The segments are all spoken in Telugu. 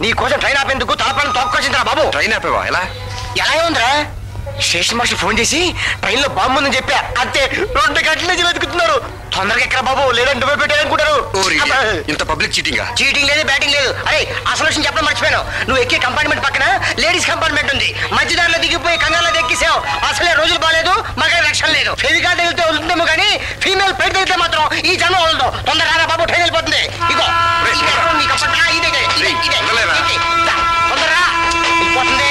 నీ కోసం ట్రైన్ ఆపేందుకు తలపని తోక్కొచ్చిందిరా బాబు. ట్రైన్ ఆపేవా? ఎలా? ఎలా ఉందిరా స్టేషన్ మాస్టర్ ఫోన్ చేసి ట్రైన్లో బాంబు ఉందని చెప్పా అంతే రెండు గంటల నుంచి వెతుకుతున్నారు. తొందరగా ఎక్కడ బాబు? లేదంటే పెట్టారనుకుంటారు. ఇంత పబ్లిక్ చీటింగా? చీటింగ్ లేదు బ్యాటింగ్ లేదు. అరే అసలు విషయం చెప్పడం మర్చిపోయాను. నువ్వు ఎక్కే కంపార్ట్మెంట్ పక్కన లేడీస్ కంపార్ట్మెంట్ ఉంది. మధ్యదారిలో దిగిపోయి కంగారులో ఎక్కిసావు. అసలే రోజులు బాగాలేదు మగ రక్షణ లేదు. ఫెవికా తగిలితే వదులుతుందేమో కానీ ఫీమేల్ పెయిట్ తగిలితే మాత్రం ఈ జన్మ వదలదు. తొందరగా రా బాబు ట్రైన్ వెళ్ళిపోతుంది. ఇగో ఇదే ఇదే, తొందరగా వెళ్ళిపోతుంది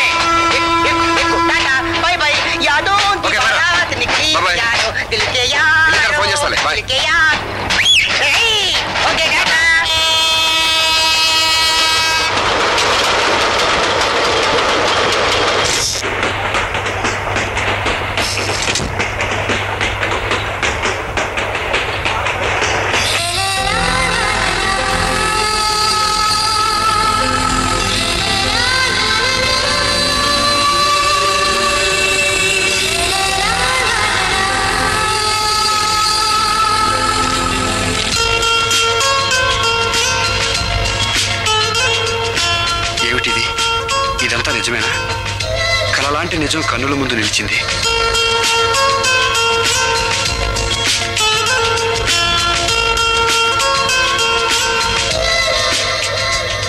నిజం కన్నుల ముందు నిలిచింది.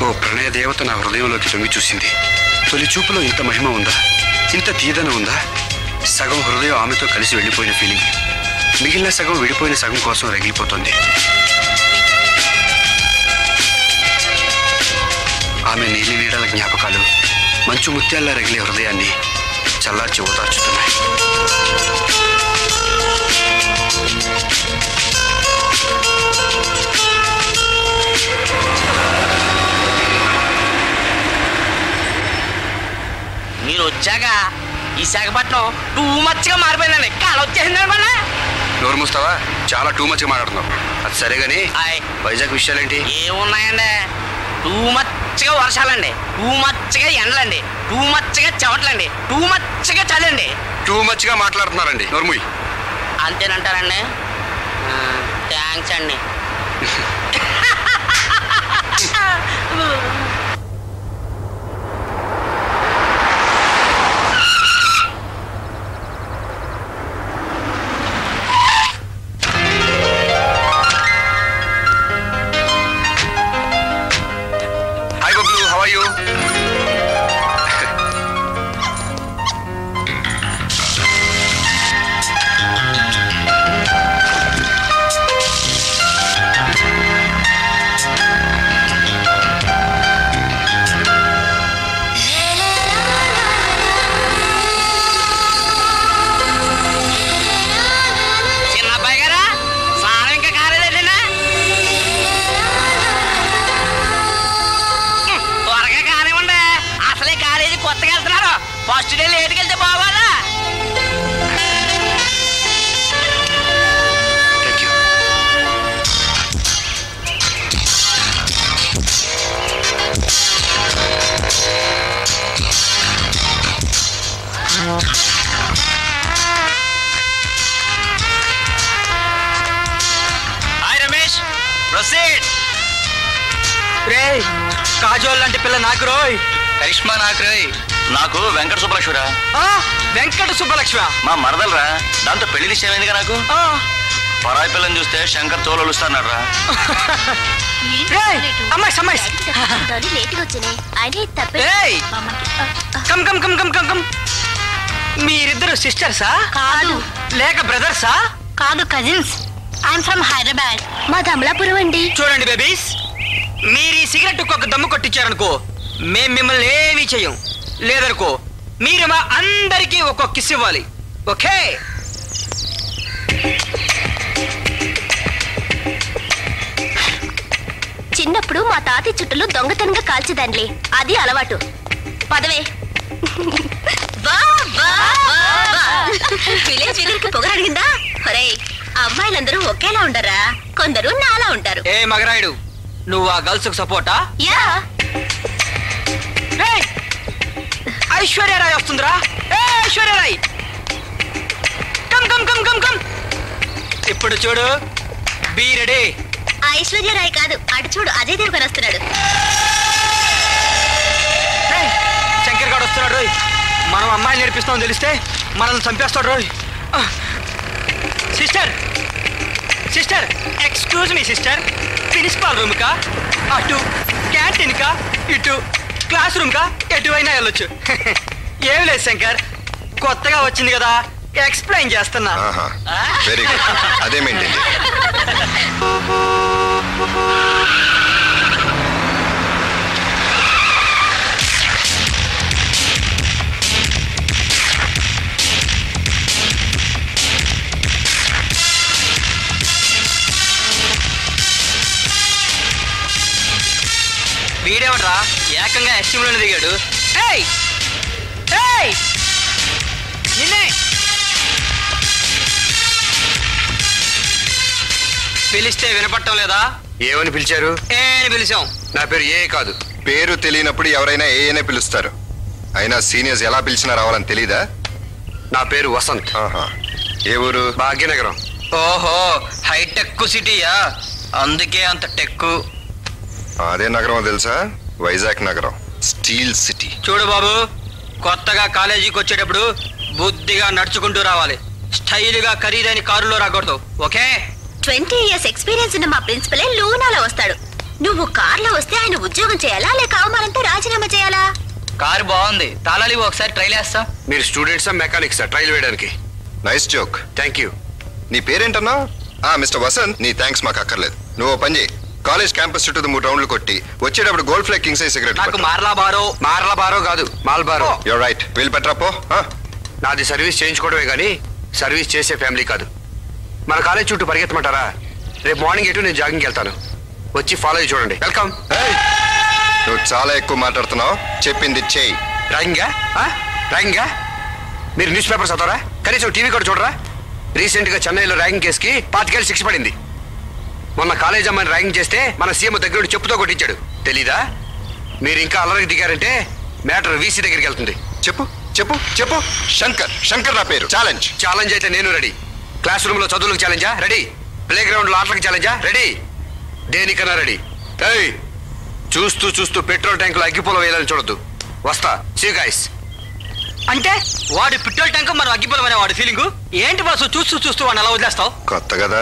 ఓ ప్రణయ దేవత నా హృదయంలోకి తొంగి చూసింది. తొలి చూపులో ఇంత మహిమ ఉందా? ఇంత తీదన ఉందా? సగం హృదయం ఆమెతో కలిసి వెళ్ళిపోయిన ఫీలింగ్ మిగిలిన సగం విడిపోయిన సగం కోసం రగిలిపోతుంది. ఆమె నీలి నీడల జ్ఞాపకాలు మంచు ముత్యాల్లా రగిలే హృదయాన్ని. చల్లార్చి ఓదార్చుతున్నాయి మీరు వచ్చాక విశాఖపట్నం టూ మచ్గా మారిపోయిందండి కాలు వచ్చేసింది నోరు మూస్తావా? చాలా టూ మచ్గా మాట్లాడుతున్నావు. అది సరే గానీ ఆయ్. వైజాగ్ విషయాలేంటి? ఏమున్నాయండి? టూ మచ్గా వర్షాలండి. టూ మచ్గా ఎండలండి. టూ మచ్గా చెమటలండి టూ మచ్గా చలండి టూ మచ్గా మాట్లాడుతున్నారండి. నోర్ముయ్. అంతేనంటారండి? థ్యాంక్స్ అండి. పరాయి పిల్లని చూస్తే శంకర్ తోలొలుస్తాడు రా రేయ్, అమ్మాయి అమ్మాయి లేట్గా వచ్చినాయి ఆయన తప్పే ఏయ్ come come come come come come. మీరిద్దరు సిస్టర్సా? కాదు. లేక బ్రదర్సా? కాదు కజిన్స్. ఐఎమ్ ఫ్రమ్ హైదరాబాద్ మా అమలాపురం అండి. చూడండి బేబీస్. మీరు ఈ సిగరెట్ ఒక దమ్ము కొట్టించారనుకో మేం మిమ్మల్ని ఏమీ చెయ్యం. లేదనుకో మీరు మా అందరికీ ఒక్కొక్క కిస్ ఇవ్వాలి. ఓకే? చిన్నప్పుడు మా తాతయ్య చుట్టలు దొంగతనంగా కాల్చేదాన్లే. అది అలవాటు. పదవే. విలేజ్ విలేజ్కి పొగరు అడిగిందా? ఒరేయ్ అమ్మాయిలందరూ ఒకేలా ఉండరా? కొందరు నాలా ఉంటారు. ఏ మగరాయుడు నువ్వు ఆ గర్ల్స్కు సపోర్టా? యా! ఐశ్వర్యరాయ్ వస్తుందిరా. ఏ Aishwarya Rai. Come come come come come. ఇప్పుడు చూడు బీ రెడీ ఐశ్వర్యరాయ్ కాదు అటు చూడు అజయ్ దేవగన్ వస్తున్నాడు! శంకర్ గారు వస్తున్నాడు రోయ్. మనం అమ్మాయిని నేర్పిస్తామని తెలిస్తే మనల్ని చంపేస్తాడు రోయ్. Sister sister excuse me sister. Principal room కా అటు క్యాంటీన్ కా ఇటు క్లాస్ రూమ్ కా ఎటు అయినా వెళ్ళొచ్చు. ఏం లేదు శంకర్ కొత్తగా వచ్చింది కదా ఎక్స్ప్లెయిన్ చేస్తున్నా. వెరీ గుడ్ అదే మెయింటైన్ వీడేవడ్రా ఏకంగా ఎస్టీమ్లోనే దిగాడు. ఏయ్! ఏయ్! నిన్నే! పిలిస్తే వినపట్టం లేదా? ఏమని పిలిచారు? ఏ అని పిలిచాం. నా పేరు ఏ కాదు. పేరు తెలియనప్పుడు ఎవరైనా ఏ అనే పిలుస్తారు. అయినా సీనియర్స్ ఎలా పిలిచినా రావాలని తెలీదా? నా పేరు వసంత్. ఆహా. ఏ ఊరు? భాగ్యనగరం. ఓహో హైటెక్ సిటీయా? అందుకే అంత టెక్కు. అదే నగరం తెలుసా? వైజాగ్ నగరం. Steel city. చూడు బాబు కొత్తగా కాలేజీకి వచ్చేటప్పుడు బుద్ధిగా నడుచుకుంటూ రావాలి. స్టైల్గా ఖరీదైన కారులో రాకూడదు. ఓకే? ట్వంటీ ఇయర్స్ ఎక్స్పీరియన్స్ ఉన్న మా ప్రిన్సిపలే లూనాలో వస్తాడు. నువ్వు కార్లో వస్తే ఆయన ఉద్యోగం చేయాలా లేక అవమానంతో రాజీనామా చేయాలా? కారు బాగుంది. తాళాలి ఒకసారి ట్రైల్ వేస్తాం మీరు స్టూడెంట్సా మెకానిక్సా ట్రైల్ వేయడానికి. Nice joke. థ్యాంక్ యూ నీ పేరేంటన్నా? ఆ మిస్టర్ వసంత్. నీ థ్యాంక్స్ మాకు అక్కర్లేదు. నువ్వు పని చేయి. కాలేజ్ క్యాంపస్ చుట్టూ మూడు రౌండ్లు కొట్టి వచ్చేటప్పుడు Gold Flake king size cigarette నాకు మార్లా బారో మార్ల బారో కాదు మాల్ బారో యూర్ రైట్ వీళ్ళు పెట్టరా పో? నాది సర్వీస్ చేయించుకోవడమే కానీ సర్వీస్ చేసే ఫ్యామిలీ కాదు. మన కాలేజ్ చుట్టూ పరిగెత్తమంటారా? రేపు మార్నింగ్ ఎటు నేను జాగింగ్కి వెళ్తాను. వచ్చి ఫాలో అయ్యి చూడండి. వెల్కమ్! నువ్వు చాలా ఎక్కువ మాట్లాడుతున్నావు. చెప్పింది చేయి ర్యాగింగా ర్యాగింగా మీరు న్యూస్ పేపర్ చదవరా? కనీసం టీవీ కూడా చూడరా? రీసెంట్గా చెన్నైలో ర్యాగింగ్ కేసుకి పాతికేళ్ళు శిక్ష పడింది. మొన్న కాలేజ్ అమ్మాయిని ర్యాగింగ్ చేస్తే మన సీఎం దగ్గర నుండి చెప్పుతో కొట్టించాడు. తెలీదా? మీరు ఇంకా అలరికి దిగారంటే మ్యాటర్ వీసీ దగ్గరికి వెళ్తుంది. చెప్పు చెప్పు చెప్పు. శంకర్ శంకర్ నా పేరు. ఛాలెంజ్ ఛాలెంజ్ అయితే నేను రెడీ. క్లాస్ రూమ్లో చదువులకు ఛాలెంజా రెడీ ప్లే గ్రౌండ్లో ఆటలకు ఛాలెంజా రెడీ దేనికన్నా రెడీ ఏయ్! చూస్తూ చూస్తూ పెట్రోల్ ట్యాంకులో అగ్గిపూల వేయాలని చూడొద్దు. వస్తా. సీ గైస్ అంటే? వాడు పెట్రోల్ ట్యాంక్ మనం అగ్గిపోలమనే వాడు ఫీలింగ్ ఏంటి బాసు? చూస్తూ చూస్తూ వాడిని అలా వదిలేస్తావు? కొత్త కదా.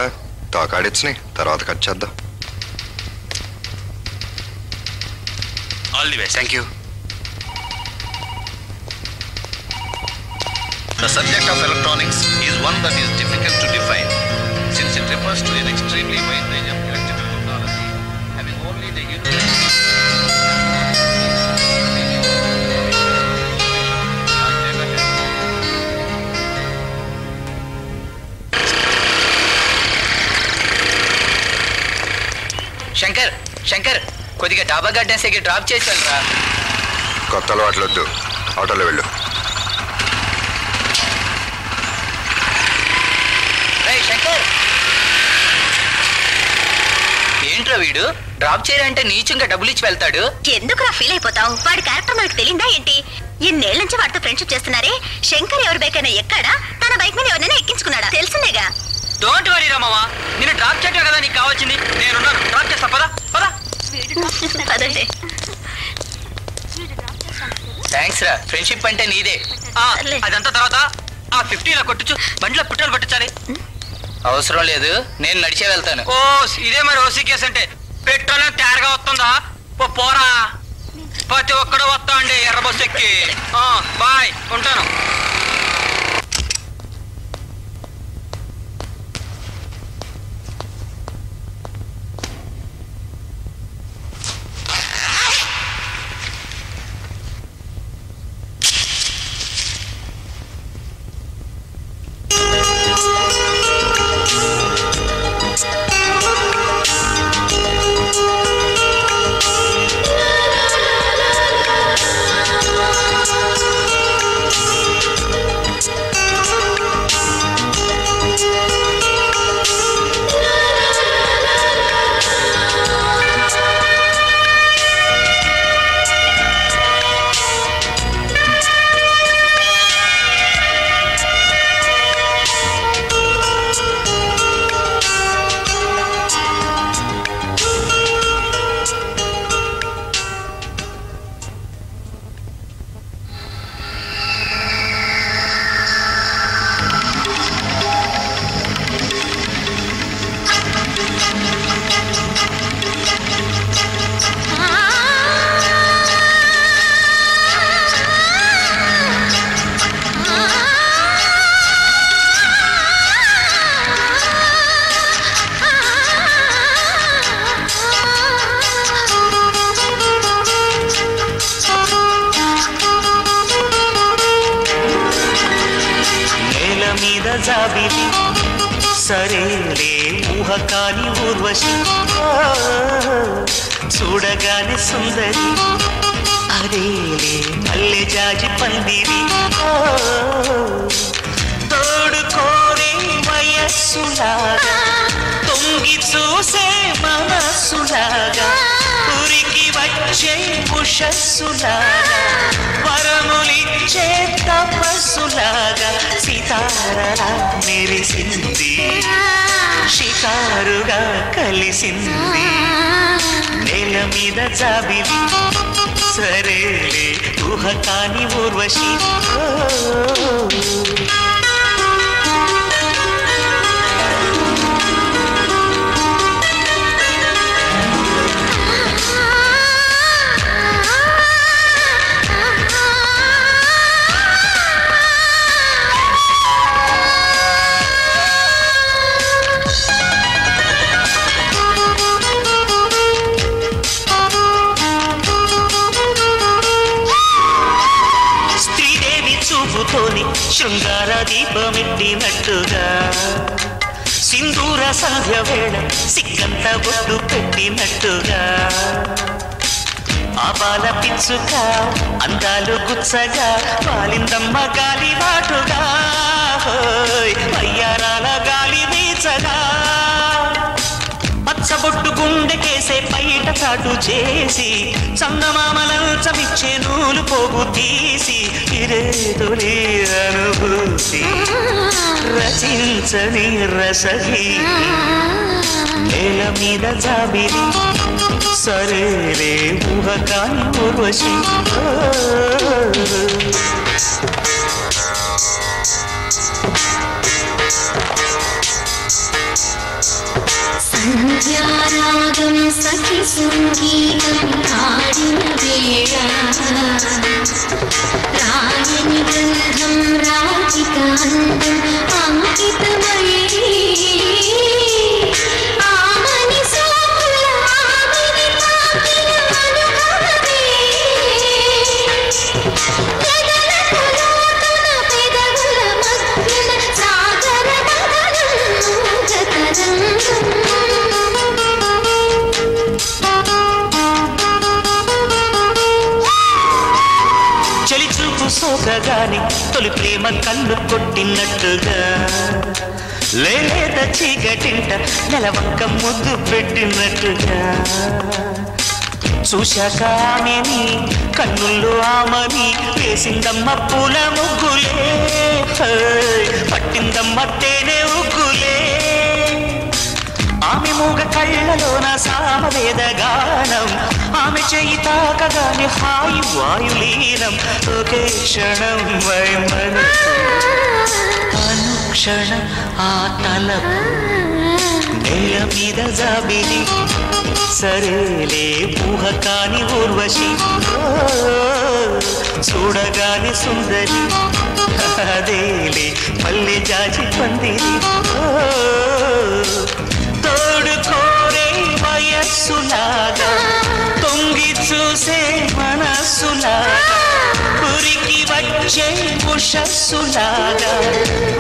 తాకాడిచ్చినాయి తర్వాత కట్ చేద్దాం. All the best thank you The subject of electronics is one that is difficult to define since it refers to an extremely wide range of electrical technology having only the unit. Shankar Shankar కొద్దిగా డాబా గార్డెన్స్ దగ్గర డ్రాప్ చేసి వెళ్ళరా కొత్త అలవాట్లు వద్దు ఆటోలో వెళ్ళు రేయ్ శంకర్ ఏంట్రా వీడు? డ్రాప్ చేయాలంటే నీచంగా డబ్బులు ఇచ్చి వెళ్తాడు? ఎందుకురా ఫీల్ అయిపోతావు? వాడి క్యారెక్టర్ మనకు తెలియదా ఏంటి? ఇన్నేళ్ళ నుంచి వాడితో ఫ్రెండ్షిప్ చేస్తున్నారే. శంకర్ ఎవరి బైక్ అయినా ఎక్కాడా? తన బైక్ మీద ఎవరైనా ఎక్కించుకున్నాడా? తెలిసిందేగా డోంట్ వరీ రామవ్వ. నేను డ్రాప్ చేయటం కదా నీకు కావాల్సింది. నేనున్నాను. డ్రాప్ చేస్తా. పదా. పదా. అదండి థ్యాంక్స్ రా. ఫ్రెండ్షిప్ అంటే నీదే. అదంతా తర్వాత. ఆ ఫిఫ్టీలో కొట్టుచు. బండిలో పెట్రోల్ కొట్టించాలి అవసరం లేదు. నేను నడిచే వెళ్తాను. ఓ ఇదే మరి ఓసీ కేసు అంటే పెట్రోల్ తయారుగా తేరగా వస్తుందా? ఓ పోరా. ప్రతి ఒక్కడు వస్తా అండి ఎర్ర బస్సు ఎక్కి. ఆ, బాయ్ ఉంటాను. చూపు తొలి ప్రేమ కన్ను కొట్టినట్టుగా. లేద చీకటింట నెలవంక ముద్దు పెట్టినట్టుగా. చూశాక ఆమెని కన్నుల్లో ఆమని వేసిందమ్మ పూల ముగ్గులే. పట్టిందమ్మ తేనే ఉగ్గులే. మూగ కళ్ళలోన సామవేద గానం. ఆమె చేయి తాకగాని హాయి వాయులీనం. ఒకే క్షణం వై మనసు అనుక్షణం ఆ తలపు. నేల మీద జాబిలి. సరేలే ఊహ కాని ఊర్వశి. చూడగాని సుందరి. అదేలే పల్లె జాజి పందిరి. ఓ, తోడు కోరే వయస్సులాగా తొంగి చూసే మనస్సులాగా ఉరికి వచ్చే ఉషస్సులాగా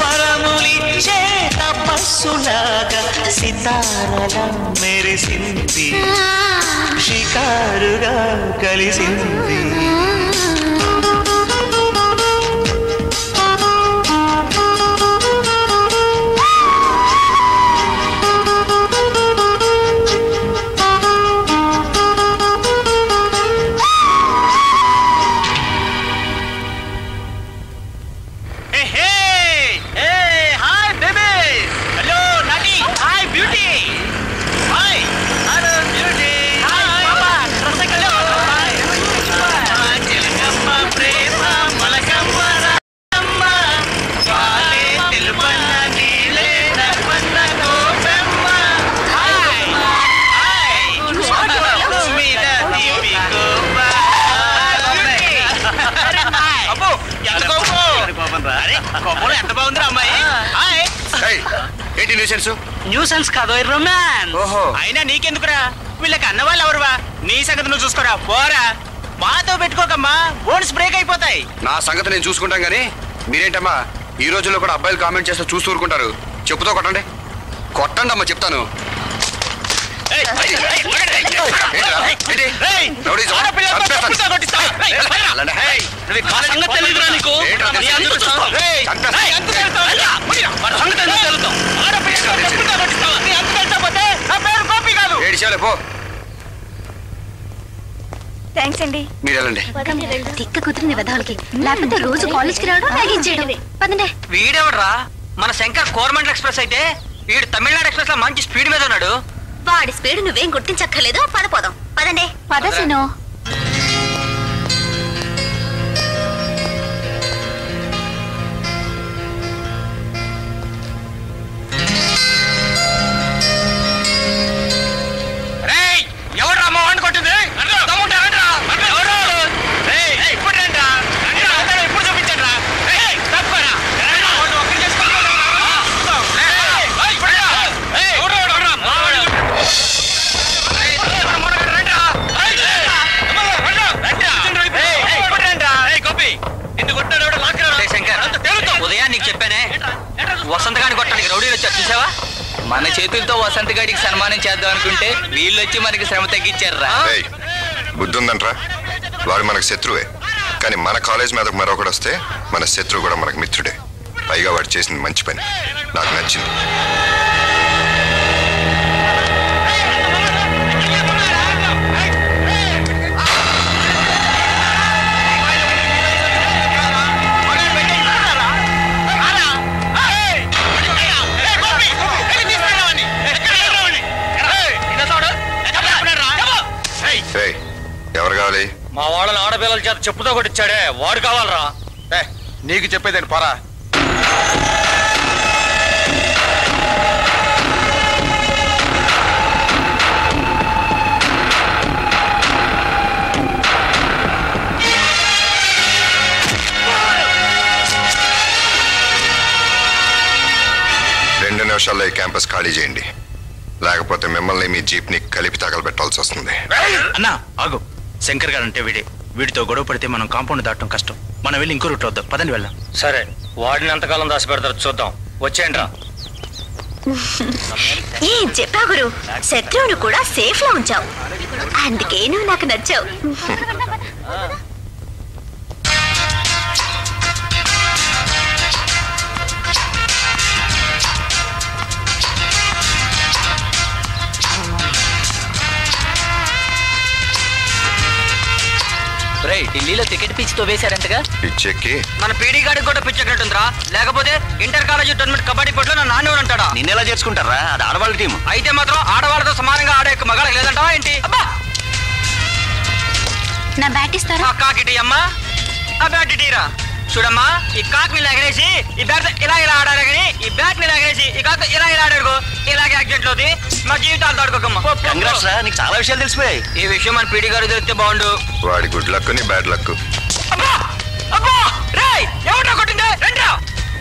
వరములిచ్చే తపస్సులాగా సితారలా మెరిసింది షికారుగా కలిసింది. న్యూసెన్స్ న్యూసెన్స్ కాదు రొమాన్ ఓహో. అయినా నీకెందుకురా వీళ్ళకి అన్నవాళ్ళు ఎవరువా నీ సంగతి నువ్వు చూసుకోరా పోరా మాతో పెట్టుకోకమ్మా బోన్స్ బ్రేక్ అయిపోతాయి నా సంగతి నేను చూసుకుంటాం గానీ మీరేంటమ్మా ఈ రోజుల్లో కూడా అబ్బాయిలు కామెంట్ చేస్తే చూస్తూ ఊరుకుంటారు చెప్పుతో కొట్టండి కొట్టండి అమ్మ చెప్తాను థ్యాంక్స్ అండి. మీరు వెళ్ళండి తిక్క కుదిరింది లేకపోతే రోజు కాలేజ్కి రావడం మ్యాగీ చేయడం. పదండి. వీడెవడ్రా? మన శంకర్ కోరమండల్ ఎక్స్ప్రెస్ అయితే వీడు తమిళనాడు ఎక్స్ప్రెస్లో మంచి స్పీడ్ మీద ఉన్నాడు. వాడి స్పీడ్ నువ్వేం గుర్తించక్కర్లేదు పదపోదాం పదండి. పదసిను రేయ్ నీకు చెప్పానే? వసంత గాని కొట్టడానికి రౌడీలు వచ్చారు చూసావా? మన చేతులతో వసంత గడికి సన్మానం చేద్దాం అనుకుంటే వీళ్ళు వచ్చి మనకి శ్రమ తగ్గించారా బుద్ధుందంట్రా? వాడు మనకు శత్రువే. కానీ మన కాలేజ్ మీద మరొకడు వస్తే మన శత్రువు కూడా మనకు మిత్రుడే. పైగా వాడు చేసింది మంచి పని. నాకు నచ్చింది. ఎవరు కావాలి? మా వాళ్ళని ఆడపిల్లల చేత చెప్పుతో కొట్టించాడే. వాడు కావాలరా? నీకు చెప్పేదేంటి? పోరా రెండు నిమిషాల్లో ఈ క్యాంపస్ ఖాళీ చేయండి. లేకపోతే మిమ్మల్ని మీ జీప్ని కలిపి తగలబెట్టాల్సి వస్తుంది. అన్నా ఆగు. శంకర్ గారు అంటే వీడే. వీడితో గొడవ పడితే మనం కాంపౌండ్ దాటడం కష్టం. మనం వెళ్ళి ఇంకో రూట్ వద్దాం. పదండి వెళ్దాం. సరే. వాడిని ఎంతకాలం దాచి పెడతారు చూద్దాం. వచ్చేయండి ఏం చెప్పా గురు. శత్రువును కూడా సేఫ్లో ఉంచావు. అందుకే నువ్వు నాకు నచ్చావు. ఢిల్లీలో టికెట్ పిచ్చితో వేశారంటగా పిచ్చెక్కి. మన పీడీ గాడికి కూడా పిచ్చెక్కినట్టుందిరా. లేకపోతే ఇంటర్ కాలేజ్ టోర్నమెంట్ కబడ్డీ పోటీలో నా నాన్న అంటాడా నిన్నెలా చేసుకుంటారా? అది ఆడవాళ్ళ టీం అయితే మాత్రం ఆడవాళ్ళతో సమానంగా ఆడే మగాళ్ళకి లేదంటావా ఏంటి? అబ్బా! నా బ్యాట్ ఇస్తారా? కాకిటి అమ్మా ఆ బ్యాట్ ఇటీరా. చూడమ్మా ఈ కాక్ని ఎగరేసి ఈ బ్యాట్ ఇలా ఇలా ఆడాలి కానీ ఈ బ్యాట్ని ఎగరేసి ఈ కాక్ ఇలా ఇలా ఆడాడుకో ఇలాగే యాక్సిడెంట్ అవుతుంది మా జీవితాలు. రా నీకు చాలా విషయాలు తెలిసిపోయాయి. ఈ విషయం మన పీడీ గారు తెలిస్తే బాగుండు. వాడి గుడ్ లక్ని బ్యాడ్ లక్. అబ్బా అబ్బా రేయ్ ఎవడ్రా కొట్టిందే? రండ్రా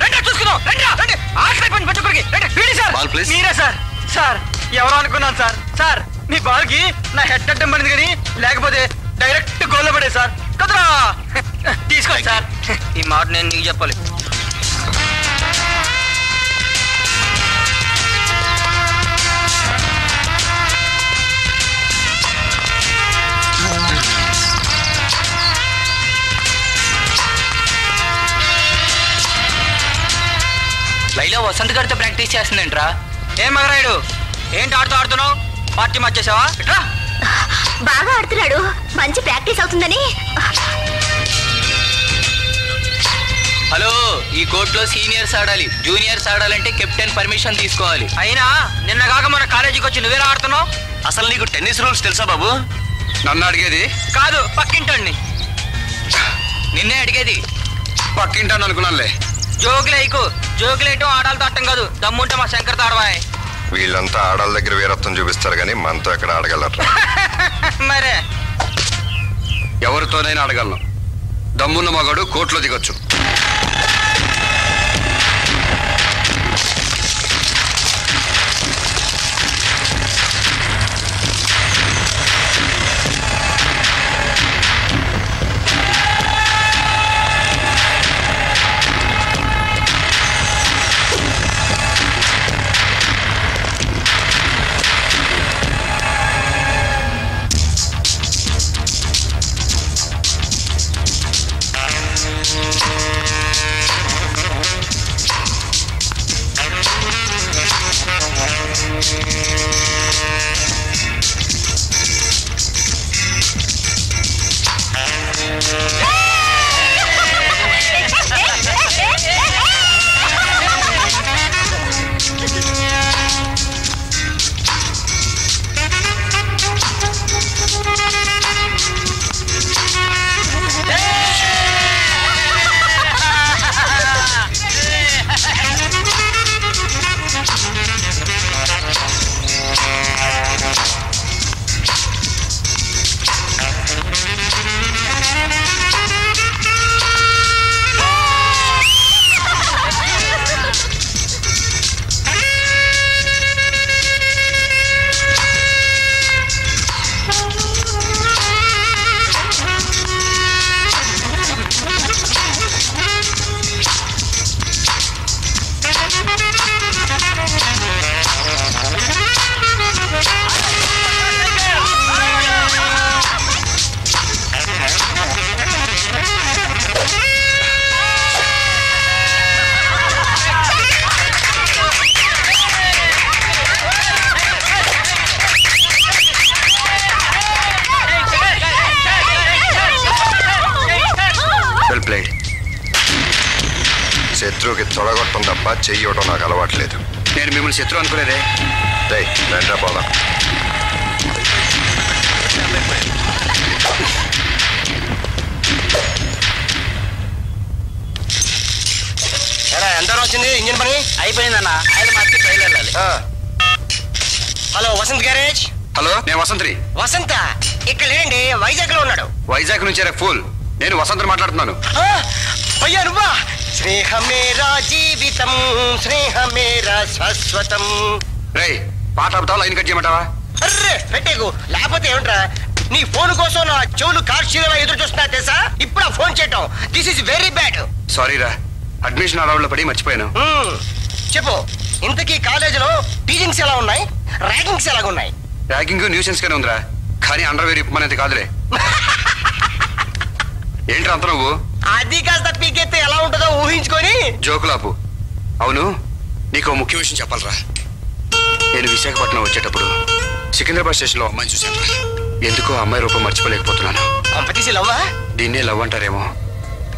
రండ్రా చూసుకుందాం రండ్రా రండి. ఆఖరి పని పెట్టుకోరికి రండి పీడి సార్. Ball, please. మీరే సార్. సార్ ఎవరో అనుకున్నాను సార్. సార్ మీ బాల్కి నా హెడ్ అడ్డం పడింది కానీ లేకపోతే డైరెక్ట్ గోల్లో పడే సార్. కదరా. తీసుకోండి సార్. ఈ మాట నేను నీకు చెప్పాలి. లైలో వసంత్ గారితో ప్రాక్టీస్ చేస్తుందంట్రా? ఏం మగరాయుడు? ఏంటి ఆడుతూ ఆడుతున్నావు? పార్టీ మార్చేసావా? బాగా ఆడుతున్నాడు. మంచి ప్రాక్టీస్ అవుతుందని. హలో ఈ కోర్టులో సీనియర్స్ ఆడాలి జూనియర్స్ ఆడాలంటే కెప్టెన్ పర్మిషన్ తీసుకోవాలి. అయినా నిన్న కాక మన కాలేజీకి వచ్చి నువ్వేలా ఆడుతున్నావు? అసలు నీకు టెన్నిస్ రూల్స్ తెలుసా బాబు? నన్ను అడిగేది? కాదు పక్కింటండి నిన్నే అడిగేది. పక్కింటాను అనుకున్నానులే. జోకులేకు జోకులేయటం ఆడాలతో అట్టం కాదు. దమ్ముంటే మా శంకర్ తాడవాయ్. వీళ్ళంతా ఆడాల దగ్గర వీరత్వం చూపిస్తారు కానీ మనతో ఎక్కడ ఆడగలరు? మరే. ఎవరితోనైనా అడగలను దమ్మున్న మగాడు కోర్టులో దిగొచ్చు. శత్రు అనుకోలేదే రే పోదాం. ఎంత వచ్చింది ఇంజిన్ పని? అయిపోయిందన్న. ఆయన మార్చి ట్రైల్ వెళ్ళాలి. Hello Vasanth garage? హలో నేను వసంత్రి. వసంత ఇక్కడ లేండి వైజాగ్లో ఉన్నాడు. వైజాగ్ నుంచి ఫూల్. నేను వసంత్రి మాట్లాడుతున్నాను. అయ్యా నువ్వా? స్నేహమేరా జీవితం స్నేహమేరా శాశ్వతం. రేయ్ పాట ఆపుతావా? లైన్ కట్ చేయమంటావా? అర్రే పెట్టేకు. లేకపోతే ఏమిట్రా నీ ఫోన్ కోసం నా చెవులు కార్షీలలో ఎదురు చూస్తున్నా తెలుసా? ఇప్పుడు ఫోన్ చేయటం. దిస్ ఇస్ వెరీ బ్యాడ్ సారీరా అడ్మిషన్ అలవాట్లో పడి మర్చిపోయాను. చెప్పు ఇంతకీ కాలేజీలో టీచింగ్స్ ఎలా ఉన్నాయి? ర్యాంకింగ్స్ ఎలాగ ఉన్నాయి ర్యాగింగ్ న్యూసెన్స్ గానే ఉందిరా. కానీ అండర్వేర్ ఇప్పమనేది కాదులే. ఏంట్రా అంత నువ్వు? అది కాస్త పీకెత్తే ఎలా ఉంటుందో ఊహించుకొని. జోకులాపు. అవును నీకు ముఖ్య విషయం చెప్పాలరా. నేను విశాఖపట్నం వచ్చేటప్పుడు సికింద్రాబాద్ స్టేషన్లో అమ్మాయిని చూశాను ఎందుకో అమ్మాయి రూపం మర్చిపోలేకపోతున్నాను. లవ్వా? దీన్నే లవ్ అంటారేమో.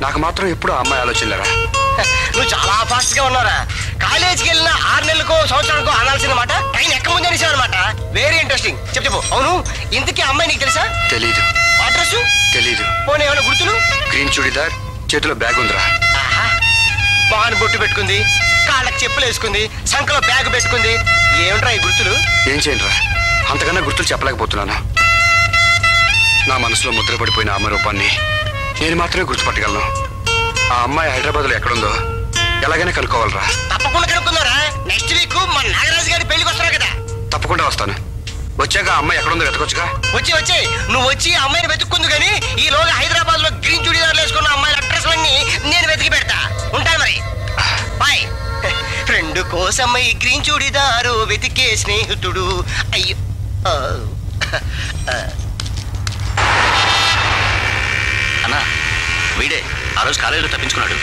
నాకు మాత్రం ఎప్పుడు అమ్మాయి ఆలోచనలేరా? నువ్వు చాలా ఫాస్ట్గా ఉన్నారా కాలేజీకి వెళ్ళిన ఆరు నెలలకో సంవత్సరానికో అనాల్సిన మాట ట్రైన్ ఎక్క ముందే అనేసావు అనమాట. వెరీ ఇంట్రెస్టింగ్ చెప్పు చెప్పు. అవును ఇంతకీ అమ్మాయి నీకు తెలుసా? తెలీదు. అడ్రస్? తెలీదు. పోనీ ఏమైనా గుర్తులు? గ్రీన్ చూడిదార్ చేతిలో బ్యాగ్ ఉందిరా. ఆహా. బాగా బొట్టు పెట్టుకుంది కాళ్ళకి చెప్పులు వేసుకుంది సంకలో బ్యాగ్ పెట్టుకుంది. ఏమిట్రా ఈ గుర్తులు? ఏం చేయనురా అంతకన్నా గుర్తులు చెప్పలేకపోతున్నాను. నా మనసులో ముద్రపడిపోయిన అమ్మాయి రూపాన్ని నేను మాత్రమే గుర్తుపట్టగలను. ఆ అమ్మాయి హైదరాబాద్లో ఎక్కడుందో ఎలాగైనా కనుక్కోవాలరా. తప్పకుండా కనుక్కుందారా నెక్స్ట్ వీక్ మన నాగరాజు గారి పెళ్ళికి వస్తున్నారు కదా. తప్పకుండా వస్తాను. వచ్చాక అమ్మాయి ఎక్కడుందో వెతకొచ్చుగా? వచ్చి వచ్చి. నువ్వు వచ్చి అమ్మాయిని వెతుక్కుంది కానీ ఈ లోగా హైదరాబాద్లో గ్రీన్ చుడిదార్లు వేసుకున్న అమ్మాయిల అడ్రస్ అన్ని నేను వెతికి పెడతా. ఉంటాను మరి. బాయ్. ఫ్రెండ్ కోసం ఈ గ్రీన్ చూడిదారు వెతికే స్నేహితుడు. అయ్యో. అన్నా వీడే. ఆ రోజు కాలేజీలో తప్పించుకున్నాడు.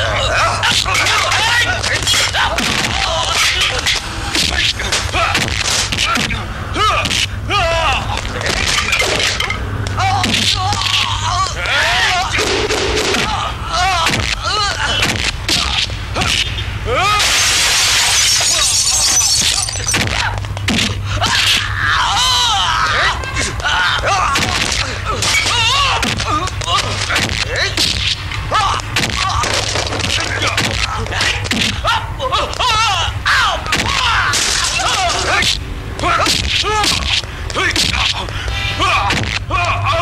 Oh! Ah, ah!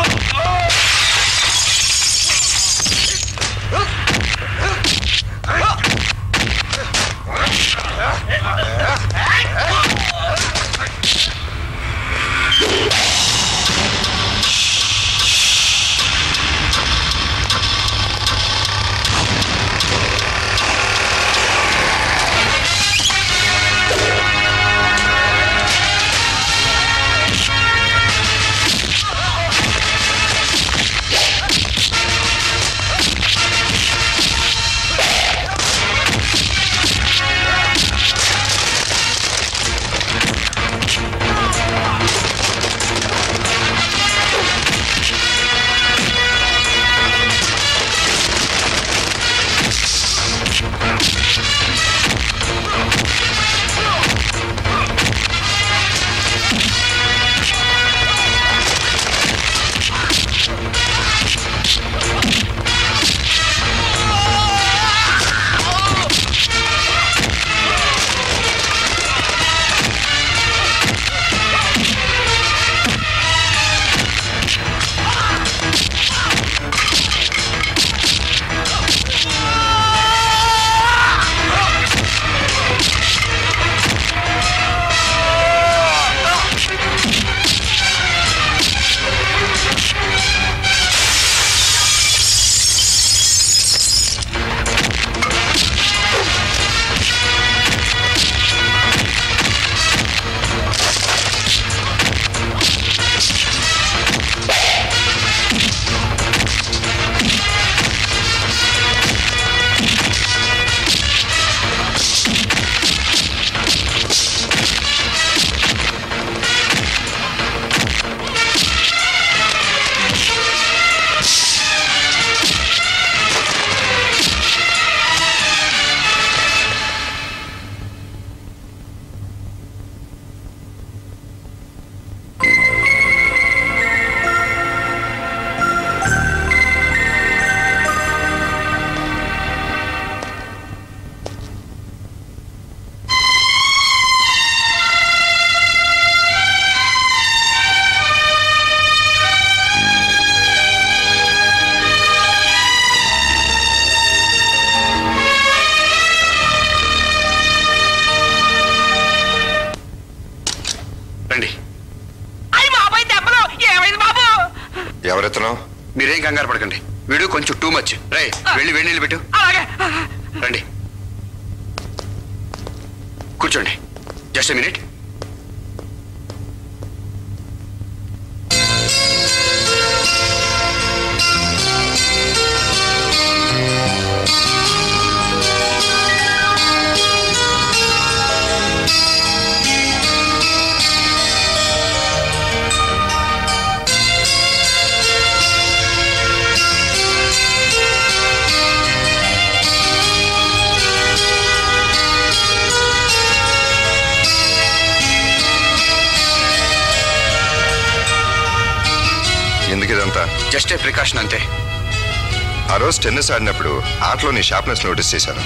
రోజు టెన్నిస్ ఆడినప్పుడు ఆటలో నీ షార్ప్నెస్ నోటీస్ చేశాను.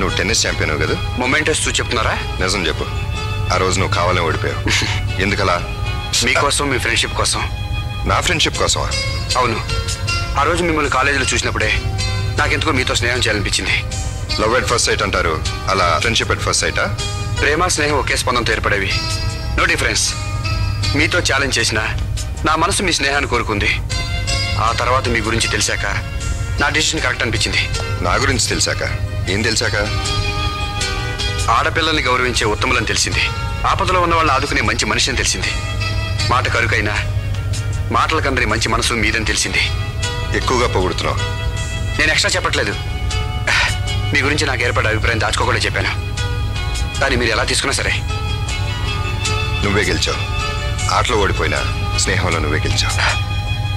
నువ్వు టెన్నిస్ ఛాంపియన్ కదా? మొమెంటస్ చూ చెప్తున్నారా? నిజం చెప్పు. ఆ రోజు నువ్వు కావాలని ఓడిపోయావు. ఎందుకలా? మీకోసం మీ ఫ్రెండ్షిప్ కోసం. నా ఫ్రెండ్షిప్ కోసమా? అవును. ఆ రోజు మిమ్మల్ని కాలేజీలో చూసినప్పుడే నాకెందుకో మీతో స్నేహం చేయాలనిపించింది. లవ్ ఎట్ ఫస్ట్ సైట్ అంటారు. అలా ఫ్రెండ్షిప్ ఎట్ ఫస్ట్ సైటా ప్రేమ స్నేహం ఒకే స్పందంతో ఏర్పడేవి. నో డిఫరెన్స్ మీతో ఛాలెంజ్ చేసిన నా మనసు మీ స్నేహాన్ని కోరుకుంది. ఆ తర్వాత మీ గురించి తెలిసాక నా డిసిషన్ కరెక్ట్ అనిపించింది. నా గురించి తెలిసాక? ఏం తెలిసాక? ఆడపిల్లల్ని గౌరవించే ఉత్తములని తెలిసింది. ఆపదలో ఉన్న వాళ్ళని ఆదుకునే మంచి మనిషి అని తెలిసింది. మాట కరుకైనా మాటలకందరి మంచి మనసు మీదని తెలిసింది. ఎక్కువగా పొగుడుతున్నావు. నేను ఎక్స్ట్రా చెప్పట్లేదు. మీ గురించి నాకు ఏర్పడే అభిప్రాయం దాచుకోకుండా చెప్పాను. కానీ మీరు ఎలా తీసుకున్నా సరే. నువ్వే గెలిచావు. ఆటలో ఓడిపోయినా స్నేహంలో నువ్వే గెలిచావు.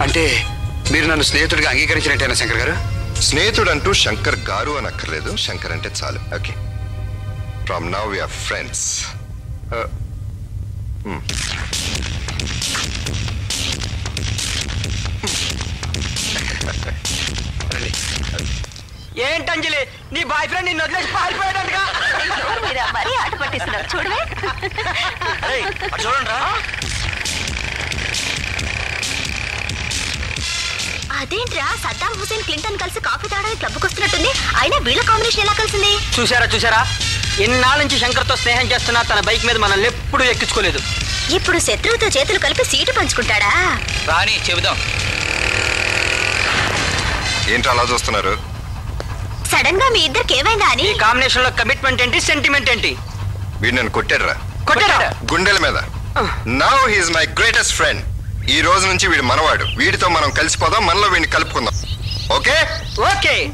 అంటే మీరు నన్ను స్నేహితుడిగా అంగీకరించినట్టేనా శంకర్ గారు? స్నేహితుడు అంటూ శంకర్ గారు అని అక్కర్లేదు శంకర్ అంటే చాలు. Okay. From now we are friends ఏంటి అంజలి? నీ బాయ్ ఫ్రెండ్ నిన్ను వదిలేసి పారిపోయాడంటగా. చూడవే. చూడండి అదేంట్రా సద్దాం హుసేన్ క్లింటన్ కలిసి కాఫీ తాగడానికి క్లబ్కి వస్తున్నట్టుంది. అయినా వీళ్ళ కాంబినేషన్ ఎలా కలిసింది? చూసారా చూసారా ఇన్నాళ్ళ నుంచి శంకర్తో స్నేహం చేస్తున్నా తన బైక్ మీద మనల్ని ఎప్పుడూ ఎక్కించుకోలేదు. ఇప్పుడు శత్రువుతో చేతులు కలిపి సీటు పంచుకుంటాడా? రాని చెబుదాం. ఏంటి అలా చూస్తున్నారు? సడన్గా మీ ఇద్దరికి ఏమైందా అని? ఈ కాంబినేషన్లో కమిట్మెంట్ ఏంటి సెంటిమెంట్ ఏంటి? వీడు నన్ను కొట్టాడురా. కొట్టాడా? గుండెల మీద. Now he's my greatest friend ఈ రోజు నుంచి వీడు మనవాడు. వీడితో మనం కలిసిపోదాం మనలో వీడిని కలుపుకుందాం. ఓకే? ఓకే.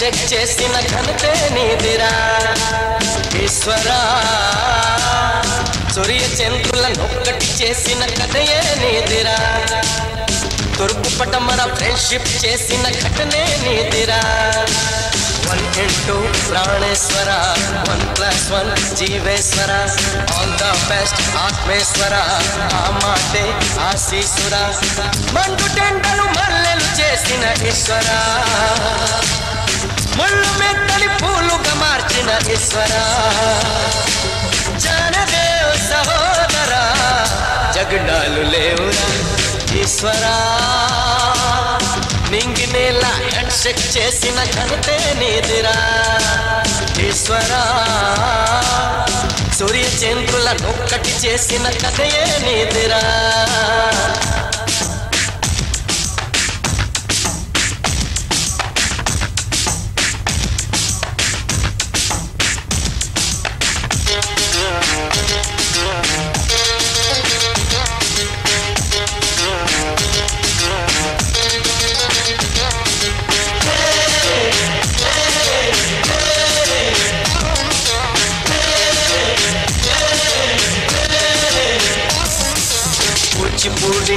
చెక్ చేసిన ఘనతే నీదిరా. ఈశ్వరా సూర్య చంద్రులను ఒక్కటి చేసిన కథయే నీదిరా. తూర్పు పటమర ఫ్రెండ్షిప్ చేసిన ఘటనే నీదిరా. వన్ ఇంటూ ప్రాణేశ్వర వన్ ప్లస్ వన్ జీవేశ్వర. ఆల్ ద బెస్ట్ ఆత్మేశ్వర. ఆ మాటే ఆశీశ్వర మండు టెండలు మల్లెలు చేసిన ఈశ్వరా. ముళ్ళు మెత్తని పూలుగా మార్చిన ఈశ్వరా. జానదేవ్ సహోదరా జగడాలు లేవురా ఈశ్వరా. నింగి నేల హ్యాండ్షేక్ చేసిన ఘనతే నీదిరా ఈశ్వరా. సూర్య చంద్రులను ఒక్కటి చేసిన కథయే నీదిరా.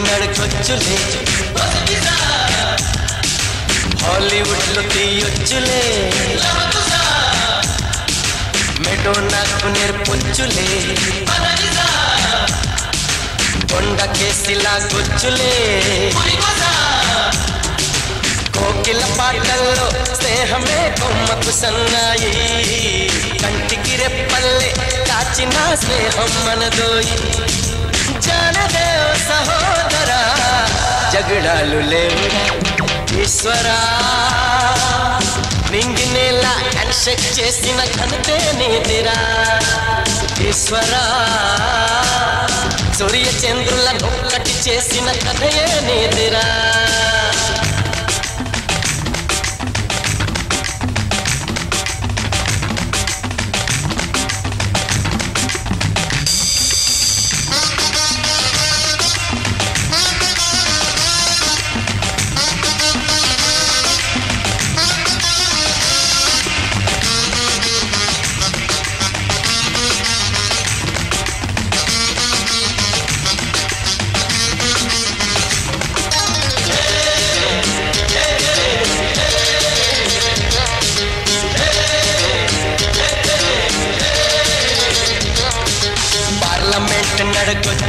కూచిపూడి నడకొచ్చులే హాలీవుడ్లో తీయొచ్చులే మెడో నాకు నేర్పొచ్చులే కొండ కేసిలా గొచ్చులే కోకిల పాటల్లో స్నేహమే కొమ్మకు సన్నాయి కంటికి రెప్పల్లే కాచిన స్నేహం మనదోయి జానదే సహోదరా. జగడాలు లేవురా ఈశ్వరా. నింగినేలా హ్యాండ్షేక్ చేసిన ఘనతే నీదిరా ఈశ్వరా. సూర్య చంద్రుల నొక్కటి చేసిన కథయే నీదిరా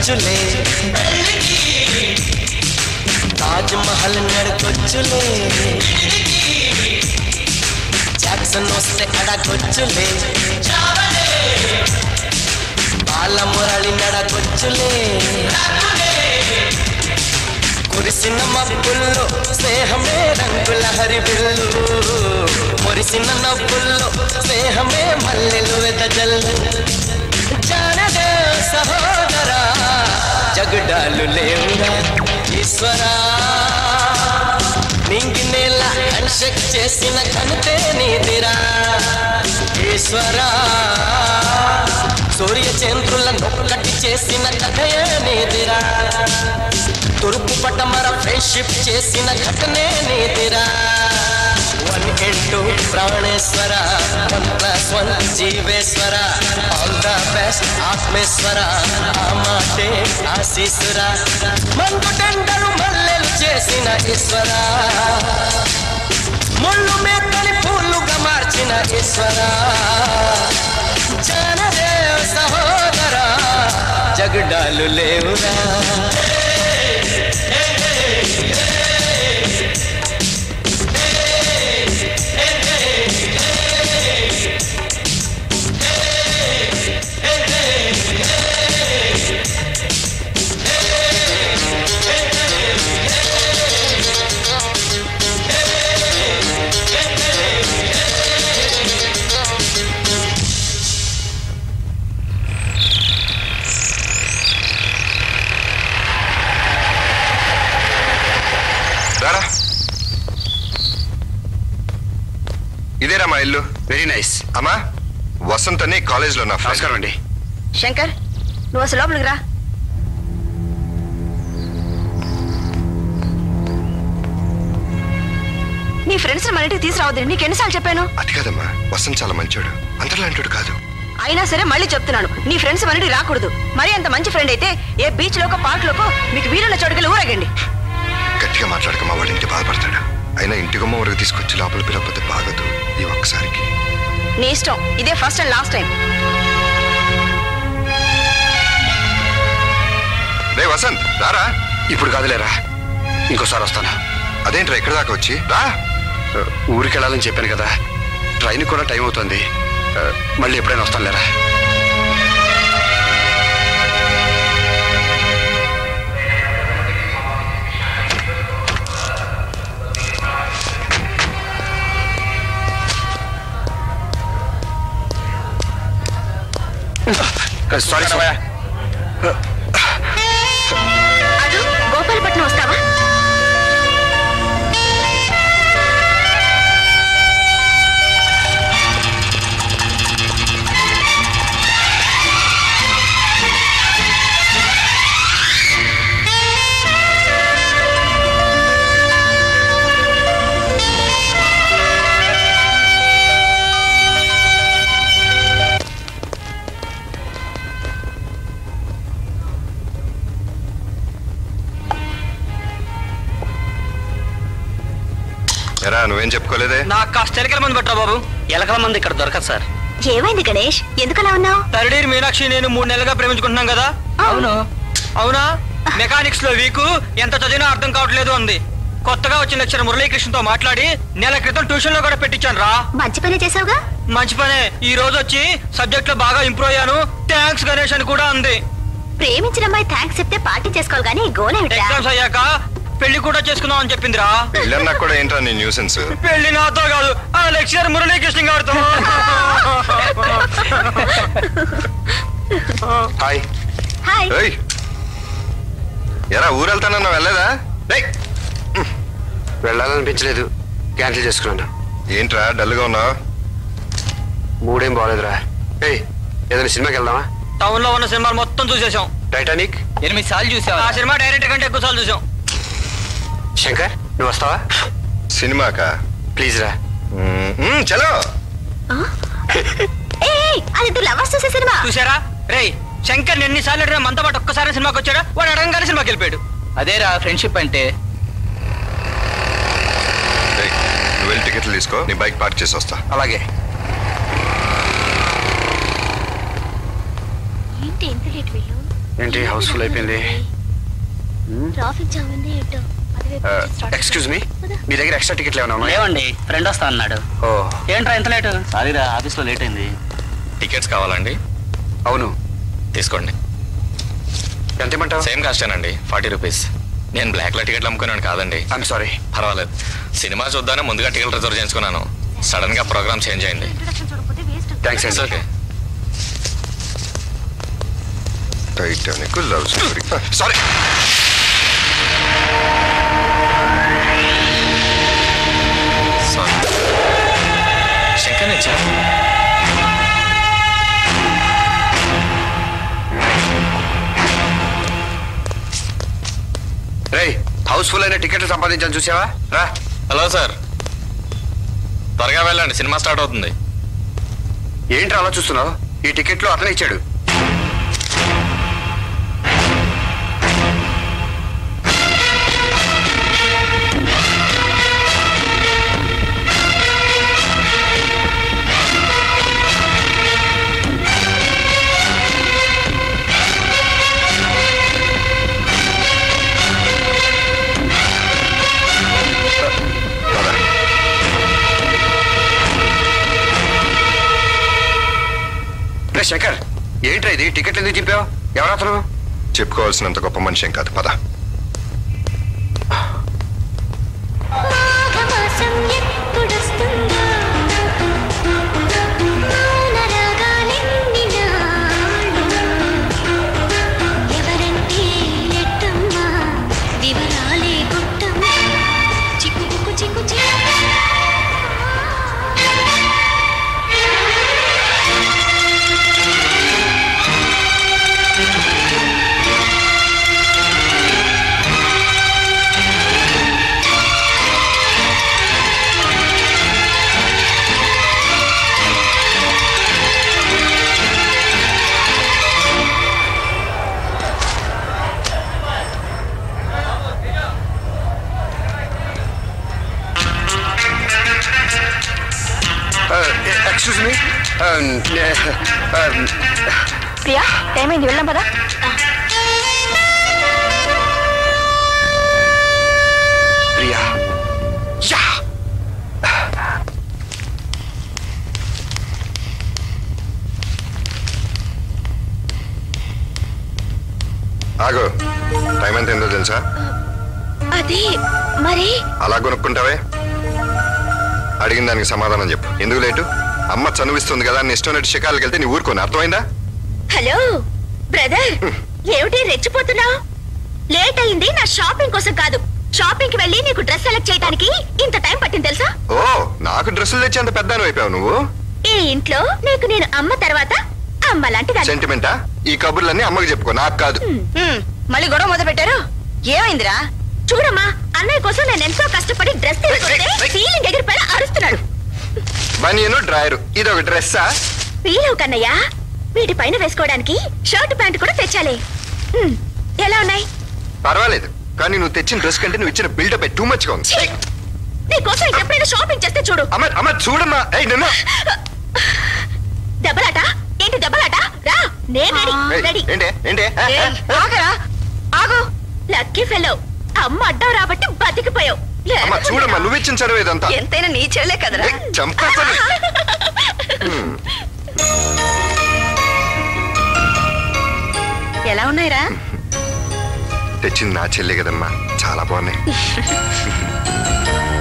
నడకొచ్చులే తాజ్ మహల్ నడకొచ్చులే జాక్సన్ వస్తే అడగొచ్చులే బాలమురళి నడకొచ్చులే కురిసిన మబ్బుల్లో స్నేహమే రంగుల హరివిల్లు మురిసిన నవ్వుల్లో స్నేహమే మల్లెలు వెదజల్లు. సహోదరా జగడాలు లేవురా ఈశ్వరా. నింగి నేల హ్యాండ్షేక్ చేసిన ఘనతే నీదిరా ఈశ్వరా. సూర్య చంద్రుల నొక్కటి చేసిన కథయే నీదిరా. తూర్పు పటమర ఫ్రెండ్షిప్ చేసిన ఘటనే నీదిరా. వన్ ఇంటూ ప్రాణేశ్వర వన్ ప్లస్ వన్ జీవేశ్వర ఆల్ ద బెస్ట్ ఆత్మేశ్వర ఆ మాటే ఆశీసుర మందు టెండరు మల్లెలు చేసిన ఈశ్వర. ముళ్ళు మేకని పూలుగా మార్చిన ఈశ్వర. జానదేవ సహోదరా జగడాలు లేవురా. ఇదేరా మా ఇల్లు? వెరీ నైస్ అమ్మా వసంత్ అని కాలేజ్లో నా ఫ్రెండ్ నమస్కారం అండి. శంకర్ నువ్వు అసలు లోపలికి రా. నీ ఫ్రెండ్స్ మన ఇంటికి తీసుకురావద్దండి నీకు ఎన్నిసార్లు చెప్పాను? అది కాదమ్మా వసంత్ చాలా మంచోడు. అంతలాంటోడు కాదు. అయినా సరే మళ్ళీ చెప్తున్నాను నీ ఫ్రెండ్స్ మన ఇంటికి రాకూడదు. మరి అంత మంచి ఫ్రెండ్ అయితే ఏ బీచ్ లోకో పార్క్ లోకో మీకు వీలున్న చోటుకెళ్ళి ఊరగండి. గట్టిగా మాట్లాడక మా వాడి ఇంటి బాధపడతాడు. అయినా ఇంటి గుమ్మ వరకు తీసుకొచ్చి లోపల పిలవకపోతే బాగదు. ఈ ఒక్కసారికి. నీ ఇష్టం. ఇదే ఫస్ట్ అండ్ లాస్ట్ టైం రే వసంత్ రారా? ఇప్పుడు కాదులేరా. ఇంకోసారి వస్తాను. అదేంట్రా ఎక్కడి దాకా వచ్చి? రా. ఊరికి వెళ్ళాలని చెప్పాను కదా. ట్రైన్ కూడా టైం అవుతుంది. మళ్ళీ ఎప్పుడైనా వస్తాను లేరా సారీ సార్ అటు నువ్వేం చెప్పుకోలేదే? నాకు కాస్త ఎలకల మంది పట్టరా బాబు. ఎలకల మంది ఇక్కడ దొరకదు సార్. ఏమైంది గణేష్? ఎందుకలా ఉన్నావు? తరడీరు మీనాక్షి నేను మూడు నెలలుగా ప్రేమించుకుంటున్నాం కదా? అవును. అవునా? మెకానిక్స్లో వీకు ఎంత చదివినా అర్థం కావట్లేదు అంది. కొత్తగా వచ్చిన లెక్చర్ మురళీకృష్ణతో మాట్లాడి నెల క్రితం ట్యూషన్లో కూడా పెట్టించాను రా. మంచి పని చేసావుగా మంచి పనే. ఈ రోజు వచ్చి సబ్జెక్ట్లో బాగా ఇంప్రూవ్ అయ్యాను. థ్యాంక్స్ గణేష్ అని కూడా అంది. ప్రేమించిన అమ్మాయి థ్యాంక్స్ చెప్తే పార్టీ చేసుకోవాలి కానీ గోలేమిట్రా ఎగ్జామ్స్ అయ్యాక పెళ్ళి కూడా చేసుకుందాం అని చెప్పిందిరా. పెళ్ళన్నా కూడా ఏంట్రా నీ న్యూసెన్స్ పెళ్ళి నాతో కాదు ఆ లెక్చర్ మురళీకృష్ణ గారితో. హాయ్. హాయ్. ఏయ్. ఎరా ఊరు వెళ్తానన్నా వెళ్ళలేదా ఏయ్, వెళ్ళాలనిపించలేదు. క్యాన్సిల్ చేసుకున్నాను. ఏంట్రా డల్గా ఉన్నావు? మూడేం బాగలేదురా ఏయ్ ఏదైనా సినిమాకి వెళ్దామా? టౌన్లో ఉన్న సినిమాలు మొత్తం చూసేసాం టైటానిక్? ఎనిమిది సార్లు చూసావా? ఆ సినిమా డైరెక్టర్ కంటే ఎక్కువ సార్లు చూసాం. శంకర్ నువ్వు వస్తావా? సినిమాకా? ప్లీజ్ రా. చలో. సినిమా? చూసారా రేయ్ శంకర్ ఎన్నిసార్లు అడిగినా మనతో పాటు ఒక్కసారి సినిమాకి వచ్చాడా? వాడు అడగంగానే సినిమాకి వెళ్ళిపోయాడు. అదేరా ఫ్రెండ్షిప్ అంటే. వెళ్ళి టికెట్లు తీసుకో నీ బైక్ పార్క్ చేసి వస్తా. అలాగే. ఏంటి హౌస్ఫుల్ అయిపోయింది? ట్రాఫిక్ జామ్ ఉంది ఏంటో? ఎక్స్క్యూజ్ మీ మీ దగ్గర ఎక్స్ట్రా టికెట్లు ఏమైనా ఉన్నాయా? లేవండి ఫ్రెండ్ వస్తా అన్నాడు ఓ. ఏంట్రా ఎంత లేటు సారీరా ఆఫీస్లో లేట్ అయింది. టికెట్స్ కావాలండి? అవును. తీసుకోండి. ఎంత ఇమ్మంటావు? సేమ్ కాస్టేనండి ఫార్టీ రూపీస్ నేను బ్లాక్లో టికెట్లు అమ్ముకున్నాను కాదండి. ఐఎమ్ సారీ పర్వాలేదు. సినిమా చూద్దానే ముందుగా టికెట్ రిజర్వ్ చేసుకున్నాను సడన్గా ప్రోగ్రామ్ చేంజ్ అయింది థ్యాంక్స్ ఇట్స్ అండి. Okay Titanic love story sorry house full అయిన టికెట్లు సంపాదించాను చూసావా? రా. Hello sir. త్వరగా వెళ్ళండి సినిమా స్టార్ట్ అవుతుంది. ఏంట్రా అలా చూస్తున్నావు? ఈ టికెట్లు అతనే ఇచ్చాడు. శంకర్ ఏంట్రా ఇది? టికెట్లు ఎందుకు చింపావు? ఎవరతను? చెప్పుకోవాల్సినంత గొప్ప మనిషి కాదు పద. ఇష్టం ఉన్నట్టు షికారులకు వెళ్తే నీ ఊరుకోను. అర్థమైందా? హలో బ్రదర్ ఏమిటి రెచ్చిపోతున్నావు? లేట్ అయింది నా షాపింగ్ కోసం కాదు. షాపింగ్కి వెళ్ళి నీకు డ్రెస్ సెలెక్ట్ చేయడానికి ఇంత టైం పట్టింది తెలుసా? ఓ నాకు డ్రెస్సులు తెచ్చి అంత పెద్ద అయిపోయావు నువ్వు? ఈ ఇంట్లో నీకు నేను అమ్మ తర్వాత అమ్మ లాంటి. సెంటిమెంటా ఈ కబుర్లన్నీ అమ్మకి చెప్పుకో నాకు కాదు. మళ్ళీ గొడవ మొదలు పెట్టారు? ఏమైందిరా? చూడమ్మా అన్నయ్య కోసం నేను ఎంతో కష్టపడి డ్రెస్ తీసుకుంటే ఫీలింగ్ ఎగిరిపోయి అరుస్తున్నాడు. బనియను డ్రాయరు. ఇది ఒక డ్రెస్సా? ఫీల్ కన్నయ్య. వీటి పైన వేసుకోవడానికి షర్ట్ ప్యాంట్ కూడా తెచ్చాలి. హ్మ్, ఎలా ఉన్నాయి? పర్వాలేదు. కానీ నువ్వు తెచ్చిన డ్రెస్ కంటే నువ్వు ఇచ్చిన బిల్డప్ టూ మచ్గా ఉంది. ఛీ! నీకోసం ఎప్పుడైనా షాపింగ్ చేస్తే చూడు. అమ్మ అమ్మ చూడమ్మా. ఏయ్ నిన్న. దెబ్బలాట? ఏంటి దెబ్బలాట? రా నేను ఏయ్, రెడీ. ఏంటి? ఏంటి? ఆగరా? ఆగు. Lucky fellow. అమ్మ అడ్డం రాబట్టి బతికిపోయావు. చూడమ్మా నువ్వు ఇచ్చిన చదువు ఇదంతా. ఎంతైనా నీ చెల్లే కదరా. చంపేస్తాను. ఎలా ఉన్నాయిరా? తెచ్చింది నా చెల్లె కదమ్మా. చాలా బాగున్నాయి.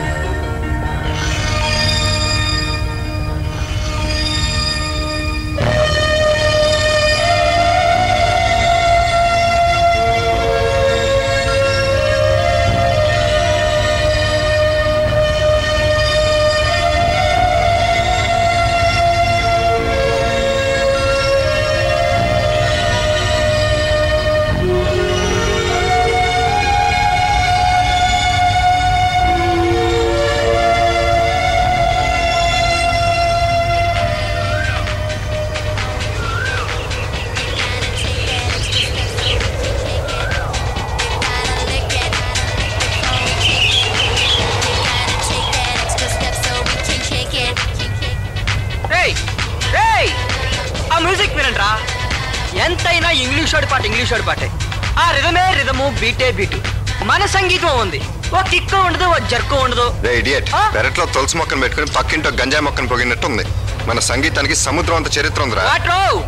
ఎంతైనా ఇంగ్లీష్ వాడి పాట ఇంగ్లీష్ వాడి పాటే. ఆ రిధమే రిధము బీటే బీటు. మన సంగీతం ఉంది. ఓ కిక్కు ఉండదు ఓ జర్కు ఉండదు. ఇడియట్. పెరట్లో తులసి మొక్కను పెట్టుకుని పక్కింటో గంజాయి మొక్కను పొగినట్టు ఉంది మన సంగీతానికి సముద్రం అంత చరిత్ర ఉందిరా.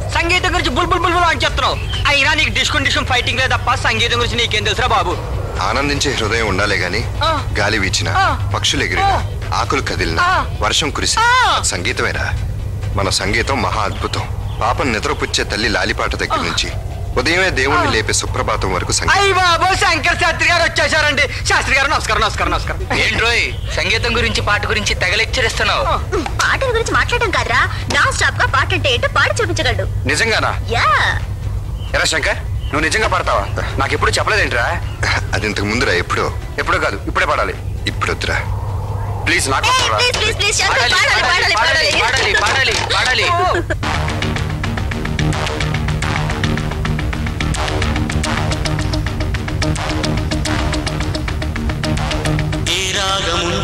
సంగీతం గురించి బుల్ బుల్ బుల్ బుల్ అని చెప్తున్నావు. అయినా నీకు డిస్కున్ డిస్కున్ ఫైటింగ్ లేదు తప్ప సంగీతం గురించి నీకేం తెలుసురా బాబు? ఆనందించే హృదయం ఉండాలే గాని. గాలి వీచిన. పక్షులు ఎగిరిన ఆ. ఆకులు కదిలిన. వర్షం కురిసి సంగీతమేరా. మన సంగీతం మహా అద్భుతం. పాపం నిద్రపుచ్చే తల్లి లాలిపాట దగ్గర నుంచి. ఉదయమే దేవుణ్ణి లేపే సుప్రభాతం వరకు సంగీతం. అయ్య బాబు శంకర్ శాస్త్రి గారు వచ్చేసారండి శాస్త్రి గారు నమస్కారం నమస్కారం నమస్కారం. ఏంట్రోయ్ సంగీతం గురించి పాట గురించి తెగ లెక్చర్ ఇస్తున్నావు పాటల గురించి మాట్లాడడం కాదురా. నాన్ స్టాప్గా పాట అంటే ఏంటో పాడి చూపించగలడు. నిజంగానా? యా. ఎరా శంకర్ నువ్వు నిజంగా పడతావా? నాకు ఎప్పుడు చెప్పలేదేంట్రా? అది ఇంతకు ముందురా ఎప్పుడో? ఎప్పుడో కాదు ఇప్పుడే పాడాలి. ఇప్పుడు వద్దురా ప్లీజ్ నాకు పాడాలి పాడాలి. పాడాలి పాడాలి పాడాలి.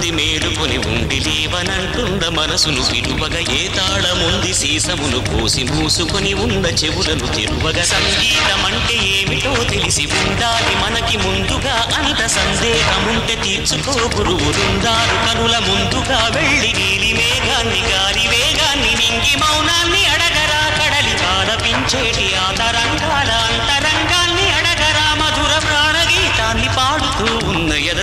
ఉంది మేలుకొని ఉండి లేవనంటుంద మనసును విలువగా ఏ తాళముంది సీసమును కోసి మూసుకొని ఉన్న చెవులను తెరువగా. సంగీతమంటే ఏమిటో తెలిసి ఉండాలి మనకి ముందుగా అంత సందేహముంటే తీర్చుకో గురువులుందారు కనుల ముందుగా వెళ్ళి నీలి మేఘాన్ని గాలి వేగాన్ని మింగి మౌనాన్ని అడగరా. కడలి బాధపించేటి ఆ తరంగాల అంతరంగాన్ని అడగరా. మధుర ప్రాణగీతాన్ని పాడుతూ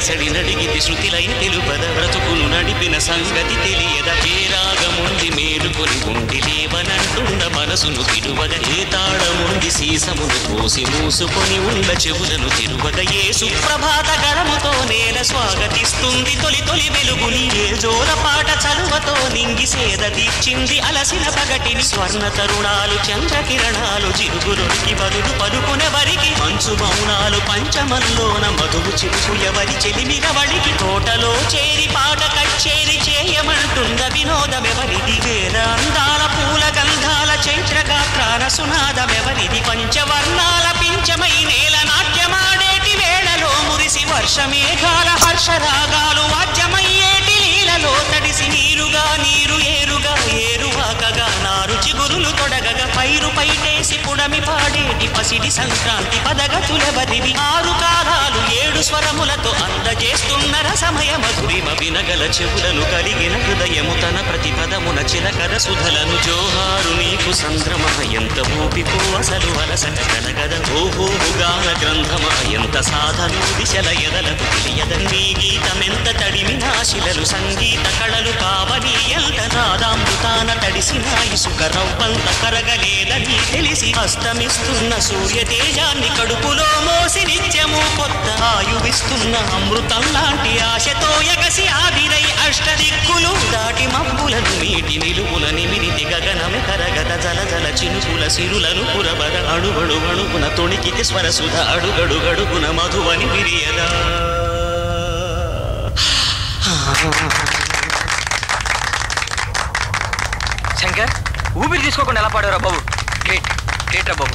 అలసడి ఎదసడి నడిగితి తెలుపద బ్రతుకును నడిపిన సంగతి తెలియద చేరాగముంది మేలుకొని ఉండి లేవనంటున్న మనసును తిరువగ ఏ తాళముంది సీసమును పోసి మూసుకొని ఉండ చెవులను తిరువగ ఏ సుప్రభాత గణముతో నేల స్వాగతిస్తుంది. తొలి తొలి వెలుగుని ఏ జోర పాట చలువతో నింగి సేద తీర్చింది అలసిన పగటిని స్వర్ణ తరుణాలు చంద్రకిరణాలు జిరుగురుడికి బదులు పలుకునెవరికి మంచు మౌనాలు పంచమల్లోన మధువు చిరుకు ఎవరి చెలిమిగవడికి తోటలో చేరి పాట కచ్చేరి చేయమంటుంద వినోదమెవరిది? వేద పూల గంధాల చైత్ర గాత్రాల సునాదమెవరిది? పంచవర్ణాల పించమై నేల నాట్యమాడేటి వేళలో మురిసి వర్షమేఘాల హర్షరాగాలు వాద్యమయ్యేటి నీళ్ళలో తడిసి నీరుగా నీరు ఏరుగా ఏరువాకగా నారు చిగురులు తొడగగా పైరు పైటేసి పుడమి పాడేటి పసిడి సంక్రాంతి పదగతులెవరివి ఆరు కాలాలు ఏడు స్వరములతో అందజేస్తున్న రసమయ మధురిమ వినగల చెవులను కలిగిన హృదయము తన ప్రతిపదమున చిలకర సుధలను జోహారు నీకు సంద్రమ ఎంత ఊపికో అసలు అలసట కనగద. ఓహోగాన గ్రంథమ ఎంత సాధను దిశల ఎదలకు తెలియద గీతమెంత తడిమి నాశిలలు సంగ కళలు కావని ఎంత నాదామృతాన తడిసిన ఇసుక రవ్వంత కరగలేదని తెలిసి అస్తమిస్తున్న సూర్య తేజాన్ని కడుపులో మోసి నిత్యము కొత్త ఆయువిస్తున్న అమృతం లాంటి ఆశతో ఎగసి ఆవిరై అష్టదిక్కులు దాటి మబ్బులను నీటి నిలువుల నిమిరితి గగనము కరగత జల జల చినుకుల సిరులను పురబర అడుగడు అడుగున తొణికితి స్వరసుధ అడుగడుగడుగున మధువని విరియదా. శంకర్ ఊపిరి తీసుకోకుండా ఎలా పాడారా బాబు? గ్రేట్ గ్రేట్ రా బాబు.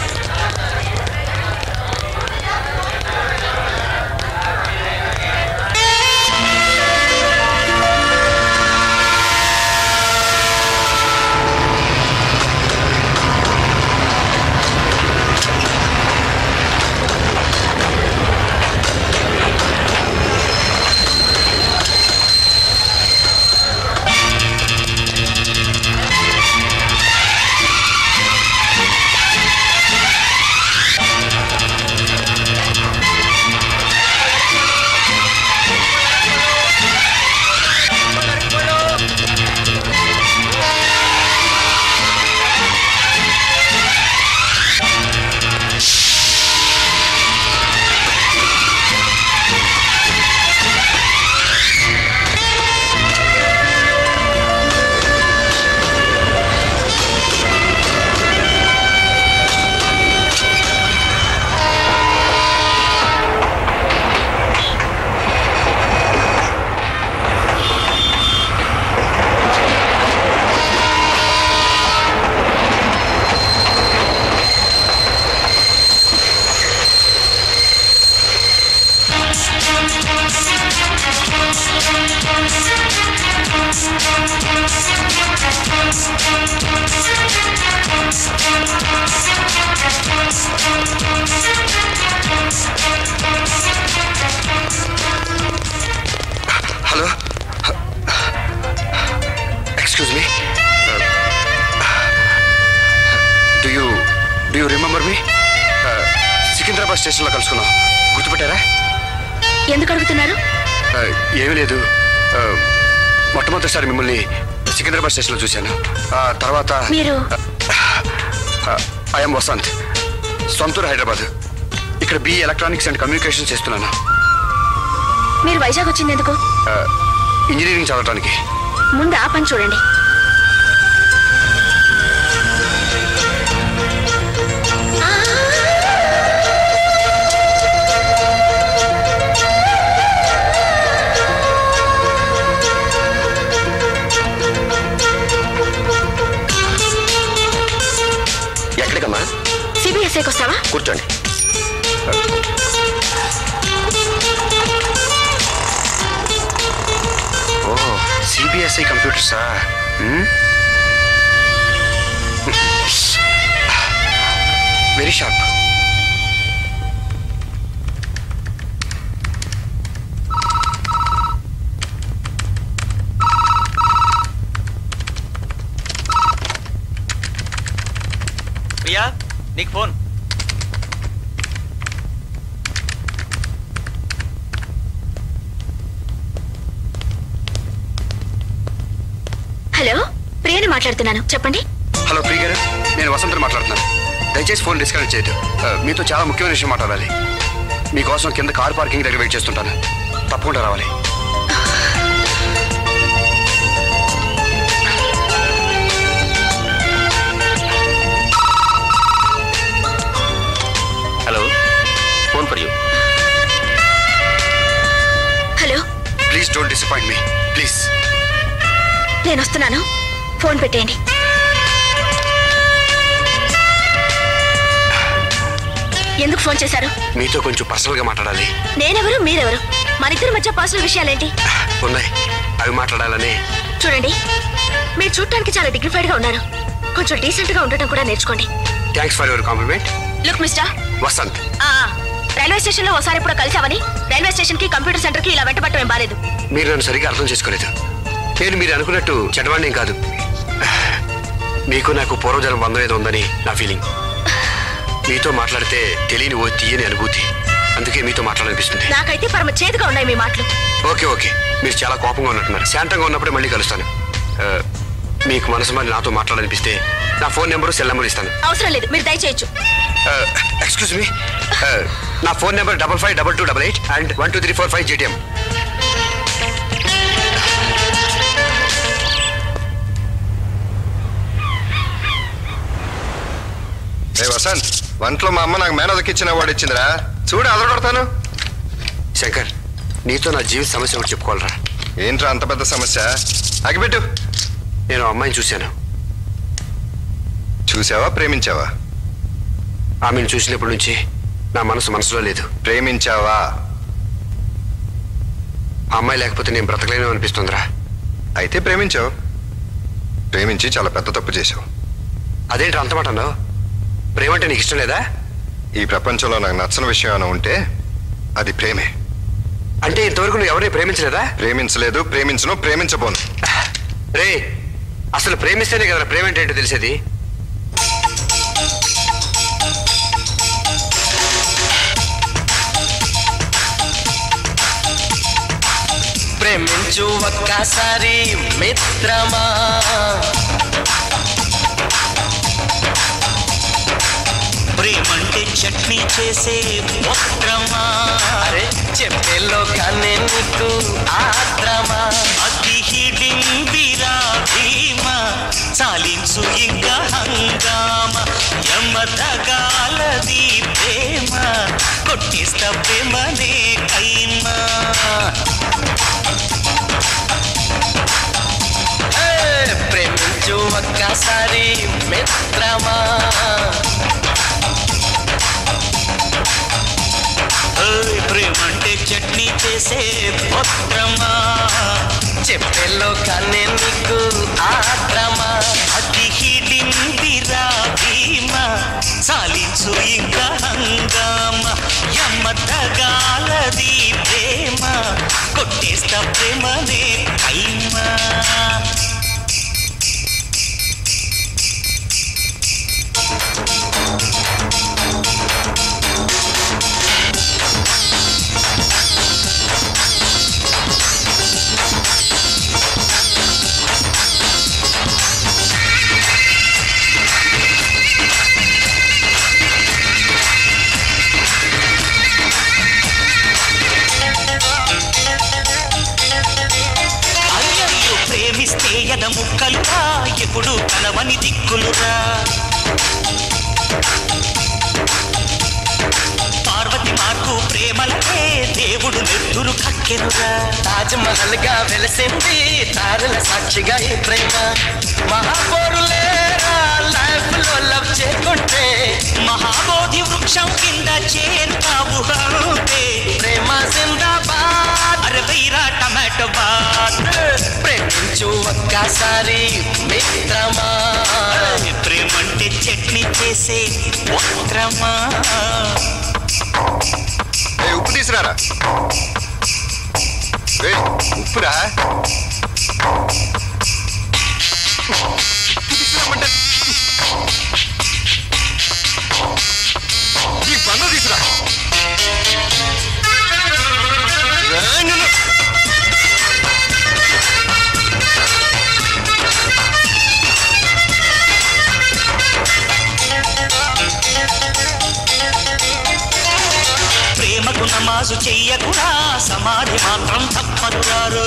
మీ సికింద్రాబాద్ స్టేషన్లో కలుసుకున్నాం గుర్తుపెట్టారా? ఎందుకు అడుగుతున్నారు? ఏమీ లేదు. మొట్టమొదటిసారి మిమ్మల్ని సికింద్రాబాద్ స్టేషన్లో చూశాను. ఆ తర్వాత మీరు ఐఎమ్ వసంత్. సొంతూరు హైదరాబాద్. ఇక్కడ బి ఎలక్ట్రానిక్స్ అండ్ కమ్యూనికేషన్ చేస్తున్నాను. మీరు వైజాగ్ వచ్చింది ఎందుకు? ఇంజనీరింగ్ చదవడానికి ముందు ఆ పని చూడండి. సిబిఎస్ఐకి వస్తావా కూర్చోండి. ఓ సిబిఎస్ఈ కంప్యూటర్సా వెరీ షార్ప్ చెప్పండి. హలో ప్రియ గారు నేను వసంత్ మాట్లాడుతున్నాను. దయచేసి ఫోన్ డిస్కనెక్ట్ చేయదు మీతో చాలా ముఖ్యమైన విషయం మాట్లాడాలి. మీకోసం కింద కార్ పార్కింగ్ దగ్గర వెయిట్ చేస్తుంటాను. తప్పకుండా రావాలి. Hello phone for you. Hello. Please don't disappoint me. Please. నేను వస్తున్నాను. ఫోన్ పెట్టేయండి. ఎందుకు ఫోన్ చేశారు? మీతో కొంచెం పర్సనల్గా మాట్లాడాలి. నేనెవరు మీరెవరు? మన ఇద్దరి మధ్య పర్సనల్ విషయాలేంటి? ఉన్నాయి. అవి మాట్లాడాలని. చూడండి మీరు చూడటానికి చాలా డిగ్నిఫైడ్గా ఉన్నారు. కొంచెం డీసెంట్గా ఉండటం కూడా నేర్చుకోండి. Thanks for your compliment look mister Vasant. ఆ, రైల్వే స్టేషన్లో ఒకసారి ఎప్పుడో కలిసామని రైల్వే స్టేషన్కి కంప్యూటర్ సెంటర్కి ఇలా వెంటబట్టం ఏం బాలేదు. మీరు నన్ను సరిగ్గా అర్థం చేసుకోలేదు. నేను మీరు అనుకున్నట్టు చెడ్డవాణ్ణేం కాదు. మీకు నాకు పూర్వజన్మ బంధం ఏదో ఉందని నా ఫీలింగ్ మీతో మాట్లాడితే తెలియని ఓ తీయని అనుభూతి. అందుకే మీతో మాట్లాడాలనిపిస్తుంది. నాకైతే పరమ చేదుగా ఉన్నాయి మీ మాటలు. Okay okay. మీరు చాలా కోపంగా ఉన్నట్టున్నారు శాంతంగా ఉన్నప్పుడే మళ్ళీ కలుస్తాను. ఆ, మీకు మనసు మరి నాతో మాట్లాడాలనిపిస్తే నా ఫోన్ నెంబరు సెల్ నెంబర్ ఇస్తాను. అవసరం లేదు మీరు దయచేయచ్చు. Excuse me. నా phone number double five double two double eight and one two three four five JTM. Vasant. వంటలో మా అమ్మ నాకు మేనదకి ఇచ్చిన వాడు ఇచ్చిందిరా. చూడు అదరగొడతాను. శంకర్ నీతో నా జీవిత సమస్య ఒకటి చెప్పుకోవాలరా. ఏంట్రా అంత పెద్ద సమస్య? అగిపెట్టు నేను అమ్మాయిని చూశాను. చూసావా ప్రేమించావా? ఆమెను చూసినప్పటి నుంచి నా మనసు మనసులో లేదు. ప్రేమించావా? ఆ అమ్మాయి లేకపోతే నేను బ్రతకలేను అనిపిస్తుందిరా. అయితే ప్రేమించావు. ప్రేమించి చాలా పెద్ద తప్పు చేశావు. అదేంటి అంత మాట అన్నావు? ప్రేమ అంటే నీకు ఇష్టం లేదా? ఈ ప్రపంచంలో నాకు నచ్చని విషయం ఏమైనా ఉంటే అది ప్రేమే. అంటే ఇంతవరకు నువ్వు ఎవరిని ప్రేమించలేదా? ప్రేమించలేదు ప్రేమించను ప్రేమించబోను. రే అసలు ప్రేమిస్తేనే కదా ప్రేమ అంటే ఏంటో తెలిసేది? ప్రేమించు ఒక్కసారి మిత్రమా? ప్రేమంటే చట్నీ చేసే వస్త్రమా అరే చెప్పేలో కానీ నీకు ఆత్రమా? అతి హిడింబిరా భీమా చాలించు ఇంకా హంగామ? యమతగాలది ప్రేమ కొట్టిస్తా ప్రేమనే కైమా? ప్రేమించు ఒక్కసారి మిత్రమా? చట్నీ చేసే వస్త్రమా చెప్పెల్లో కానీ నీకు ఆత్రమా? అతి హిడిందిరా భీమా? చాలించు ఇంకా హంగామ? యమతగాలది ప్రేమ? కొట్టేస్తా ప్రేమనే కైమా? దిక్కులురా. పార్వతి మాకు ప్రేమలకే దేవుడు నెత్తురు కక్కెనురా తాజ్ మహల్గా వెలిసింది తారల సాక్షిగా ఈ ప్రేమ. మహాపౌరులేరా లైఫ్లో లవ్ మహాబోధి వృక్షం కింద చేరుతావు ప్రేమ జిందాబాద్ అరే టమాటో బాత్ ప్రేమించు ఒక్కసారి మిత్రమా? ప్రేమంటే చట్నీ చేసే మిత్రమా? ఉప్పు తీసురారా ఏ ఉప్పురా? తీసుకురామంటే ప్రేమకు నమాజు చెయ్యకుడా సమాధి మాత్రం తప్పదు గారు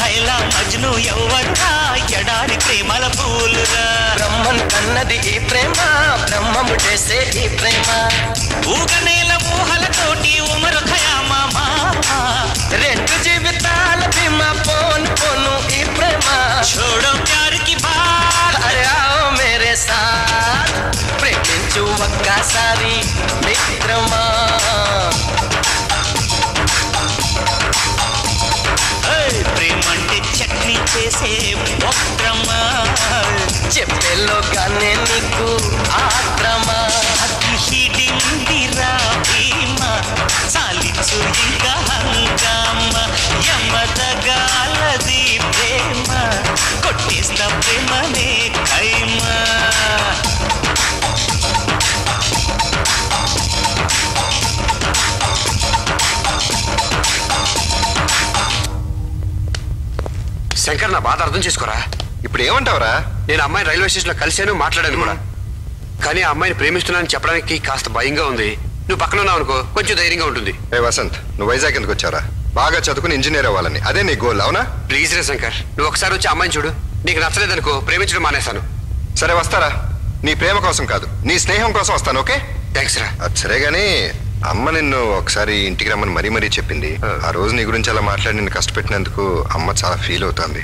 లైలా మజ్ను ఎవ్వరురా ఎడారి ప్రేమల పూలురా. బ్రహ్మం కన్నది ఈ ప్రేమ బ్రహ్మము చేసే ఈ ప్రేమ. ఊగనేల ఊహలతోటి ఉమరు ఖయామా. రెండు జీవితాల భీమా పోను పోను ఈ ప్రేమ. చూడో ప్యారికి आओ మేరే సాత్ ప్రేమించు ఒక్కసారి మిత్రమా? ప్రేమంటే చట్నీ చేసే వక్రమా? చెప్పేలోగానే నీకు ఆత్రమా? అగ్నిహిడిందిరా భీమ. చాలించు ఇంకా హంగామ. యమదగాలది ప్రేమ. కొట్టేస్తా ప్రేమనే శంకర్ నా బాధ అర్థం చేసుకోరా? ఇప్పుడు ఏమంటావురా? నేను అమ్మాయిని రైల్వే స్టేషన్లో కలిశాను మాట్లాడాను కూడా. కానీ ఆ అమ్మాయిని ప్రేమిస్తున్నానని చెప్పడానికి కాస్త భయంగా ఉంది. నువ్వు పక్కన ఉన్నావు అనుకో కొంచెం ధైర్యంగా ఉంటుంది. ఏ వసంత్ నువ్వు వైజాగ్ ఎందుకు వచ్చారా బాగా చదువుకుని ఇంజనీర్ అవ్వాలని. అదే నీ గోల్ అవునా? ప్లీజ్ రే శంకర్ నువ్వు ఒకసారి వచ్చి అమ్మాయిని చూడు. నీకు నచ్చలేదనుకో ప్రేమించడం మానేశాను. సరే వస్తారా? నీ ప్రేమ కోసం కాదు నీ స్నేహం కోసం వస్తాను ఓకే? థ్యాంక్స్ రా. సరే గానీ అమ్మ నిన్ను ఒకసారి ఇంటికి రమ్మని మరీ మరీ చెప్పింది. ఆ. రోజు నీ గురించి అలా మాట్లాడి నిన్ను కష్టపెట్టినందుకు అమ్మ చాలా ఫీల్ అవుతుంది.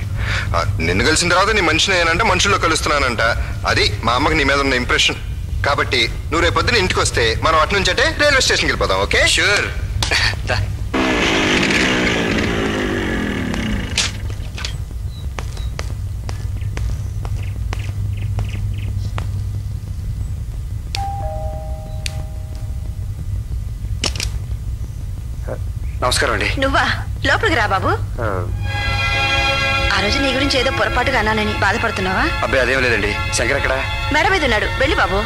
నిన్ను కలిసిన తర్వాత నీ మనిషిని ఏనంటే మనుషుల్లో కలుస్తున్నానంట. అది మా అమ్మకి నీ మీద ఉన్న ఇంప్రెషన్ కాబట్టి నువ్వు రేపు పొద్దున ఇంటికి వస్తే మనం అటు నుంచి అంటే రైల్వే స్టేషన్కి వెళ్ళిపోదాం ఓకే? షూర్ నమస్కారం అండి. నువ్వా? లోపలికి రా బాబు. ఆ, రోజు నీ గురించి ఏదో పొరపాటుగా అన్నానని బాధపడుతున్నావా? అబ్బాయి అదేం లేదండి. శంకర్ ఎక్కడ? మేడ మీద ఉన్నాడు. వెళ్ళి బాబు.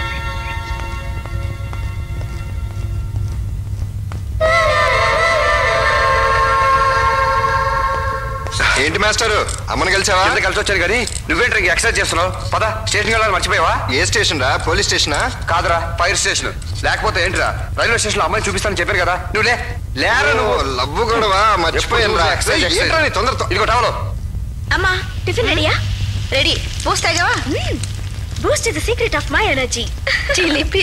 ఏంటి మాస్టారు? అమ్మని కలిసావా? కింద కలిసి వచ్చాను కానీ నువ్వేంటి ఇంక ఎక్సర్సైజ్ చేస్తున్నావు? పద స్టేషన్కి వెళ్ళాలి మర్చిపోయావా? ఏ స్టేషన్ రా పోలీస్ స్టేషనా? కాదురా ఫైర్ స్టేషన్. లేకపోతే ఏంటిరా? రైల్వే స్టేషన్లో అమ్మాయిని చూపిస్తానని చెప్పాను కదా. నువ్వు లే లేరా నువ్వు? లవ్వు గొడవ? మర్చిపోయాను రా తొందరతో? ఇదిగో టవలో. అమ్మా టిఫిన్ రెడీయా? Ready. Boost తాగావా? Boost is the secret of my energy. చిలిపి.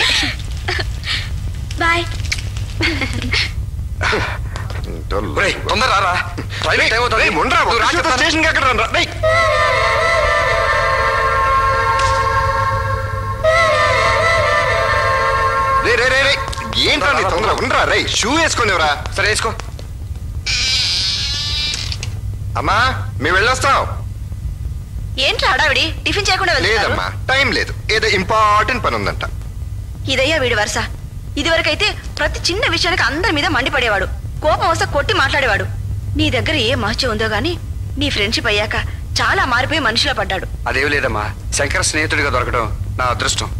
బాయ్. ఏంట్రా నీ తొందర? ఉండరా రే షూ వేసుకునేవరా? సరే వేసుకో. అమ్మా మేము వెళ్ళొస్తాం. ఏంట్రా హడావిడి? టిఫిన్ చేయకుండా లేదమ్మా టైం లేదు. ఏదో ఇంపార్టెంట్ పని ఉందంట. ఇదయ్యా వీడి వరుస. ఇదివరకైతే ప్రతి చిన్న విషయానికి అందరి మీద మండిపడేవాడు. కోపం వస్తే కొట్టి మాట్లాడేవాడు. నీ దగ్గర ఏ మహత్యం ఉందో గాని నీ ఫ్రెండ్షిప్ అయ్యాక చాలా మారిపోయి మనిషిలో పడ్డాడు. అదేం లేదమ్మా. శంకర్ స్నేహితుడిగా దొరకడం నా అదృష్టం.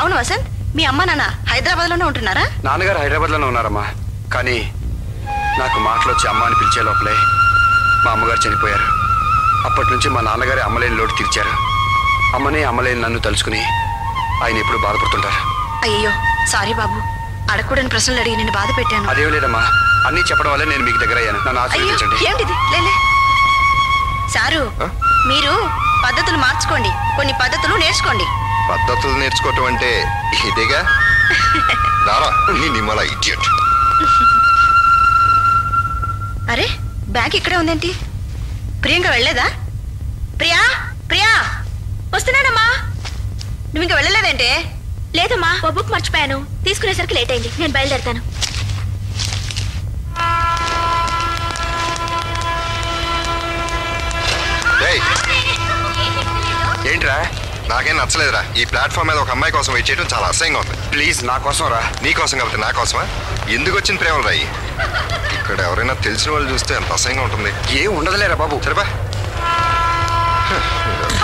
అవును వసంత్ మీ అమ్మ నాన్న హైదరాబాద్లోనే ఉంటున్నారా? నాన్నగారు హైదరాబాద్లోనే ఉన్నారమ్మా. కానీ నాకు మాటలు వచ్చి అమ్మ అని పిలిచే లోపలే మా అమ్మగారు చనిపోయారు. అప్పటి నుంచి మా నాన్నగారి అమ్మలేని లోటు తీర్చారు. అమ్మనే అమ్మలేని నన్ను తలుచుకుని ఆయన ఎప్పుడు బాధపడుతుంటారు. అయ్యో సారీ బాబు. అడగకూడని ప్రశ్నలు అడిగి నిన్ను బాధ పెట్టాను. అదేం లేదమ్మా. అన్నీ చెప్పడం వల్లే నేను మీకు దగ్గర అయ్యాను నన్ను అయ్యో ఆశీర్వదించండి ఏమిటిది లేలే సారు మీరు పద్ధతులు మార్చుకోండి. కొన్ని పద్ధతులు నేర్చుకోండి. పద్ధతులు నేర్చుకోవటం అంటే ఇదేగా? నిమ్మల ఇడియట్. అరే బ్యాగ్ ఇక్కడే ఉందేంటి? ప్రియాంక వెళ్ళలేదా? ప్రియా ప్రియా వస్తున్నానమ్మా. నువ్వు ఇంకా వెళ్ళలేదంటే? లేదమ్మా ఓ బుక్ మర్చిపోయాను. తీసుకునేసరికి లేట్ అయింది. నేను బయలుదేరతాను. ఏంట్రా? నాకేం నచ్చలేదురా. ఈ ప్లాట్ఫామ్ మీద ఒక అమ్మాయి కోసం వెయిట్ చేయడం చాలా అసహ్యంగా ఉంది. ప్లీజ్ నా కోసం రా. నీ కోసం కాబట్టి నా కోసమా? ఎందుకు వచ్చిన ప్రేమలు రాయి ఇక్కడ ఎవరైనా తెలిసిన వాళ్ళు చూస్తే ఎంత అసహ్యంగా ఉంటుంది. ఏం ఉండదులేరా బాబు. సరేపా.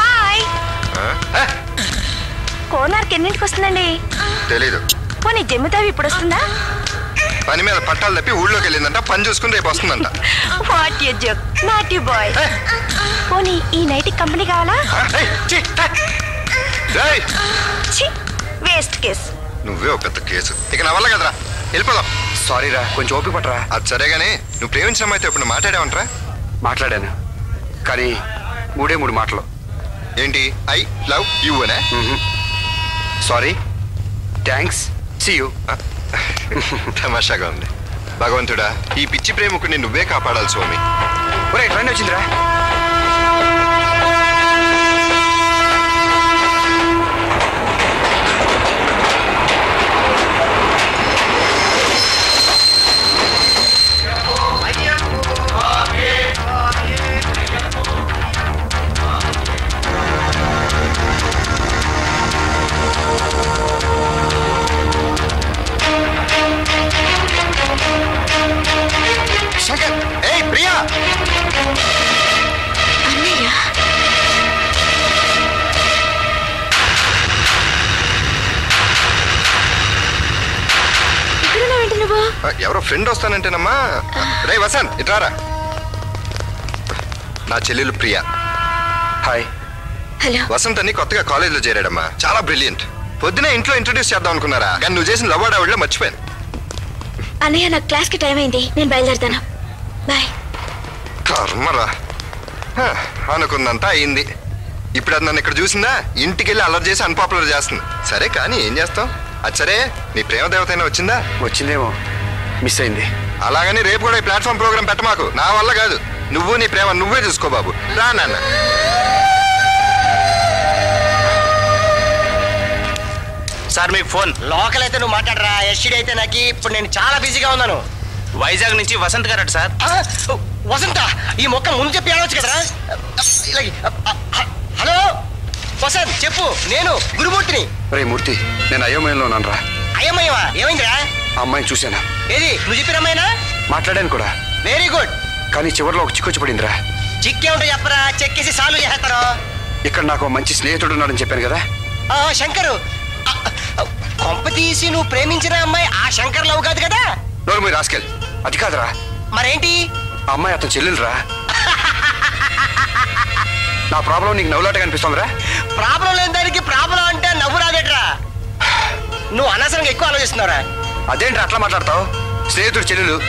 హాయ్? కోనార్క్ ఎన్నింటికి వస్తుందండి? తెలీదు. పోనీ జమ్మితావి ఇప్పుడు వస్తుందా? పని మీద పట్టాలు తప్పి ఊళ్ళోకి వెళ్ళిందంట పని చూసుకుని రేపు వస్తుందంట. What you joke not you boy పోనీ ఈ నైట్ కంపెనీ కావాలా? వేస్ట్ కేస్ నువ్వే ఒక పెద్ద కేసు. ఇక నా వల్ల కదరా? వెళ్ళిపోదాం. సారీ రా కొంచెం ఓపిక పట్టరా? అది సరే గానీ నువ్వు ప్రేమించిన అమ్మాయితో ఇప్పుడు మాట్లాడావంటరా? మాట్లాడాను. కానీ మూడే మూడు మాటలు. ఏంటి? ఐ లవ్ యూ అనే? సారీ థ్యాంక్స్ సి యూ తమాషాగా ఉంది. భగవంతుడా ఈ పిచ్చి ప్రేమకుని నువ్వే కాపాడాలి స్వామి. ఒరే ట్రైన్ వచ్చిందిరా. శంకర్ ఏయ్ ప్రియా! ఇక్కడున్నావేంటి నువ్వు? ఆ, ఎవరో ఫ్రెండ్ వస్తానంటేనమ్మా. రే వసంత్ ఇట్రారా నా చెల్లెలు ప్రియా. హాయ్. హలో. వసంత్ అని కొత్తగా కాలేజీలో చేరాడమ్మా. చాలా బ్రిలియంట్. పొద్దునే ఇంట్లో ఇంట్రొడ్యూస్ చేద్దాం అనుకున్నారా? కానీ నువ్వు చేసిన లవ్ ఆవిడలో మర్చిపోయాను. అన్నయ్య నాకు క్లాస్కి టైం అయింది. నేను బయలుదేరతాను. బాయ్. కర్మరా. హ, అనుకున్నంతా అయింది. ఇప్పుడు అది నన్ను ఇక్కడ చూసిందా? ఇంటికి వెళ్ళి అలర్ట్ చేసి అన్పాపులర్ చేస్తుంది. సరే కానీ ఏం చేస్తాం? అది సరే నీ ప్రేమ దేవతైనా వచ్చిందా? వచ్చిందేమో. మిస్ అయింది. అలాగని రేపు కూడా ఈ ప్లాట్ఫామ్ ప్రోగ్రామ్ పెట్టమాకు. నా వల్ల కాదు. నువ్వు నీ ప్రేమ నువ్వే చూసుకో బాబు. రా నాన్న. సార్ మీకు ఫోన్. లోకల్ అయితే నువ్వు మాట్లాడరా. ఎస్టీడీ అయితే నాకు ఇప్పుడు నేను చాలా బిజీగా ఉన్నాను. వైజాగ్ నుంచి వసంత్ గారు అట సార్ వసంత ఈ మొక్క ముందు చెప్పి ఆడవచ్చు కదరా. హలో? వసంత్ చెప్పు నేను గురుమూర్తిని. రే మూర్తి నేను అయోమయంలో ఉన్నాను రా అయ్యమ్మయ్యవా ఏమైందిరా? ఆ అమ్మాయిని చూశాను? ఏది నువ్వు చెప్పిన అమ్మాయినా? మాట్లాడాను కూడా. వెరీ గుడ్ కానీ చివరిలో ఒక చిక్కొచ్చి పడిందిరా చిక్కే ఉంటే చెప్పరా? చెక్కేసి సాల్వ్ చేస్తారు ఇక్కడ నాకు మంచి స్నేహితుడు ఉన్నాడని చెప్పాను కదా. ఆ, శంకరు. కొంప తీసి నువ్వు ప్రేమించిన అమ్మాయి ఆ శంకర్ లవ్ కాదు కదా? నోరు మీరు రాసుకెళ్ళి. అది కాదురా. మరేంటి? అమ్మాయి అతను చెల్లెలురా. నా ప్రాబ్లం నీకు నవ్వులాటగా అనిపిస్తుందిరా. ప్రాబ్లం లేని దానికి ప్రాబ్లం అంటే నవ్వు రాదేట్రా. నువ్వు అనవసరంగా ఎక్కువ ఆలోచిస్తున్నావురా. అదేంటి అట్లా మాట్లాడతావు? స్నేహితుడు చెల్లెలు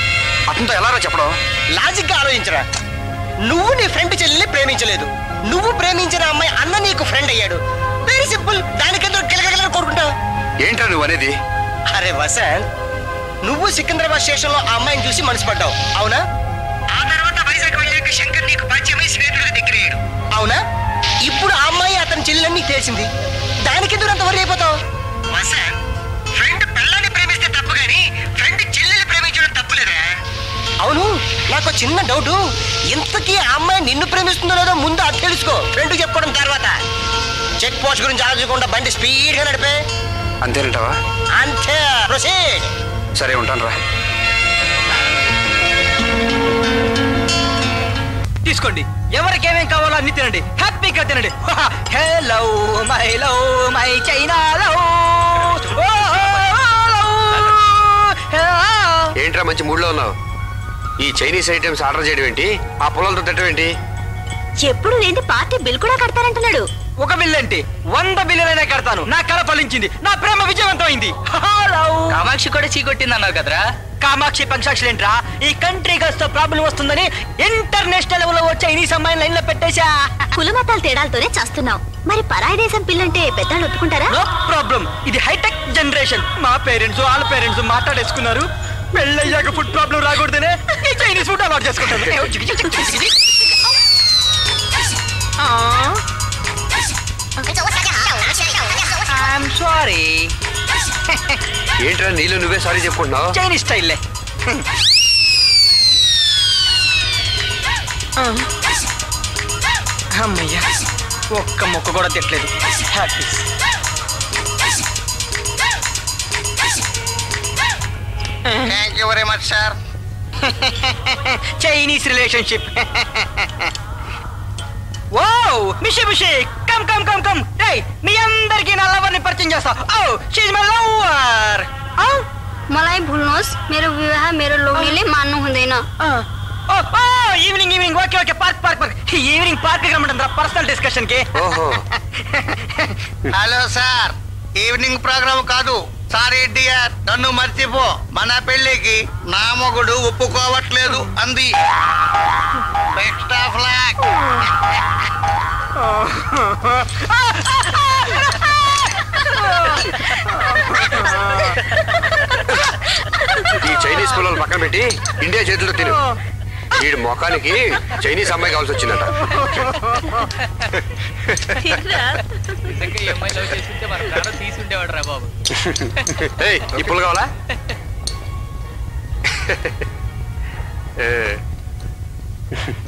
అతనితో ఎలారా చెప్పడం? లాజిక్గా ఆలోచించరా. నువ్వు నీ ఫ్రెండ్ చెల్లెల్ని ప్రేమించలేదు. నువ్వు ప్రేమించిన అమ్మాయి అన్న నీకు ఫ్రెండ్ అయ్యాడు. వెరీ సింపుల్ దానికెందుకు గిలగల కొడుకుంటావు? ఏంట్రా నువ్వు అనేది? అరే వసంత్ నువ్వు సికింద్రాబాద్ స్టేషన్లో ఆ అమ్మాయిని చూసి మనసు పడ్డావు అవునా? ఆ తర్వాత వైజాగ్ వెళ్ళాక శంకర్ నీకు పరిచయమై స్నేహితుడిగా దగ్గరయ్యాడు. అవునా? ఇప్పుడు ఆ అమ్మాయి అతని చెల్లెలని నీకు తెలిసింది దానికెందుకు అంత వరి అయిపోతావు? ఫ్రెండ్ పిల్లని ప్రేమిస్తే తప్పు కానీ ఫ్రెండ్ చెల్లెల్ని ప్రేమించడం తప్పులేదా? అవును నాకు చిన్న డౌట్. ఇంతకీ ఆ అమ్మాయి నిన్ను ప్రేమిస్తుందో లేదో ముందు అది తెలుసుకో. ఫ్రెండ్ చెప్పుకోవడం తర్వాత. చెక్ పోస్ట్ గురించి ఆలోచించకుండా బండి స్పీడ్గా నడిపే. అంతేనంటావా? అంతే ప్రొసీడ్. సరే ఉంటాను రా. తీసుకోండి. ఎవరికి ఏమేం కావాలో అన్ని తినండి. హ్యాపీగా తినండి. Hello my love my China love ఏంట్రా మంచి మూడ్లో ఉన్నావు? ఈ చైనీస్ ఐటమ్స్ ఆర్డర్ చేయడం ఏంటి? ఆ పొలాలతో తిట్టడం ఏంటి? ఎప్పుడు లేని పార్టీ బిల్ కూడా కడతారంటున్నాడు. ఒక బిల్ ఏంటి వంద బిల్లులైనా కడతాను. నా కళ ఫలించింది. నా ప్రేమ విజయవంతమైంది. కామాక్షి కూడా చీకొట్టింది అన్నావు కదరా? కామాక్షి పంచాక్షులు ఏంట్రా ఈ కంట్రీ గర్ల్స్తో ప్రాబ్లం వస్తుందని ఇంటర్నేషనల్ లెవెల్లో వచ్చే ఈ అమ్మాయిని లైన్లో పెట్టేశా. కులమతాల తేడాలతోనే చేస్తున్నావు. మరి పరాయి దేశం పిల్లంటే పెద్దలు ఒప్పుకుంటారా? నో ప్రాబ్లం ఇది హైటెక్ జనరేషన్. మా పేరెంట్స్ వాళ్ళ పేరెంట్స్ మాట్లాడేసుకున్నారు. పెళ్ళయ్యాక ఫుడ్ ప్రాబ్లం రాకూడదనే ఈ చైనీస్ ఫుడ్ అలవాటు చేసుకుంటాను ఐఎమ్ సారీ ఏంట్రా నీళ్ళు నువ్వే సారీ చెప్పుకుంటున్నావు? చైనీస్ స్టైల్లే అమ్మయ్యా ఒక్క మొక్క కూడా తిట్టలేదు. Happy thank you very much sir Chinese relationship oh మిషి మిషి come come come come రేయ్ మీ అందరికి నా లవర్ని పరిచయం చేస్తా ఓ షీజ్ మై లవర్ मलाई भुल्नुहोस् मेरो विवाह मेरो लोग्नेले मान्नु हुँदैन ఓ ఓ evening evening okay okay park park park evening park రమ్మంటారా పర్సనల్ డిస్కషన్ కి ఓహో హలో సార్ ఈవినింగ్ ప్రోగ్రామ్ కాదు Sorry dear. నన్ను మర్చిపో. మన పెళ్ళికి నా మొగుడు ఒప్పుకోవట్లేదు అంది. ఎక్స్ట్రా ఫ్లాగ్ ఈ చైనీస్ పిల్లలు పక్కన పెట్టి ఇండియా చేతులు తిను. వీడి మొఖానికి చైనీస్ అమ్మాయి కావాల్సి వచ్చిందట. నిజంగా ఈ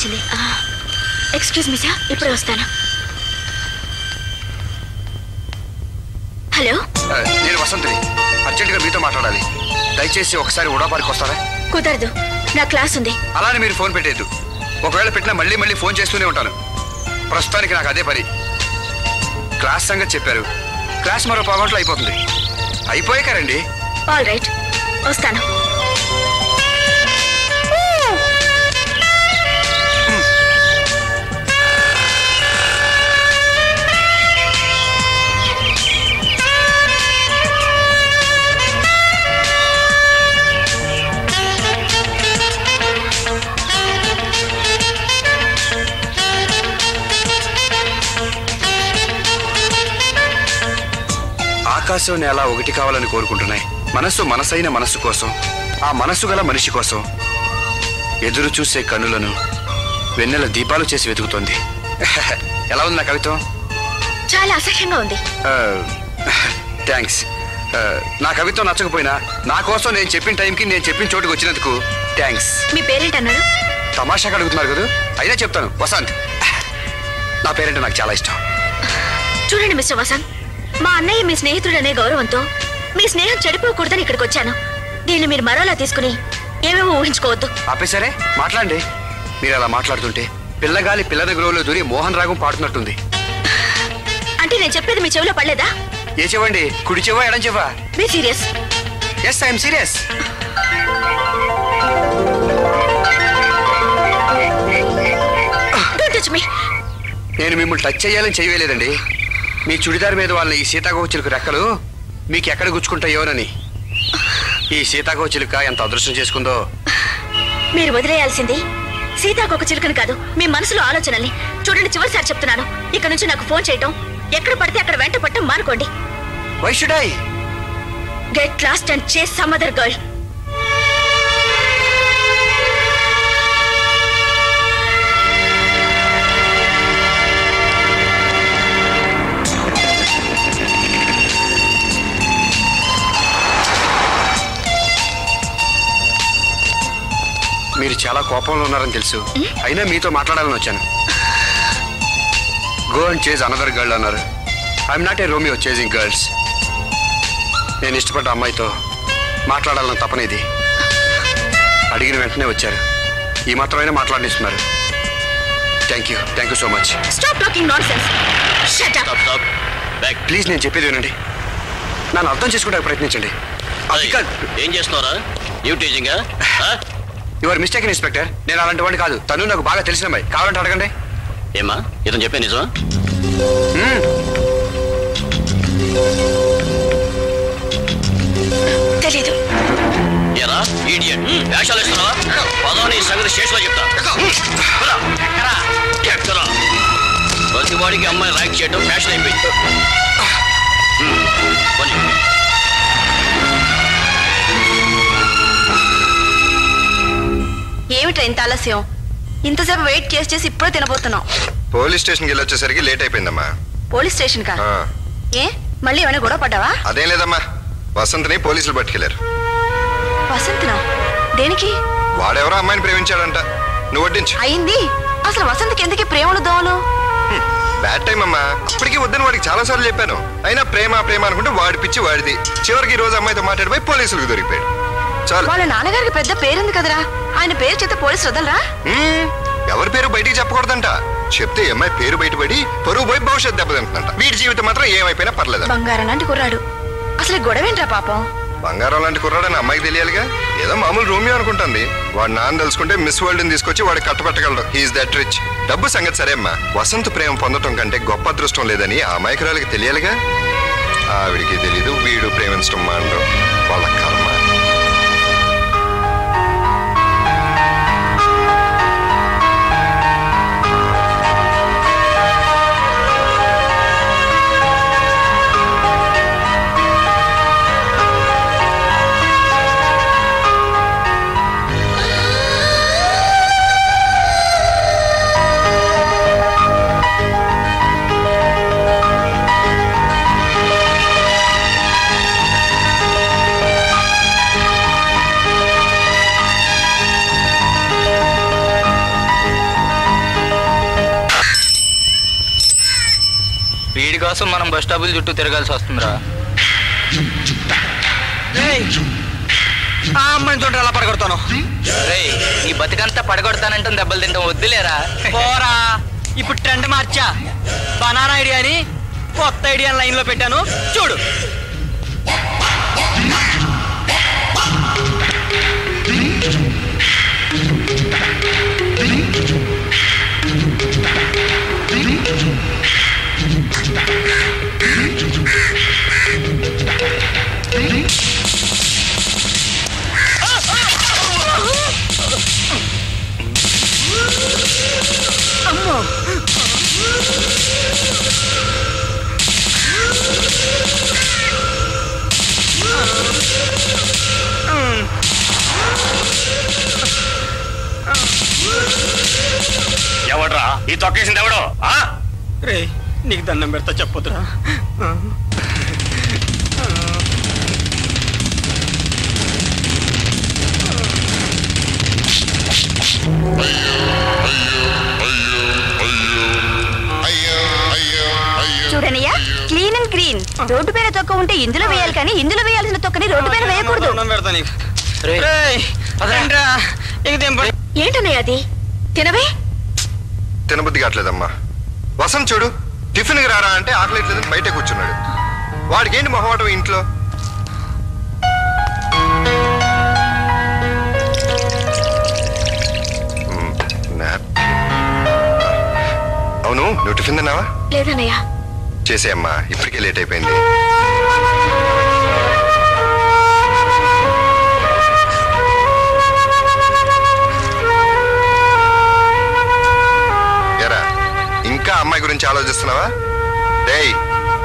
వచ్చింది. ఎక్స్క్యూజ్ మీ సార్ ఇప్పుడే వస్తాను. హలో? నేను వసంతిని. అర్జెంటుగా మీతో మాట్లాడాలి. దయచేసి ఒకసారి ఉడాపారికి వస్తారా? కుదరదు. నా క్లాస్ ఉంది. అలానే మీరు ఫోన్ పెట్టేద్దు ఒకవేళ పెట్టినా మళ్ళీ మళ్ళీ ఫోన్ చేస్తూనే ఉంటాను. ప్రస్తుతానికి నాకు అదే పని. క్లాస్ సంగతి చెప్పారు. క్లాస్ మరో పావుగంటలో అయిపోతుంది. అయిపోయాకరండి ఆల్ రైట్ వస్తాను. ఆకాశం నేల ఒకటి కావాలని కోరుకుంటున్నాయి. మనస్సు మనసైన మనస్సు కోసం ఆ మనస్సు గల మనిషి కోసం. ఎదురు చూసే కన్నులను వెన్నెల దీపాలు చేసి వెతుకుతోంది. ఎలా ఉంది నా కవిత్వం చాలా అసహ్యంగా ఉంది. థ్యాంక్స్ నా కవిత్వం నచ్చకపోయినా నా కోసం నేను చెప్పిన టైంకి నేను చెప్పిన చోటుకు వచ్చినందుకు థ్యాంక్స్ మీ పేరెంట్ అన్నాడు తమాషాగా అడుగుతున్నారు కదా? అయినా చెప్తాను. వసంత్. నా పేరంటే నాకు చాలా ఇష్టం. చూడండి మిస్టర్ వసంత్. మా అన్నయ్య మీ స్నేహితుడనే గౌరవంతో మీ స్నేహం చెడిపోకూడదని ఇక్కడికి వచ్చాను. దీన్ని మీరు మరోలా తీసుకుని ఏమేమో ఊహించుకోవద్దు. ఆపేసరే మాట్లాడండి. మీరు అలా మాట్లాడుతుంటే పిల్లగాలి పిల్లల గురువులో దూరి మోహన్ రాగం పాడుతున్నట్టుంది. అంటే నేను చెప్పేది మీ చెవిలో పడలేదా? ఏ చెవండి? కుడి చెవా ఎడం చెవా? Be serious yes I'm serious నేను మిమ్మల్ని టచ్ చేయాలని చేయలేదండి. మీ చుడిదార్ మీద వాళ్ళ ఈ సీతాకోచిలుక రెక్కలు మీకు ఎక్కడ గుచ్చుకుంటాయోనని. ఈ సీతాకోచిలుక ఎంత అదృష్టం చేసుకుందో. మీరు వదిలేయాల్సింది సీతాకొక చిలుకని కాదు మీ మనసులో ఆలోచనల్ని. చూడండి చివరిసారి చెప్తున్నాను. ఇక్కడ నుంచి నాకు ఫోన్ చేయటం ఎక్కడ పడితే అక్కడ వెంట పట్టం మానుకోండి. Why should I get lost and chase some other girl మీరు చాలా కోపంలో ఉన్నారని తెలుసు. అయినా మీతో మాట్లాడాలని వచ్చాను. Go and chase another girl అన్నారు. I'm not a Romeo chasing girls నేను ఇష్టపడ్డ అమ్మాయితో మాట్లాడాలని తప్పనిది అడిగిన వెంటనే వచ్చారు. ఈ మాత్రమైనా మాట్లాడిస్తున్నారు. Thank you thank you so much stop talking nonsense shut up please నేను చెప్పేది వినండి. నన్ను అర్థం చేసుకోవడానికి ప్రయత్నించండి. ఏం చేస్తున్నారా new teaching your mistake inspector. నేను అలాంటి వాడిని కాదు. తను నాకు బాగా తెలిసిన అమ్మాయి. కావాలంటే అడగండి. ఏమా ఇతను చెప్పే నిజమా? తెలీదు. ఎరా ఈడియట్. వేషాలు ఇస్తున్నావా పదవని సంగతి స్టేషన్లో చెప్తా? ఎక్కరా? ప్రతి వాడికి అమ్మాయి ర్యాక్ చేయడం ఫ్యాషన్ అయిపోయింది. ఏమిట్రా ఇంత ఆలస్యం? ఇంతసేపు వెయిట్ చేసి చేసి ఇప్పుడే తినబోతున్నాం పోలీస్ స్టేషన్కి వెళ్ళి వచ్చేసరికి లేట్ అయిపోయిందమ్మా. పోలీస్ స్టేషన్ కా ఏ? మళ్ళీ ఏమైనా గొడవ పడ్డావా? అదేం లేదమ్మా. వసంత్ని పోలీసులు పట్టుకెళ్ళారు. వసంత్నా? దేనికి? వాడెవరో అమ్మాయిని ప్రేమించాడంట. నువ్వు వడ్డించు. అయింది. అసలు వసంత్కి ఎందుకు ప్రేమలు దోవలు బ్యాడ్ టైం అమ్మా. అప్పటికి వద్దని వాడికి చాలా సార్లు చెప్పాను. అయినా ప్రేమ ప్రేమ అనుకుంటే వాడి పిచ్చి వాడిది. చివరికి ఈ రోజు అమ్మాయితో మాట్లాడిపోయి పోలీసులకు దొరికిపోయాడు. చాలు. వాళ్ళ నాన్నగారికి పెద్ద పేరుంది కదరా. ఆయన పేరు చెప్తే పోలీసు వదలరా. ఎవరి పేరు బయటికి చెప్పకూడదంట. చెప్తే అమ్మాయి పేరు బయటపడి పరువు పోయి భవిష్యత్ దెబ్బతింటుందంట. వీడి జీవితం మాత్రం ఏమైపోయినా పర్లేదు బంగారం లాంటి కుర్రాడు. అసలు గొడవేంట్రా పాపం? బంగారం లాంటి కుర్రాడని అమ్మాయికి తెలియాలిగా? ఏదో మామూలు రోమియో అనుకుంటుంది. వాడు నాన్న తెలుసుకుంటే మిస్ వరల్డ్ తీసుకొచ్చి వాడికి కట్టబెట్టగలడు. హీఈస్ దట్ రిచ్ డబ్బు సంగతి సరే అమ్మా. వసంత్ ప్రేమ పొందటం కంటే గొప్ప అదృష్టం లేదని ఆ అమాయకురాలకి తెలియాలిగా? ఆవిడికి తెలీదు వీడు ప్రేమించడం మాండ్రు వాళ్ళ కర్మ. కోసం మనం బస్ స్టాపుల చుట్టూ తిరగాల్సి వస్తుందిరా. ఆ అమ్మాయిని చూడండి ఎలా పడగొడతాను. రేయ్ ఈ బతికంతా పడగొడతానంటే దెబ్బలు తింటాం వద్దులేరా. పోరా. ఇప్పుడు ట్రెండ్ మార్చా. బనానా ఐడియా అని కొత్త ఐడియా లైన్లో పెట్టాను. చూడు. ఎవడ్రా? ఈ తొక్కేసింది ఎవడో? ఆ? రే నీకు దండం పెడతా చెప్పొద్దురా. చూడనయ్యా క్లీన్ అండ్ గ్రీన్ రోడ్డు పైన తొక్క ఉంటే ఇందులో వేయాలి కానీ ఇందులో వేయాల్సిన తొక్కని రోడ్డు పైన వేయకూడదు. ఏంటన్నయ్య అది? తినవే? తినబుద్ధి కావట్లేదమ్మా. వసంత్ చూడు టిఫిన్కి రారా అంటే ఆకలిట్లేదని బయటే కూర్చున్నాడు. వాడికి ఏంటి మొహమాటం ఇంట్లో. అవును నువ్వు టిఫిన్ తిన్నావా? లేదన్నయ్య చేసేయమ్మా ఇప్పటికే లేట్ అయిపోయింది. అమ్మాయి గురించి ఆలోచిస్తున్నావా? డేయ్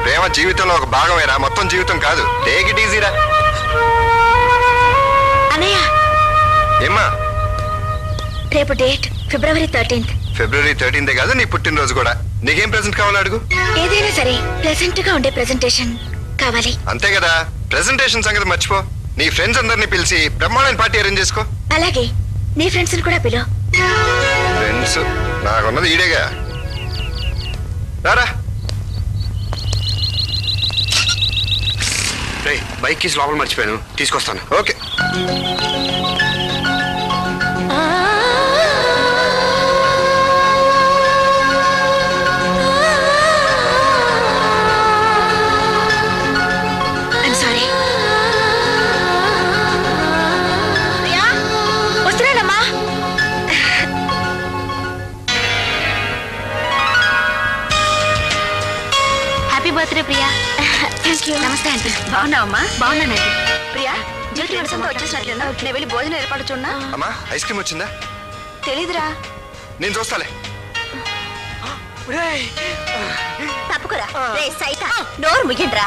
ప్రేమ జీవితంలో ఒక భాగమేరా మొత్తం జీవితం కాదు. టేక్ ఇట్ ఈజీరా అన్నయ్య ఏమ్మా? రేపు డేట్ ఫిబ్రవరి థర్టీన్త్. ఫిబ్రవరి థర్టీన్తే కాదు నీ పుట్టినరోజు కూడా. నీకేం ప్రెసెంట్ కావాలో అడుగు. ఏదైనా సరే ప్రెసెంట్గా ఉండే ప్రెజెంటేషన్ కావాలి. అంతే కదా. ప్రెసెంటేషన్ సంగతి మర్చిపో. నీ ఫ్రెండ్స్ అందరినీ పిలిచి బ్రహ్మాండమైన పార్టీ అరేంజ్ చేసుకో. అలాగే నీ ఫ్రెండ్స్ కూడా పిలు. ఫ్రెండ్స్ నాకున్నది ఈడేగా. రారా. బైక్ కీస్ లోపల మర్చిపోయాను. తీసుకొస్తాను. ఓకే. బాగున్నావమ్మా? బాగున్నానండి ప్రియా జ్యోతి మనసంతా వచ్చేసినట్లున్నా నేను వెళ్ళి భోజనం ఏర్పాటు చూడనా? అమ్మా ఐస్ క్రీమ్ వచ్చిందా? తెలీదురా. నేను చూస్తాలే. తప్పుకురా. రే సైత నోరు ముగిండ్రా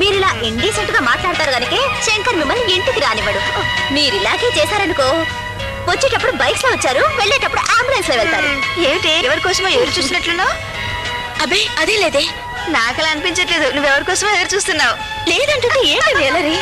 మీరిలా ఇండీసెంట్గా మాట్లాడతారు గనుకే శంకర్ మిమ్మల్ని ఇంటికి రానివ్వడు. మీరు ఇలాగే చేశారనుకో వచ్చేటప్పుడు బైక్స్లో వచ్చారు వెళ్ళేటప్పుడు అంబులెన్స్లో వెళ్తారు. ఏమిటి? ఎవరి కోసమో ఎదురు చూసినట్లున్నావు? అబ్బే అదే లేదే. నాకు అలా అనిపించట్లేదు. నువ్వు ఎవరి కోసమో ఎదురు చూస్తున్నావు? లేదంటుంది ఏంటి వేలరి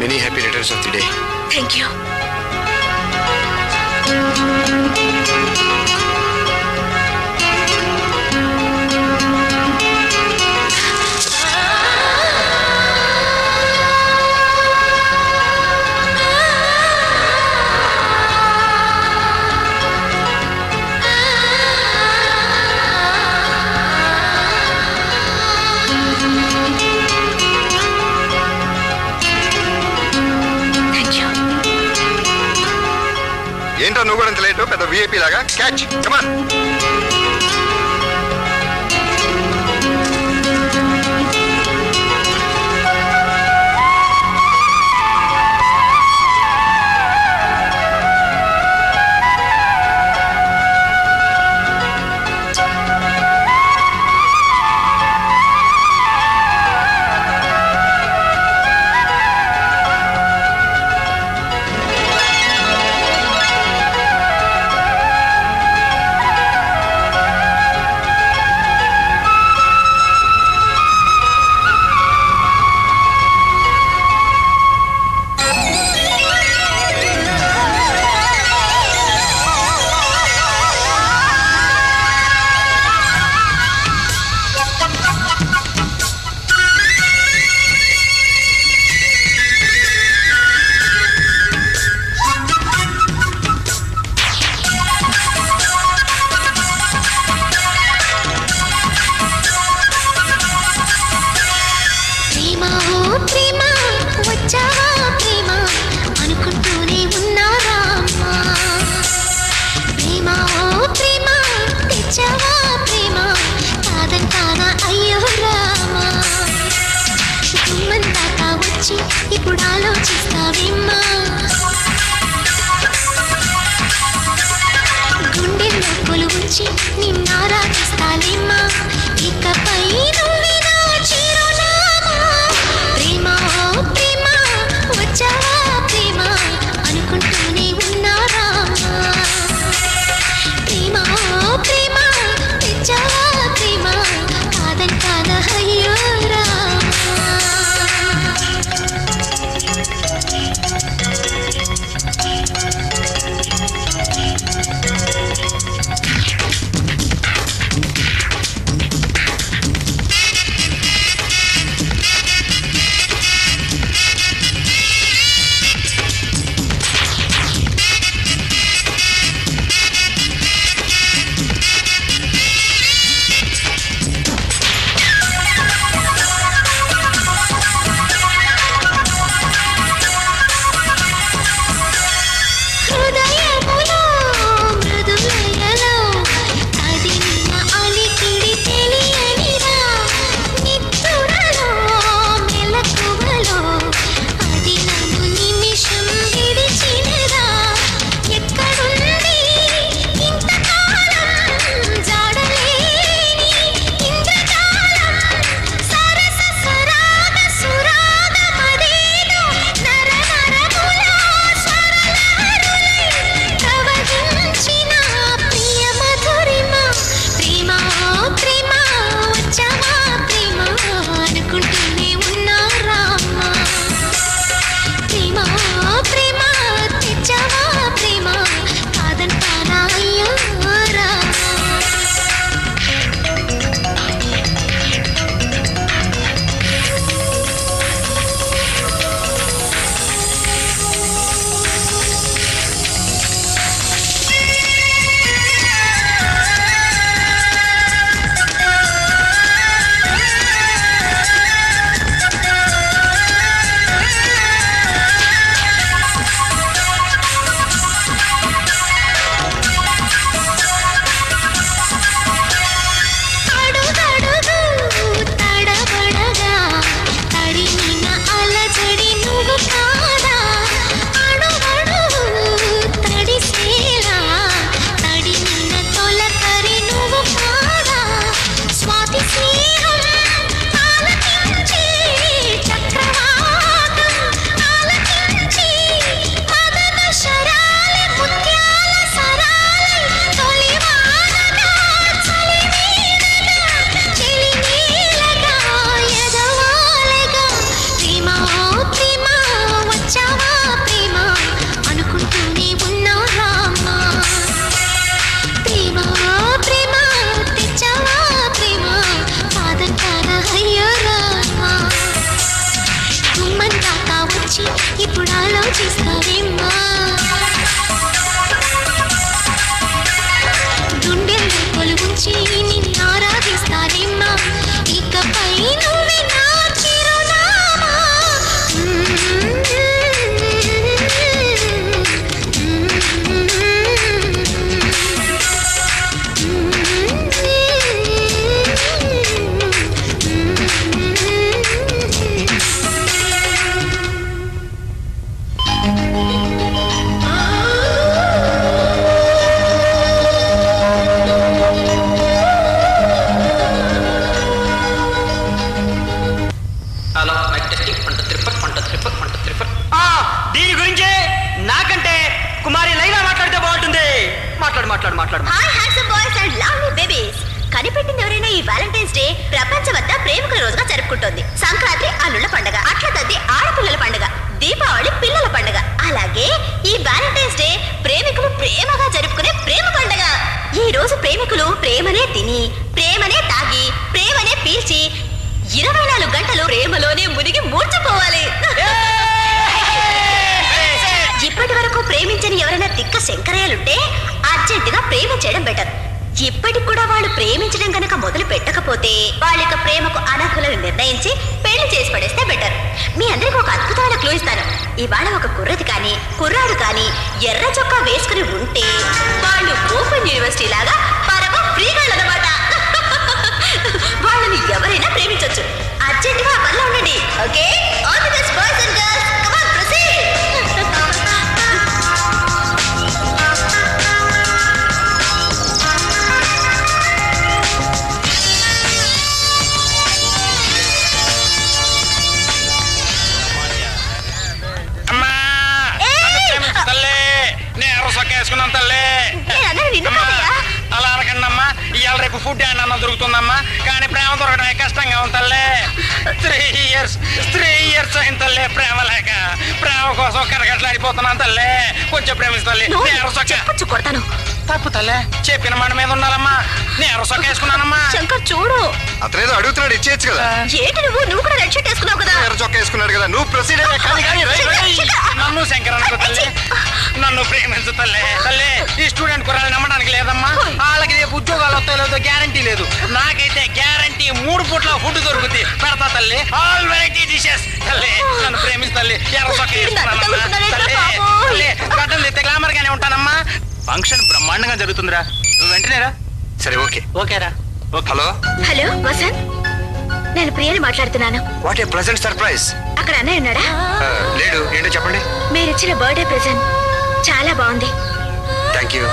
many happy returns of the day thank you ఏంటో నువ్వు కూడా ఇంత లేటు పెద్ద విఐపి లాగా. క్యాచ్ కమాన్ మాట్లాడు hi handsome boys and lovely babies కనిపెట్టింది ఎవరైనా ఈ వ్యాలంటైన్స్ డే ప్రపంచమంతా ప్రేమికుల రోజుగా జరుపుకుంటోంది. సంక్రాంతి అల్లుళ్ళ పండగ అట్ల తద్ది ఆడపిల్లల పండగ దీపావళి పిల్లల పండగ. అలాగే ఈ వ్యాలంటైన్స్ డే ప్రేమికులు ప్రేమగా జరుపుకునే ప్రేమ పండగ. ఈ రోజు ప్రేమికులు ప్రేమనే తిని ప్రేమనే తాగి ప్రేమనే పీల్చి ఇరవై నాలుగు గంటలు ప్రేమలోనే మునిగి మూర్చిపోవాలి. ఇప్పటి వరకు ప్రేమించని ఎవరైనా తిక్క శంకరయ్యలుంటే అర్జెంటుగా ప్రేమ చేయడం బెటర్ ఇప్పటికి కూడా వాళ్ళు ప్రేమించడం కనుక మొదలు పెట్టకపోతే వాళ్ళ యొక్క ప్రేమకు అనర్హులను నిర్ణయించి పెళ్ళి చేసి పడేస్తే బెటర్ మీ అందరికి ఒక అద్భుతమైన క్లూ ఇస్తాను. ఇవాళ ఒక కుర్రది కానీ కుర్రాడు కానీ ఎర్ర చొక్కా వేసుకుని ఉంటే వాళ్ళు ఓపెన్ యూనివర్సిటీ లాగా పరమ ఫ్రీగాళ్ళనమాట వాళ్ళని ఎవరైనా ప్రేమించొచ్చు. అర్జెంటుగా ఆ పనిలో ఉండండి. Okay all the best boys and girls నేను ఎర్ర సొక్క వేసుకున్నాను తల్లి అలా అనకండి అమ్మా ఇవాళ రేపు ఫుడ్ అండ్ అన్న దొరుకుతుందమ్మా. కానీ ప్రేమ దొరకడం కష్టంగా ఉంది తల్లి. త్రీ ఇయర్స్ త్రీ ఇయర్స్ అయింది తల్లి ప్రేమ లేక. ప్రేమ కోసం కరగట్లాడిపోతున్నాను తల్లి. కొంచెం ప్రేమిస్తు తల్లి. నేను ఎర్ర సొక్క. కొడతాను. తప్పు తల్లి. చెప్పిన మాట మీద ఉండాలమ్మా. నేను ఎర్ర సొక్క వేసుకున్నానమ్మా. శంకర్ చూడు. అతనేదో అడుగుతున్నాడు ఇచ్చేయచ్చు కదా. ఏంటి నువ్వు? నువ్వు కూడా రెడ్ షర్ట్ వేసుకున్నావు కదా. ఎర్ర చొక్కా వేసుకున్నాడు కదా. నువ్వు ప్రొసీడ్ అయ్యే కానీ కానీ రై, రై. నన్ను శంకరన్న తల్లి. నన్ను ప్రేమించు తల్లి. తల్లి ఈ స్టూడెంట్ కురాలు నమ్మడానికి లేదమ్మా. వాళ్ళకి రేపు ఉద్యోగాలు వస్తాయో లేదో గ్యారంటీ లేదు. నాకైతే గ్యారంటీ మూడు పూట్ల ఫుడ్ దొరుకుతుంది పెడతా తల్లి. ఆల్ వెరైటీ డిషెస్ తల్లి నన్ను ప్రేమించు తల్లి. ఎర్ర. తల్లి తెస్తే గ్లామర్ గానే ఉంటానమ్మా. ఫంక్షన్ బ్రహ్మాండంగా జరుగుతుందిరా. నువ్వు వెంటనేరా. సరే ఓకే. ఓకేరా. హలో? హలో వసంత్. నేను ప్రియని మాట్లాడుతున్నాను. What a present surprise? అక్కడ అన్నయ్య ఉన్నాడా? లేడు. ఏంటో చెప్పండి. మీరిచ్చిన బర్త్డే ప్రెజెంట్. చాలా బాగుంది. థ్యాంక్ యూ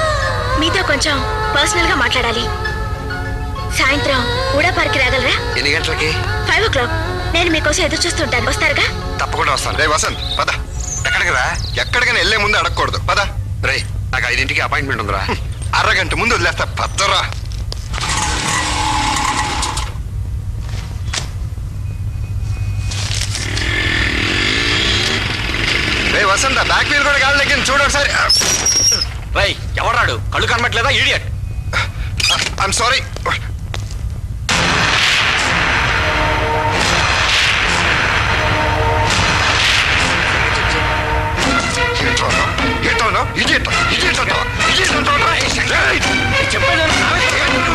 మీతో కొంచెం పర్సనల్గా మాట్లాడాలి. సాయంత్రం ఉడా పార్క్ రాగలరా? ఎన్ని గంటలకి? Five o'clock. నేను మీకోసం ఎదురు చూస్తుంటాను. వస్తారుగా? తప్పకుండా వస్తాను. రే వసంత్ పద. ఎక్కడికి రా? ఎక్కడికైనా వెళ్ళే ముందు అడగకూడదు. పద. రే నాకు ఐదింటికి అపాయింట్మెంట్ ఉందిరా. అరగంట ముందు వదిలేస్తా. పద్దరా రే వసంత బ్యాక్ వీల్ కూడా గాలి దగ్గర చూడు ఒకసారి. రై. ఎవరాడు కళ్ళు కనబట్లేదా ఈడియట్ ఐఎమ్ సారీ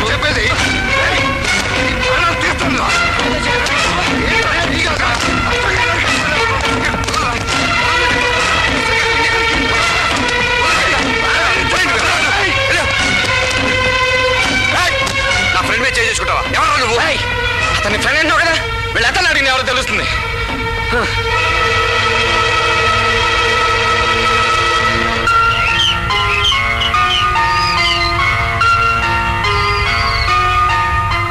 చెప్పేది ప్రాణాలు తీస్తుందా? చేసుకుంటావా ఎవరు నువ్వు? అతని ఫ్రెండ్ అంటావు కదా? వీళ్ళు అతను అడిగిన ఎవరో తెలుస్తుంది.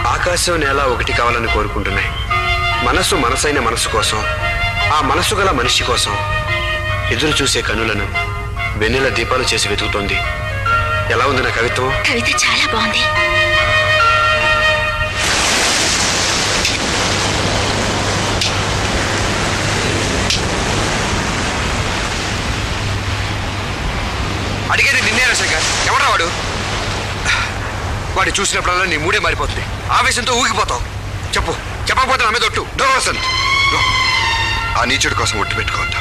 ఆకాశం నేల ఒకటి కావాలని కోరుకుంటున్నాయి. మనసు మనసైన మనసు కోసం ఆ మనసు గల మనిషి కోసం ఎదురు చూసే కనులను వెన్నెల దీపాలు చేసి వెతుకుతోంది. ఎలా ఉంది నా కవిత్వం? కవిత చాలా బాగుంది. అడిగేది ఎవడా వాడు? వాడు చూసినప్పుడల్లా నీ మూడే మారిపోతుంది. ఆవేశంతో ఊగిపోతావు. చెప్పు చెప్పకపోతే నా మీద ఒట్టు. నో వసంత్ ఆ నీచుడి కోసం ఒట్టు పెట్టుకోవద్దు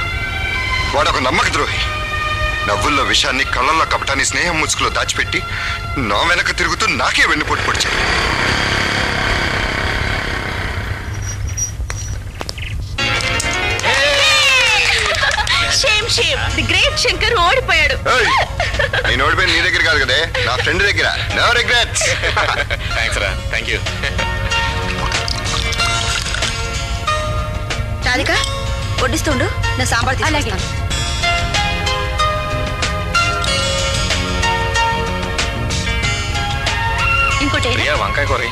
వాడు ఒక నమ్మక ద్రోహి. నవ్వుల్లో విషాన్ని కళ్ళల్లో కపటాన్ని స్నేహం ముసుగులో దాచిపెట్టి నా వెనక తిరుగుతూ నాకే వెన్నుపోటు పొడిచాడు. నేను ఓడిపోయింది నీ దగ్గర కాదు కదే నా ఫ్రెండ్ దగ్గర. నో రిగ్రెట్స్ థ్యాంక్స్ రా థ్యాంక్ యూ రాధిక వడ్డిస్తుండు? నా సాంబార్ అలాగే. ఇంకోటి ప్రియా వంకాయ కూర.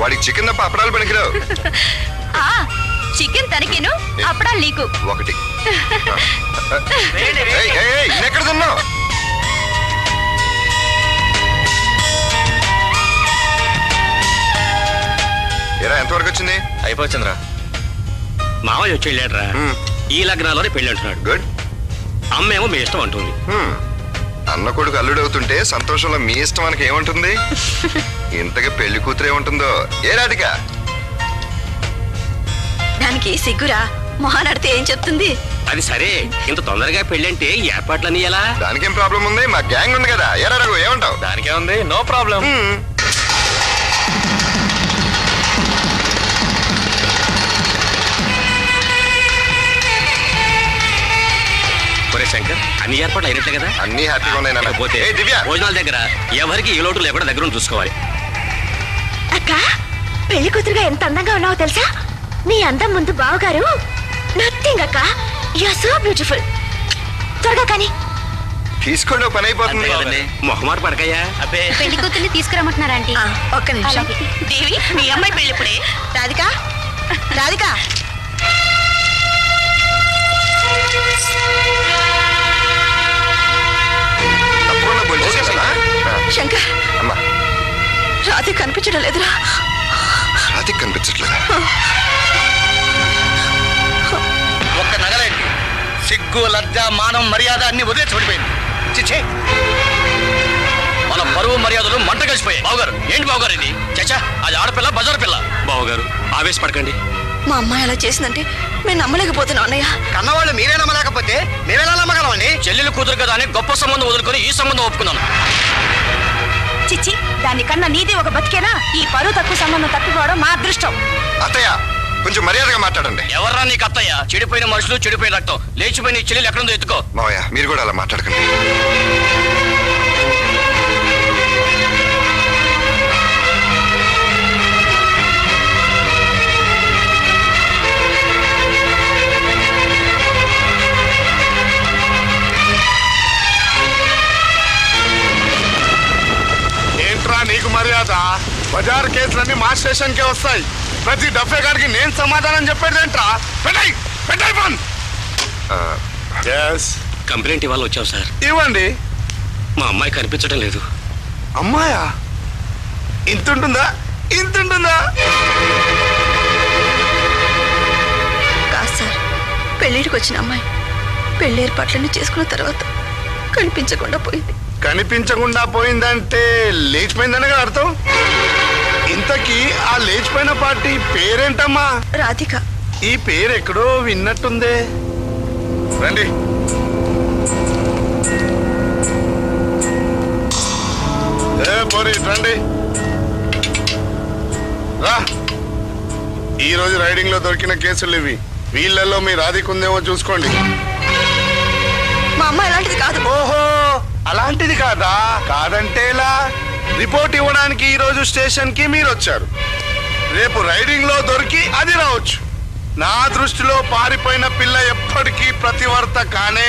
వాడికి చికెన్ తప్ప అప్పడాలు పనికిరావు. చికెన్ తనకేను అప్పుడా నీకు. ఒకటి. ఇన్నెక్కడ తిన్నావు? ఎంతవరకు వచ్చింది? అయిపోవచ్చిందిరా మావయ్య వచ్చి వెళ్ళాడరా. ఈ లగ్నాల్లోనే పెళ్ళి అంటున్నాడు. గుడ్. అమ్మేమో మీ ఇష్టం అంటుంది. అన్న కొడుకు అల్లుడు అవుతుంటే సంతోషంలో మీ ఇష్టం మనకి ఏముంటుంది? ఇంతగా పెళ్ళి కూతురు ఏముంటుందో? ఏ రాధిక? దానికి సిగ్గురా? మొహానడితే ఏం చెప్తుంది? అది సరే ఇంత తొందరగా పెళ్ళి అంటే ఏర్పాట్లన్నీ ఎలా? దానికేం ప్రాబ్లం ఉంది మా గ్యాంగ్ ఉంది కదా. ఏ రఘు ఏమంటావు? దానికే ఉంది నో ప్రాబ్లం. శంకర్ అన్ని ఏర్పాట్లు అయినట్లే కదా? అన్ని హ్యాపీగా ఉన్నాయి నాన్న. పోతే ఏ దివ్య! భోజనాల దగ్గర ఎవరికి ఏ లోటు లేకుండా దగ్గర ఉండి చూసుకోవాలి. అక్క పెళ్ళి కూతురుగా ఎంత అందంగా ఉన్నావో తెలుసా? నీ అందం ముందు బావగారు నథింగ్ అక్క. యు సో బ్యూటిఫుల్ త్వరగా కానీ. తీసుకోండి ఓ పని అయిపోతుంది. మొహమాట పడకయ్యా. అబ్బే. పెళ్ళి కూతుర్ని తీసుకురమ్మంటున్నారా ఆంటీ? ఒక్క నిమిషం. దేవి మీ అమ్మాయి పెళ్ళి ఇప్పుడే. రాధిక రాధిక. శంకర్. అమ్మా. రాధి కనిపించడం లేదురా. రాధిక కనిపించట్లేదా? ఒక్క నగలేంటి? సిగ్గు లజ్జ మానం మర్యాద అన్ని వదిలే చూడిపోయింది చిచ్చే. మన పరువు మర్యాదలు మంట కలిసిపోయాయి. బావగారు ఏంటి బావగారు ఇది? చచ్చా అది ఆడపిల్ల బజారు పిల్ల. బావగారు ఆవేశపడకండి. మా అమ్మాయి అలా చేసిందంటే మేము నమ్మలేకపోతున్నాం అన్నయ్య కన్నవాళ్ళు మీరే నమ్మలేకపోతే మేమెలా నమ్మగలమండి? చెల్లెలు కూతురు కదా అని గొప్ప సంబంధం వదులుకొని ఈ సంబంధం ఒప్పుకున్నాను. చిచ్చి దానికన్నా నీది ఒక బతికేనా? ఈ పరువు తక్కువ సంబంధం తప్పిపోవడం మా అదృష్టం. అత్తయ్య కొంచెం మర్యాదగా మాట్లాడండి. ఎవర్రా నీకు అత్తయ్య? చెడిపోయిన మనుషులు చెడిపోయిన రక్తం. లేచిపోయిన చెల్లెలు ఎక్కడుందో ఎత్తుకో. మావయ్య మీరు కూడా అలా మాట్లాడకండి. మర్యాద బజార్ కేసులన్నీ మా స్టేషన్కే వస్తాయి. ప్రతి డబ్బే గారికి నేను సమాధానం చెప్పేది ఏంట్రా? పెట్టాయి! పెట్టాయి ఫోన్! కంప్లైంట్ ఇవాళ వచ్చాం సార్. ఇవ్వండి. మా అమ్మాయి కనిపించడం లేదు. అమ్మాయా? ఇంతుంటుందా? ఇంతుంటుందా? కాదు సార్. పెళ్ళిడికి వచ్చిన అమ్మాయి పెళ్ళి ఏర్పాట్లన్నీ చేసుకున్న తర్వాత కనిపించకుండా పోయింది. కనిపించకుండా పోయిందంటే లేచిపోయిందనే కదా అర్థం? ఇంతకీ ఆ లేచిపోయిన పార్టీ పేరేంటమ్మా? రాధిక. ఈ పేరు ఎక్కడో విన్నట్టుందే. రండి. ఏ రండి. రా. ఈ రోజు రైడింగ్లో దొరికిన కేసులు ఇవి. వీళ్ళల్లో మీ రాధిక ఉందేమో చూసుకోండి. మా అమ్మ ఎలాంటిది కాదు. ఓహో అలాంటిది కాదా? కాదంటే ఎలా రిపోర్ట్ ఇవ్వడానికి ఈ రోజు స్టేషన్కి మీరు వచ్చారు రేపు రైడింగ్లో దొరికి అది రావచ్చు. నా దృష్టిలో పారిపోయిన పిల్ల ఎప్పటికీ ప్రతివర్త కానే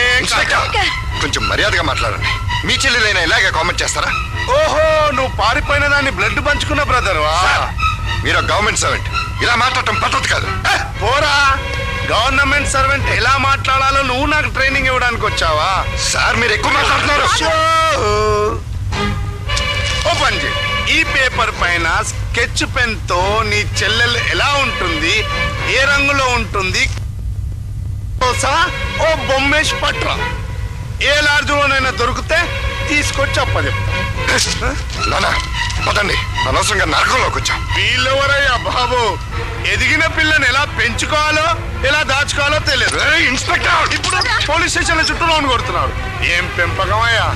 కాదు. కొంచెం మర్యాదగా మాట్లాడండి. మీ చెల్లెలైనా ఇలాగే కామెంట్ చేస్తారా? ఓహో నువ్వు పారిపోయిన దాన్ని బ్లడ్ పంచుకున్న బ్రదర్? మీరు గవర్నమెంట్ సర్వెంట్. ఇలా మాట్లాడటం పద్ధతి కాదు. పోరా. గవర్నమెంట్ సర్వెంట్ ఎలా మాట్లాడాలో నువ్వు నాకు ట్రైనింగ్ ఇవ్వడానికి వచ్చావా? సార్ మీరు ఎక్కువ మాట్లాడుతున్నారు. ఓ పని చేయి. ఈ పేపర్ పైన స్కెచ్ పెన్తో నీ చెల్లెలు ఎలా ఉంటుంది? ఏ రంగులో ఉంటుంది? ఓ బొమ్మేసి పట్రా. ఏ లాడ్జ్లోనైనా దొరికితే తీసుకొచ్చి అప్పచెప్తా నానా పదండి. అనవసరంగా నరకంలోకి వచ్చాం. వీళ్ళెవరయ్యా బాబు? ఎదిగిన పిల్లని ఎలా పెంచుకోవాలో ఎలా దాచుకోవాలో తెలియదు ఏయ్, ఇన్స్పెక్టర్! ఇప్పుడు పోలీస్ స్టేషన్ చుట్టూ రౌండ్ కొడుతున్నాడు ఏం పెంపకమయ్యా?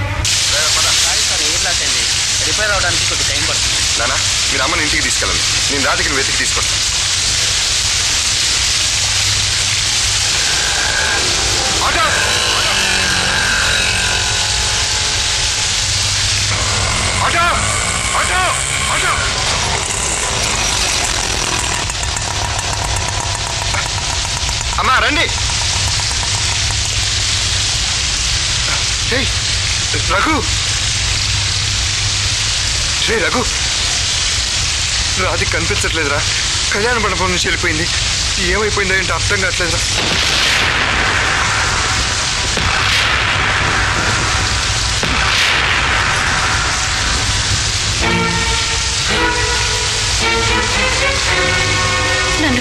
రిపేర్ అవడానికి కొద్ది టైం పడుతుంది. నానా మీరు అమ్మని ఇంటికి తీసుకెళ్ళండి. నేను రాధికని వెతికి తీసుకొస్తాను ఆటో! ఆటో! ఆటో! ఆటో! అమ్మా రండి ఏయ్, రఘు రే రఘు రాధి కనిపించట్లేదురా. కళ్యాణ మండపం నుంచి వెళ్ళిపోయింది. ఏమైపోయిందో ఏంటో అర్థం కావట్లేదురా.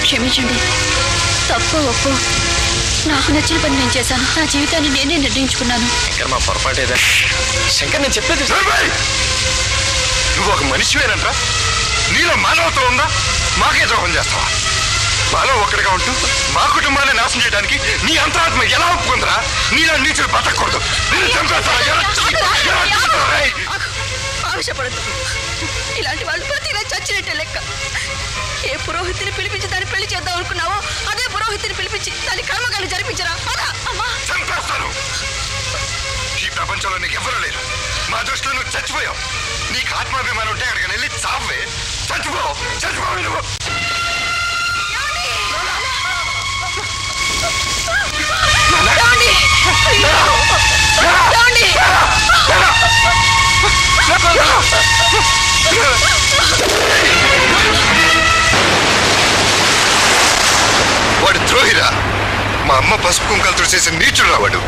క్షమించండి. తప్పు ఒప్పు. నాకు నచ్చిన పని నేను చేశాను. నా జీవితాన్ని నేనే నిర్ణయించుకున్నాను. శంకర్ మా పొరపాటు ఏదా. శంకర్ నేను చెప్పేది నువ్వు ఒక మనిషివేనంట్రా? నీలో మానవత్వం ఉందా? మాకే ద్రోహం చేస్తావా? మాలో ఒక్కడిగా ఉంటూ మా కుటుంబాన్ని నాశనం చేయడానికి నీ అంతరాత్మ ఎలా ఒప్పుకుందిరా? నీలో నీచులు బతకూడదు! ఆవేశపడద్దు. ఇలాంటి వాళ్ళు ప్రతిలా చచ్చినట్టే లెక్క. ఏ పురోహితుని పిలిపించి దాన్ని పెళ్ళి చేద్దాం అనుకున్నావో అదే పురోహితుని పిలిపించి దాని కర్మకాలు జరిపించరా? పద అమ్మా. చంపేస్తాను. ఈ ప్రపంచంలో నీకు ఎవరు లేరు. మా దృష్టిలో నువ్వు చచ్చిపోయావు. నీకు ఆత్మాభిమానం ఉంటే అక్కడికి వెళ్ళి చావే. చచ్చిపో చచ్చిపోవు నువ్వు. వాడు ద్రోహిరా. మా అమ్మ పసుపు కుంకలు తుడిచేసి నీచుడు వాడు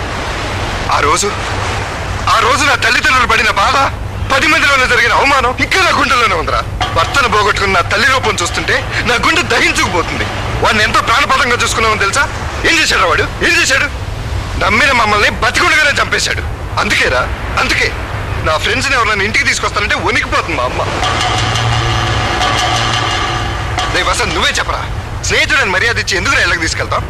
ఆ రోజు ఆ రోజు నా తల్లిదండ్రులు పడిన బాధ పది మందిలోనే జరిగిన అవమానం ఇంకా నా గుండెలోనే ఉందిరా. భర్తను పోగొట్టుకున్న నా తల్లి రూపం చూస్తుంటే నా గుండె దహించుకుపోతుంది. వాడిని ఎంతో ప్రాణపదంగా చూసుకున్నామని తెలుసా? ఏం చేశాడు వాడు? ఏం చేశాడు? నమ్మిన మమ్మల్ని బతికుండగానే చంపేశాడు. అందుకేరా అందుకే నా ఫ్రెండ్స్ని ఎవరైనా ఇంటికి తీసుకొస్తానంటే వణికిపోతుంది మా అమ్మ. రే వసంత్ నువ్వే చెప్పరా? స్నేహితుడని మర్యాద ఇచ్చి ఎందుకు ఇళ్ళకి తీసుకెళ్తాం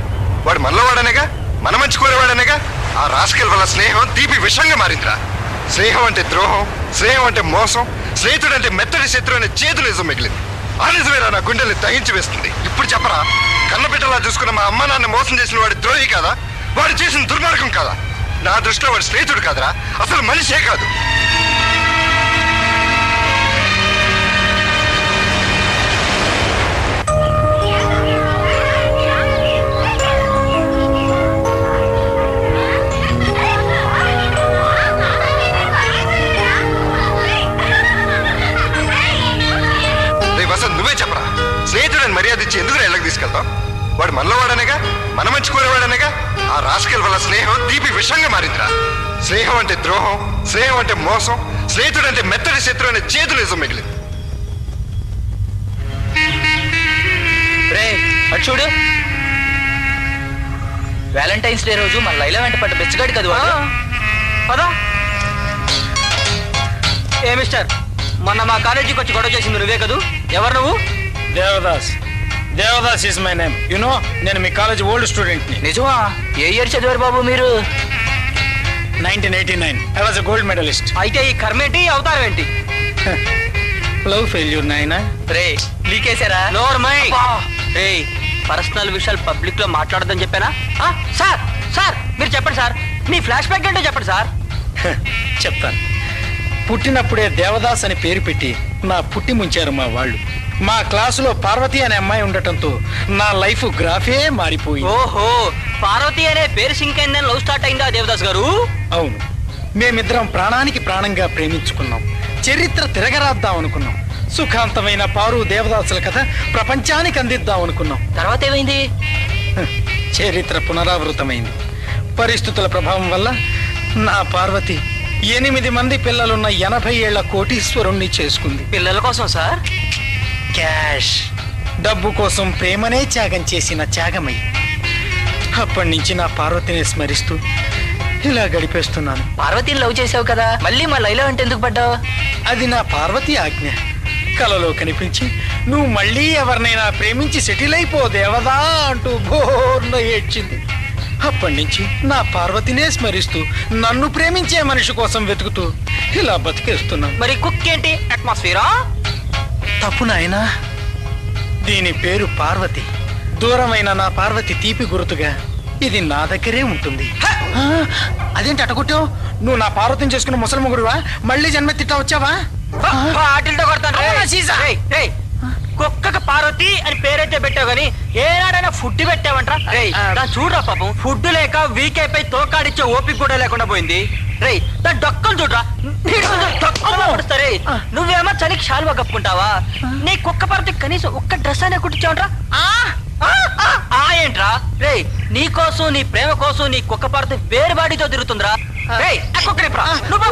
వాడు మనలో వాడనేగా మన మంచి కోరేవాడనేగా? ఆ రాసుకెళ్ళ వల్ల స్నేహం తీపి విషంగా మారిందిరా. స్నేహం అంటే ద్రోహం స్నేహం అంటే మోసం స్నేహితుడు అంటే మెత్తడి శత్రు అనే చేదు నిజం మిగిలింది. ఆ నిజమేరా నా గుండెల్ని దహించి వేస్తుంది. ఇప్పుడు చెప్పరా కన్నబిడ్డలా చూసుకున్న మా అమ్మ నాన్న మోసం చేసిన వాడి ద్రోహి కాదా? వాడు చేసిన దుర్మార్గం కాదా? నా దృష్టిలో వాడు స్నేహితుడు కాదురా అసలు మనిషే కాదు. తీసుకెళ్తాం. వాడు మనలో వాడనేగా మన మంచి కోరేవాడనేగా ఆ రాసుకెళ్ళ వల్ల స్నేహం తీపి విషంగా మారిందిరా. స్నేహం అంటే ద్రోహం స్నేహం అంటే మోసం స్నేహితుడు అంటే మెత్తడి శత్రు అనే చేదు నిజం మిగిలింది. చూడు. వ్యాలంటైన్స్ డే రోజు మన లైలా వెంట పడ్డ బెచ్చగాడు కదా పదా. ఏ మిస్టర్ మొన్న మా కాలేజీకి వచ్చి గొడవ చేసింది నువ్వే కదూ? ఎవరు నువ్వు? Devdas. Devdas is my name you know నేను మీ కాలేజ్ ఓల్డ్ స్టూడెంట్ని. నిజమా? ఏ ఇయర్ చదివారు బాబు మీరు? Nineteen eighty nine I was gold medalist అయితే ఈ కర్మేంటి అవతారం ఏంటి? లవ్ ఫెయిల్యూర్ నాయనా. రే లీకేసారా నోర్ మై రే పర్సనల్ విషయాలు పబ్లిక్లో మాట్లాడదని చెప్పానా? ఆ, సార్ సార్ మీరు చెప్పండి సార్. మీ ఫ్లాష్ బ్యాక్ ఏంటో చెప్పండి సార్. చెప్తాను. పుట్టినప్పుడే దేవదాస్ అని పేరు పెట్టి నా పుట్టి ముంచారు మా వాళ్ళు. మా క్లాసులో పార్వతి అనే అమ్మాయి ఉండటంతో నా లైఫ్ గ్రాఫే మారిపోయింది. ఓహో పార్వతి అనే పేరు సింక్ అయిందని లవ్ స్టార్ట్ అయిందా దేవదాస్ గారు? అవును. మేమిద్దరం ప్రాణానికి ప్రాణంగా ప్రేమించుకున్నాం. చరిత్ర తిరగరాద్దాం అనుకున్నాం. సుఖాంతమైన పారు దేవదాసుల కథ ప్రపంచానికి అందిద్దాం అనుకున్నాం. తర్వాత ఏమైంది? చరిత్ర పునరావృతమైంది. పరిస్థితుల ప్రభావం వల్ల నా పార్వతి ఎనిమిది మంది పిల్లలున్న ఎనభై ఏళ్ళ కోటీశ్వరుణ్ణి చేసుకుంది. పిల్లల కోసం సార్? క్యాష్. డబ్బు కోసం ప్రేమనే త్యాగం చేసిన త్యాగమై అప్పటి నుంచి నా పార్వతిని స్మరిస్తూ ఇలా గడిపేస్తున్నాను. పార్వతిని లవ్ చేసావు కదా మళ్ళీ మా లైలా అంటే ఎందుకు పడ్డావు? అది నా పార్వతి ఆజ్ఞ. కలలో కనిపించి నువ్వు మళ్ళీ ఎవరినైనా ప్రేమించి సెటిల్ అయిపో దేవదా అంటూ బోర్న ఏడ్చింది. అప్పటి నుంచి నా పార్వతినే స్మరిస్తూ నన్ను ప్రేమించే మనిషి కోసం వెతుకుతూ ఇలా బతికేస్తున్నాను. మరి కుక్ ఏంటి అట్మాస్ఫియరా తప్పు నాయనా దీని పేరు పార్వతి. దూరమైన నా పార్వతి తీపి గుర్తుగా ఇది నా దగ్గరే ఉంటుంది. ఆ, అదేంటి అటగొట్టావు నువ్వు నా పార్వతిని చేసుకున్న ముసలి ముగుడువా? మళ్ళీ వచ్చావా? కొడతాను. రేయ్. రేయ్, రేయ్. కుక్కకు పార్వతి అని పేరైతే పెట్టావు గానీ ఏనాడైనా ఫుడ్ పెట్టావంట్రా? రేయ్ దాన్ని చూడరా పాపం. ఫుడ్ లేక వీక్ అయిపోయి తోకాడిచ్చే ఓపిక కూడా లేకుండా పోయింది. రేయ్ దాని డొక్కలు చూడరా నువ్వేమో చలికి షాల్వా కప్పుకుంటావా? నీ కుక్క పార్వతి కనీసం ఒక్క డ్రెస్ అనే కుట్టించావంట్రా. ఆ? ఏంట్రా? రేయ్ నీ కోసం నీ ప్రేమ కోసం నీ కుక్క పార్వతి వేరు బాడీతో తిరుగుతుందిరా. కుక్కని నువ్వు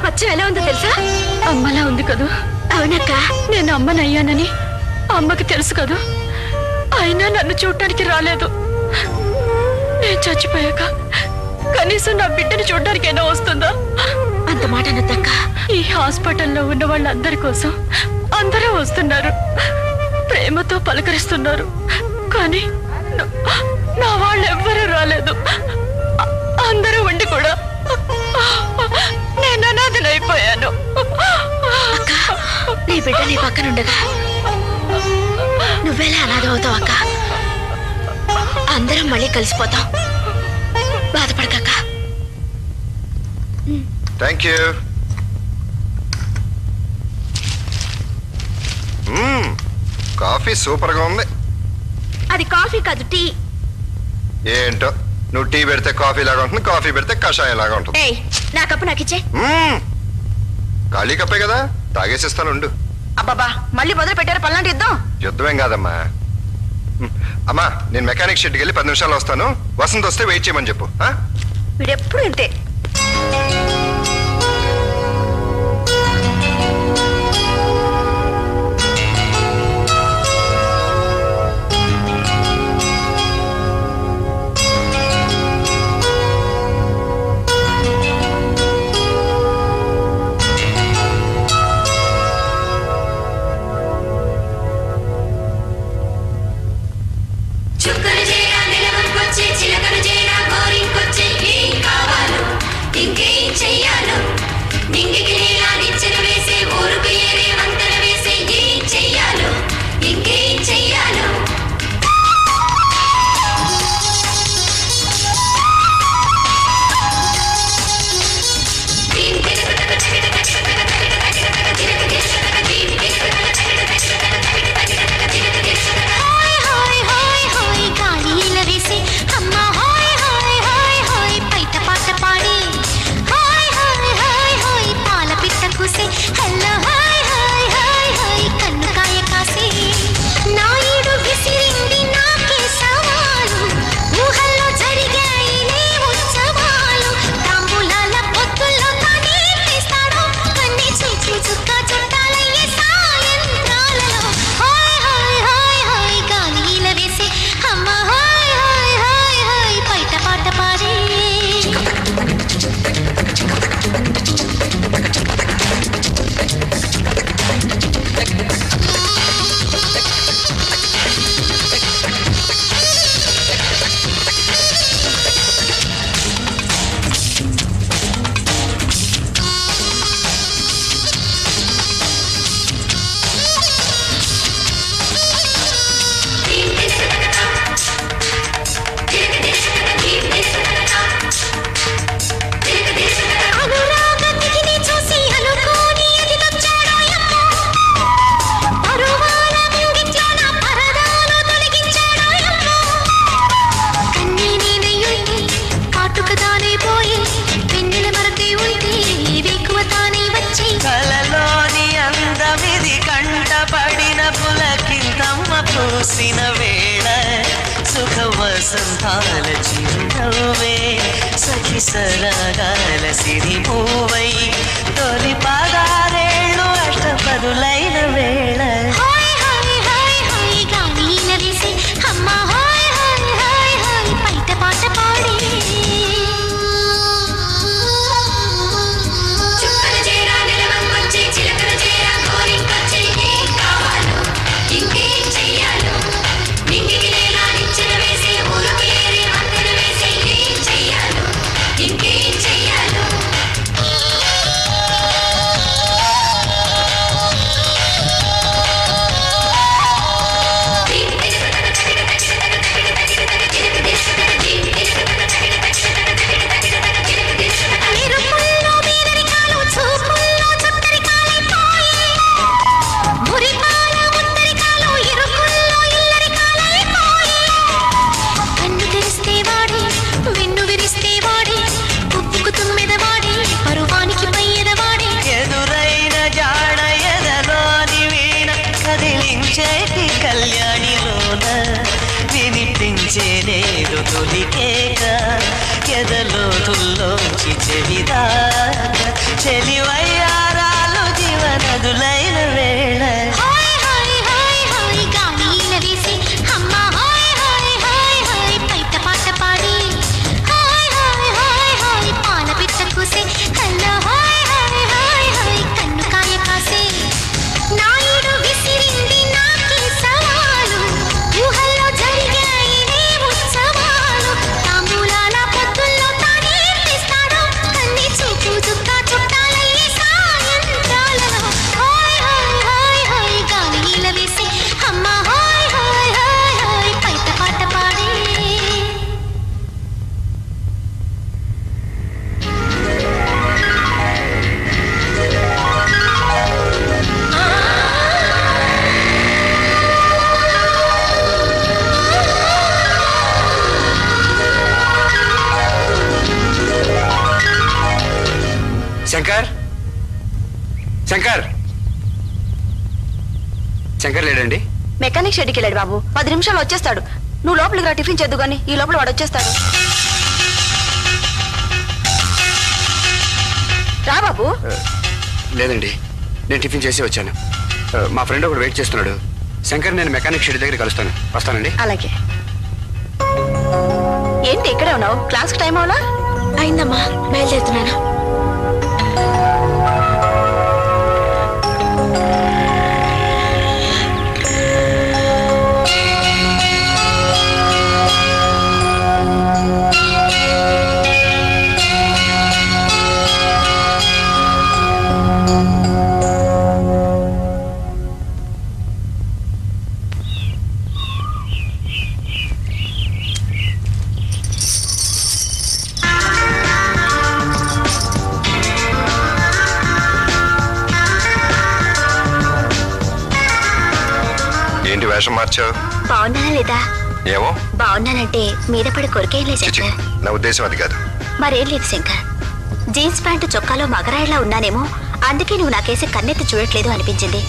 పాప అచ్చం ఎలా ఉందో తెలుసా? అమ్మలా ఉంది కదూ. అవునక్క. నేను అమ్మని అయ్యానని అమ్మకి తెలుసు కదూ. అయినా నన్ను చూడటానికి రాలేదు. నేను చచ్చిపోయాక కనీసం నా బిడ్డను చూడడానికైనా వస్తుందా? అంత మాట అనొద్దక్క. ఈ హాస్పిటల్లో ఉన్న వాళ్ళందరి కోసం అందరూ వస్తున్నారు. ప్రేమతో పలకరిస్తున్నారు. కానీ నా- నా వాళ్ళు ఎవ్వరూ రాలేదు. అందరూ ఉండి కూడా అనాథనైపోయాను నీ బిడ్డ నీ పక్కన ఉండగా. నువ్వెలా అనాథ అవుతావు అక్క? అందరం మళ్ళీ కలిసిపోతాం. బాధపడకక్క. థ్యాంక్ యూ కాఫీ సూపర్గా ఉంది. అది కాఫీ కాదు టీ. ఏంటో? నువ్వు టీ పెడితే కాఫీ లాగా ఉంటుంది కాఫీ పెడితే కషాయం లాగా ఉంటుంది. ఏయ్ నా కప్పు నాకు ఇచ్చే. మ్మ్. ఖాళీ కప్పే కదా తాగేసిస్తాను ఉండు. అబ్బాబా మళ్ళీ మొదలు పెట్టారు పల్లాంటి యుద్ధం? యుద్ధమేం కాదమ్మా. అమ్మా నేను మెకానిక్ షెడ్కి వెళ్ళి పది నిమిషాలు వస్తాను. వసంత్ వస్తే వెయిట్ చేయమని చెప్పు ఆ? వీడెప్పుడు ఇంతే. మెకానిక్ షెడ్కి వెళ్ళాడు బాబు. పది నిమిషాలు వచ్చేస్తాడు. నువ్వు లోపలికి రా టిఫిన్ చేద్దు కానీ ఈ లోపల వాడు వచ్చేస్తాడు. రా బాబు. లేదండి. నేను టిఫిన్ చేసి వచ్చాను. మా ఫ్రెండ్ ఒకడు వెయిట్ చేస్తున్నాడు. శంకర్ నేను మెకానిక్ షెడ్ దగ్గర కలుస్తాను. వస్తానండి. అలాగే. ఏంటి ఇక్కడే ఉన్నావు? క్లాస్కి టైం అవలా అయిందమ్మా. బయలుదేరుతున్నాను. బాగున్నానా లేదా? ఏమో బాగున్నానంటే మీద పడి కొరికేం లేదు శంకర్. నా ఉద్దేశం అది కాదు. మరేం లేదు శంకర్. జీన్స్ ప్యాంటు చొక్కాలో మగరాయిలా ఉన్నానేమో అందుకే నువ్వు నాకేసి కన్నెత్తి చూడట్లేదు అనిపించింది.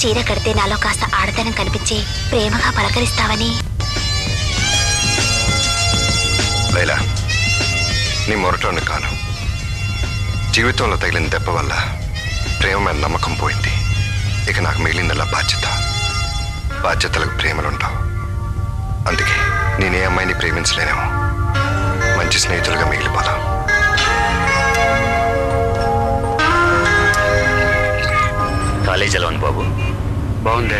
చీర కడితే నాలో కాస్త ఆడతనం కనిపించి ప్రేమగా పలకరిస్తావని. లైలా నీ మొరటోని కాను. జీవితంలో తగిలిన దెబ్బ వల్ల ప్రేమ మీద నమ్మకం పోయింది. ఇక నాకు మిగిలిందల్లా బాధ్యత. బాధ్యతలకు ప్రేమలుండవు అందుకే నేనే అమ్మాయిని ప్రేమించలేనేమో. మంచి స్నేహితులుగా మిగిలిపోదాం. కాలేజ్ ఎలా ఉంది బాబు? బాగుంది.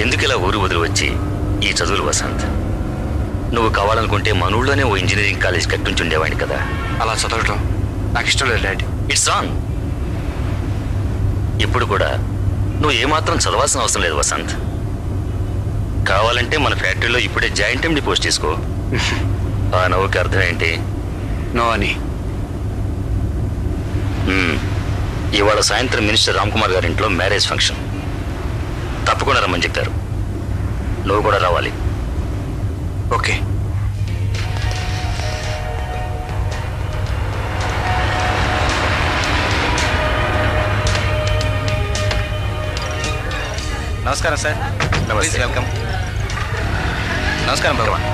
ఎందుకు ఇలా ఊరు వదిలి వచ్చి ఈ చదువులు వసంత్? నువ్వు కావాలనుకుంటే మన ఊళ్ళోనే ఓ ఇంజనీరింగ్ కాలేజ్ కట్టుంచి ఉండేవాడిని కదా? అలా చదవటం నాకు ఇష్టం లేదు డాడీ. ఇట్స్ రాంగ్ ఇప్పుడు కూడా నువ్వు ఏమాత్రం చదవాల్సిన అవసరం లేదు వసంత్. కావాలంటే మన ఫ్యాక్టరీలో ఇప్పుడే జాయింట్ ఎండి పోస్ట్ తీసుకో ఆ నవ్వుకి అర్థం ఏంటి? నో అని. ఇవాళ సాయంత్రం మినిస్టర్ రామ్ కుమార్ గారి ఇంట్లో మ్యారేజ్ ఫంక్షన్. తప్పకుండా రమ్మని చెప్పారు నువ్వు కూడా రావాలి. ఓకే. నమస్కారం సార్. నమస్తే. వెల్కమ్ నమస్కారం భగవాన్.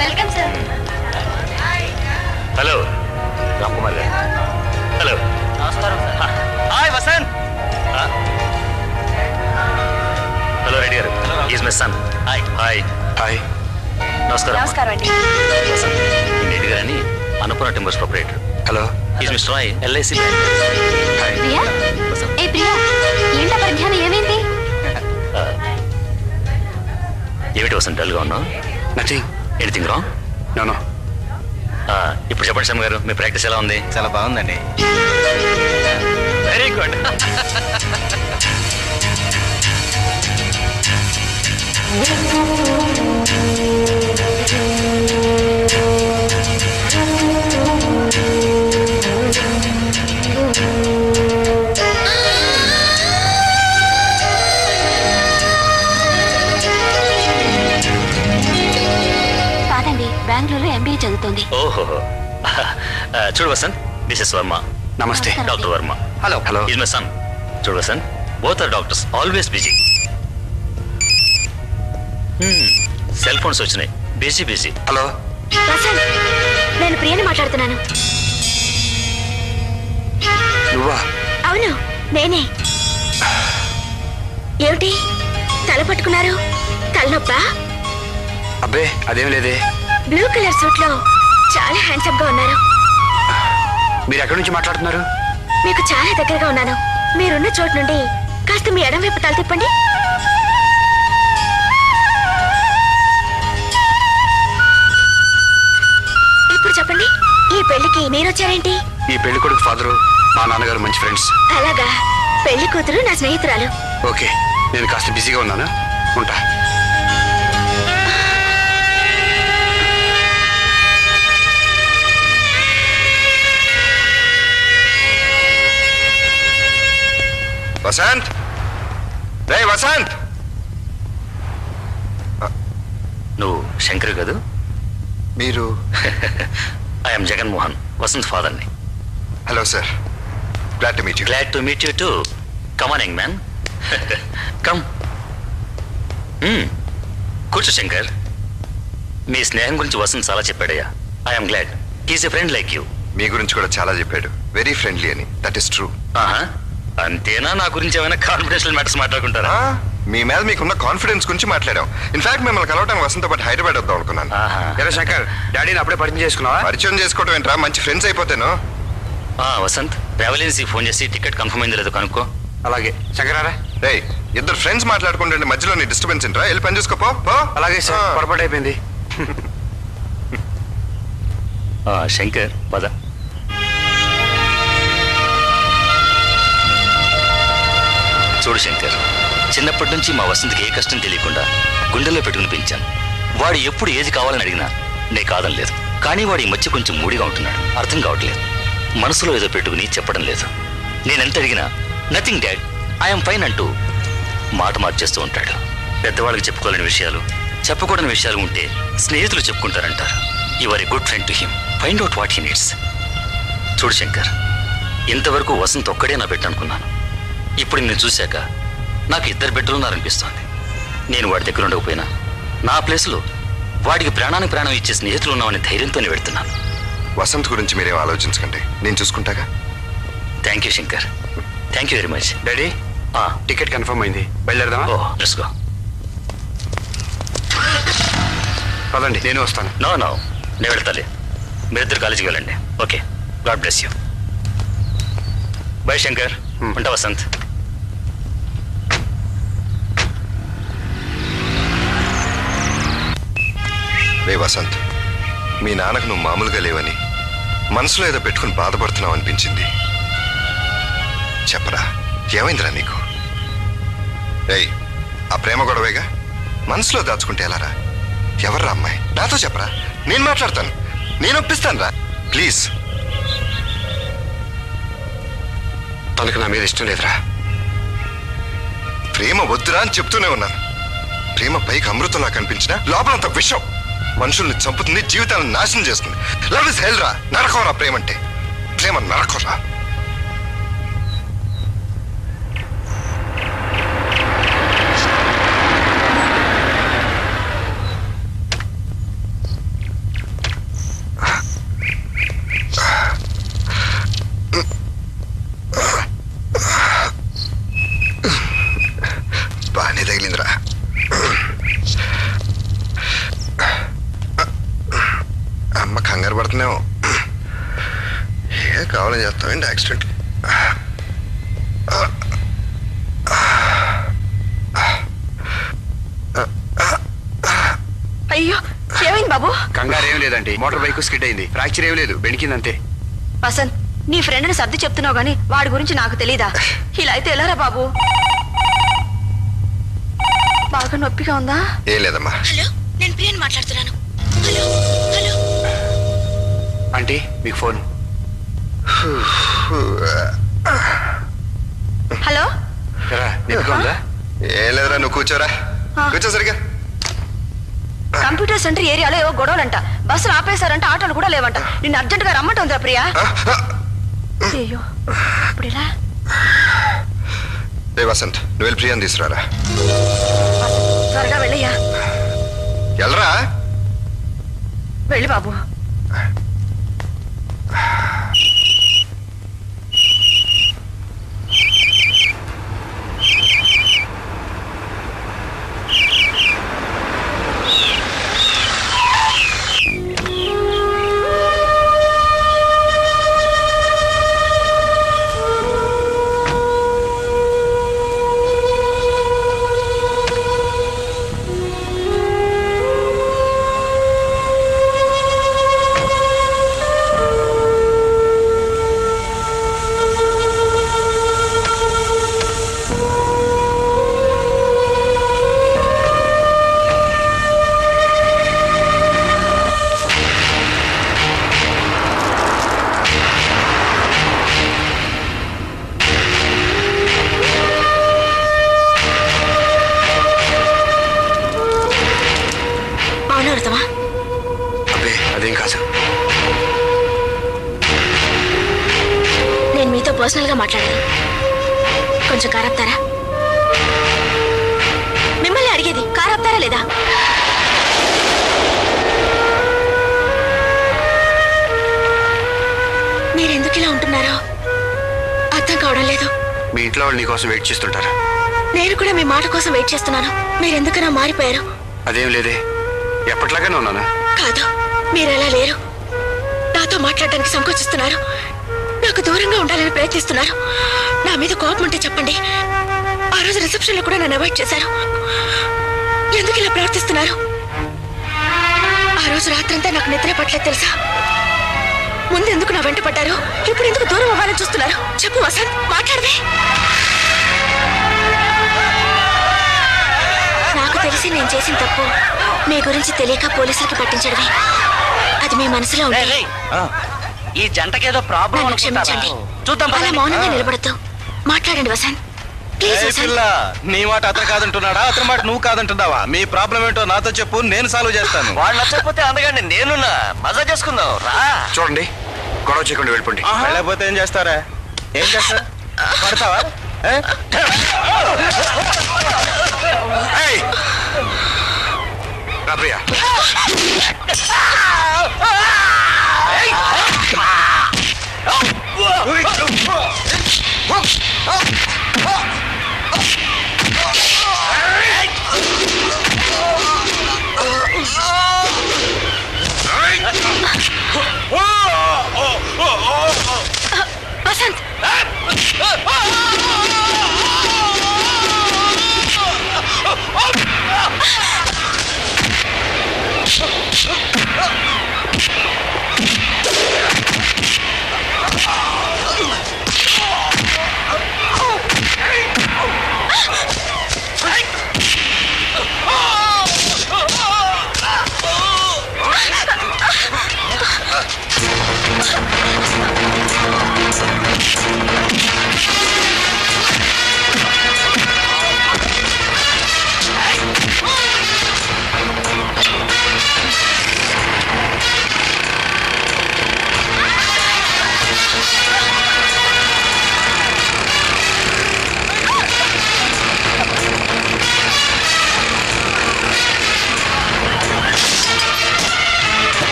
Welcome sir hello Ram Kumar garu. Hello నమస్కారం hi Vasant. Hello Reddy garu. Is my son hi hi hi నమస్కారం. నమస్కారం అండి. రెడ్డి గారు అని Annapurna timbers proprietor hello is mister Roy LIC bank hi ఏమిటి వసంత్ డల్గా ఉన్నావు? Nothing. Anything wrong no no. ఇప్పుడు చెప్పండి శర్మ గారు మీ ప్రాక్టీస్ ఎలా ఉంది? చాలా బాగుందండి. వెరీ గుడ్ కాదండి చదువుతోంది ఓహో. చూడు వసంత్ దిస్ ఇస్ వర్మ. నమస్తే. Doctor Varma. Hello hello is my son చూడు Vasant both are doctors always busy cell phones వచ్చినాయి. బిజీ బిజీ హలో నేను ప్రియని మాట్లాడుతున్నాను. నువ్వా? అవును నేనే. ఏమిటి? తల పట్టుకున్నారు? తలనొప్పా? అబ్బే అదేం లేదే. బ్లూ కలర్ సూట్లో చాలా హ్యాండ్సమ్గా ఉన్నారు. మీరు ఎక్కడి నుంచి మాట్లాడుతున్నారు? మీకు చాలా దగ్గరగా ఉన్నాను. మీరున్న చోటు నుండి కాస్త మీ ఎడం వైపు తల తిప్పండి. ఇప్పుడు చెప్పండి ఈ పెళ్ళికి మీరొచ్చారేంటి ఈ పెళ్ళి కొడుకు ఫాదరు మా నాన్నగారు మంచి ఫ్రెండ్స్. అలాగా. పెళ్ళి కూతురు నా స్నేహితురాలు. ఓకే నేను కాస్త బిజీగా ఉన్నాను. ఉంటా. వసంత్? రే వసంత్! నువ్వు శంకర్ కదూ? మీరు? ఐఎమ్ జగన్మోహన్ వసంత్ ఫాదర్ని. Hello sir. Glad to meet you glad to meet you too come on young man come కూర్చో శంకర్. మీ స్నేహం గురించి వసంత్ చాలా చెప్పాడయ్యా. I'm glad he's a friend like you మీ గురించి కూడా చాలా చెప్పాడు. వెరీ ఫ్రెండ్లీ అని. దట్ ఇస్ ట్రూ ఆహా అంతేనా? నా గురించి ఏమైనా కాన్ఫిడెన్షియల్ మ్యాటర్స్ మాట్లాడుకుంటారా? మీ మీద మీకున్న కాన్ఫిడెన్స్ గురించి మాట్లాడాం. ఇన్ఫాక్ట్ మిమ్మల్ని కలవడానికి వసంత పాటు హైదరాబాద్ వద్దాం అనుకున్నాను. ఎరా శంకర్ డాడీని అప్పుడే పరిచయం చేసుకున్నావా? పరిచయం చేసుకోవడం ఏంట్రా? మంచి ఫ్రెండ్స్ అయిపోతాను. ఆ, వసంత్ ట్రావెల్ ఏజెన్సీ ఫోన్ చేసి టికెట్ కన్ఫర్మ్ అయింది లేదో కనుక్కో. అలాగే. శంకరారా రే ఇద్దరు ఫ్రెండ్స్ మాట్లాడుకుంటుంటే మధ్యలో నీ డిస్టర్బెన్స్ ఏంట్రా? వెళ్ళి పని చూసుకోపో పో. అలాగే. పొరపాటు అయిపోయింది. ఆ, శంకర్ పద. చూడు శంకర్ చిన్నప్పటి నుంచి మా వసంతకి ఏ కష్టం తెలియకుండా గుండెల్లో పెట్టుకుని పెంచాను. వాడు ఎప్పుడు ఏది కావాలని అడిగినా నే కాదని లేదు. కానీ వాడు ఈ మధ్య కొంచెం మూడిగా ఉంటున్నాడు. అర్థం కావట్లేదు. మనసులో ఏదో పెట్టుకుని చెప్పడం లేదు. నేనెంత అడిగినా నథింగ్ డాడ్. ఐఎమ్ ఫైన్ అంటూ మాట మార్చేస్తూ ఉంటాడు. పెద్దవాళ్ళకి చెప్పుకోలేని విషయాలు చెప్పకూడని విషయాలు ఉంటే స్నేహితులు చెప్పుకుంటారంటారు. You're a good friend to him. Find out what he needs. చూడు శంకర్ ఇంతవరకు వసంత్ ఒక్కడే నా పెట్టనుకున్నాను ఇప్పుడు నిన్ను చూశాక నాకు ఇద్దరు బిడ్డలు ఉన్నారనిపిస్తోంది. నేను వాడి దగ్గర ఉండకపోయినా నా ప్లేస్లో వాడికి ప్రాణానికి ప్రాణం ఇచ్చే స్నేహితులు ఉన్నామని ధైర్యంతోనే పెడుతున్నాను వసంత్ గురించి మీరేం ఆలోచించకండి. నేను చూసుకుంటాగా? Thank you Shankar. Thank you very much daddy ticket confirm అయింది. బయలుదేరదామా? ఓ లెట్స్ గో పదండి నేను వస్తాను. నో నో నేను వెళ్తాలే. మీరిద్దరు కాలేజీకి వెళ్ళండి. Okay God bless you bye Shankar. ఉంటా వసంత్. రే వసంత్ మీ నాన్నకు నువ్వు మామూలుగా లేవని మనసులో ఏదో పెట్టుకుని బాధపడుతున్నావు అనిపించింది. చెప్పరా ఏమైందిరా నీకు? రేయ్ ఆ ప్రేమ గొడవేగా? మనసులో దాచుకుంటే ఎలారా? ఎవర్రా అమ్మాయి? నాతో చెప్పరా? నేను మాట్లాడతాను. నేను ఒప్పిస్తాను రా ప్లీజ్. తనకు నా మీద ఇష్టం లేదురా. ప్రేమ వద్దురా అని చెప్తూనే ఉన్నాను. ప్రేమ పైకి అమృతంలా కనిపించినా లోపలంత విషం. మనుషుల్ని చంపుతుంది జీవితాలను నాశనం చేస్తుంది. లవ్ ఇస్ హెల్ రా నరకం రా ప్రేమ అంటే ప్రేమ నరకం రా బాగానే తగిలిందిరా అమ్మ కంగారు పడుతున్నావు ఏ కావాలని చేస్తావేంటి యాక్సిడెంట్ అయ్యో ఏమైంది బాబు? కంగారు ఏం లేదండి. మోటార్ బైక్ స్కిడ్ అయింది. ఫ్రాక్చర్ ఏం లేదు. బెణికిందంతే వసంత్ నీ ఫ్రెండ్ని సర్ది చెప్తున్నావు గానీ వాడి గురించి నాకు తెలీదా? ఇలా అయితే ఎలారా బాబు? బాగా నొప్పిగా ఉందా? ఏం లేదమ్మా. హలో నేను ప్రియని మాట్లాడుతున్నాను. Hello hello. ఆంటీ మీకు ఫోన్. హలో? ఎరా నొప్పిగా ఉందా? ఏం లేదురా నువ్వు కూర్చోరా. కూర్చో సరిగా కంప్యూటర్ సెంటర్ ఏరియాలో ఏవో గొడవలంట. బస్సులు ఆపేశారంట ఆటోలు కూడా లేవంట. నిన్ను అర్జెంట్గా రమ్మంటుందా ప్రియా? అయ్యో ఇప్పుడు ఎలా? రే వసంత్ నువ్వు వెళ్ళి ప్రియాని తీసుకురారా. త్వరగా వెళ్ళయ్యా. వెళ్ళరా వెళ్ళి బాబు. నీకోసం వెయిట్ చేస్తుంటారు. నేను కూడా మీ మాట కోసం వెయిట్ చేస్తున్నాను. మీరెందుకన్నా మారిపోయారు? అదేం లేదే. ఎప్పట్లాగానే ఉన్నాను? కాదు మీరెలా లేరు? నాతో మాట్లాడడానికి సంకోచిస్తున్నారు. నాకు దూరంగా ఉండాలని ప్రయత్నిస్తున్నారు. నా మీద కోపం ఉంటే చెప్పండి. ఆ రోజు రిసెప్షన్లో కూడా నన్ను అవాయిడ్ చేశారు. ఎందుకు ఇలా ప్రవర్తిస్తున్నారు ఆ రోజు రాత్రంతా నాకు నిద్ర పట్టలేదు తెలుసా? ముందు ఎందుకు నా వెంట పడ్డారు? ఇప్పుడు ఎందుకు దూరం అవ్వాలని చూస్తున్నారు? చెప్పు వసంత్ మాట్లాడవే. తెలిసి నేను చేసిన తప్పు మీ గురించి తెలియక పోలీసులకి పట్టించడమే. అది మీ మనసులో ఉంటే. ఈ జంటకేదో ప్రాబ్లం క్షమించండి. చూద్దాం అలా. మౌనంగా నిలబడద్దు. మాట్లాడండి వసంత్. నీ మాట అతను కాదంటున్నాడా? అతని మాట నువ్వు కాదంటున్నావా? మీ ప్రాబ్లం ఏంటో నాతో చెప్పు నేను సాల్వ్ చేస్తాను. వాళ్ళు నచ్చకపోతే అందగాండి నేనున్నా. మజా చేసుకుందాం. రా. చూడండి గొడవ చేయకుండా వెళ్ళిపోండి. వెళ్ళకపోతే ఏం చేస్తారా? ఏం చేస్తా? పడతావా? ఏ? ఏయ్! రా ప్రియా వసంత్ Oh! Oh,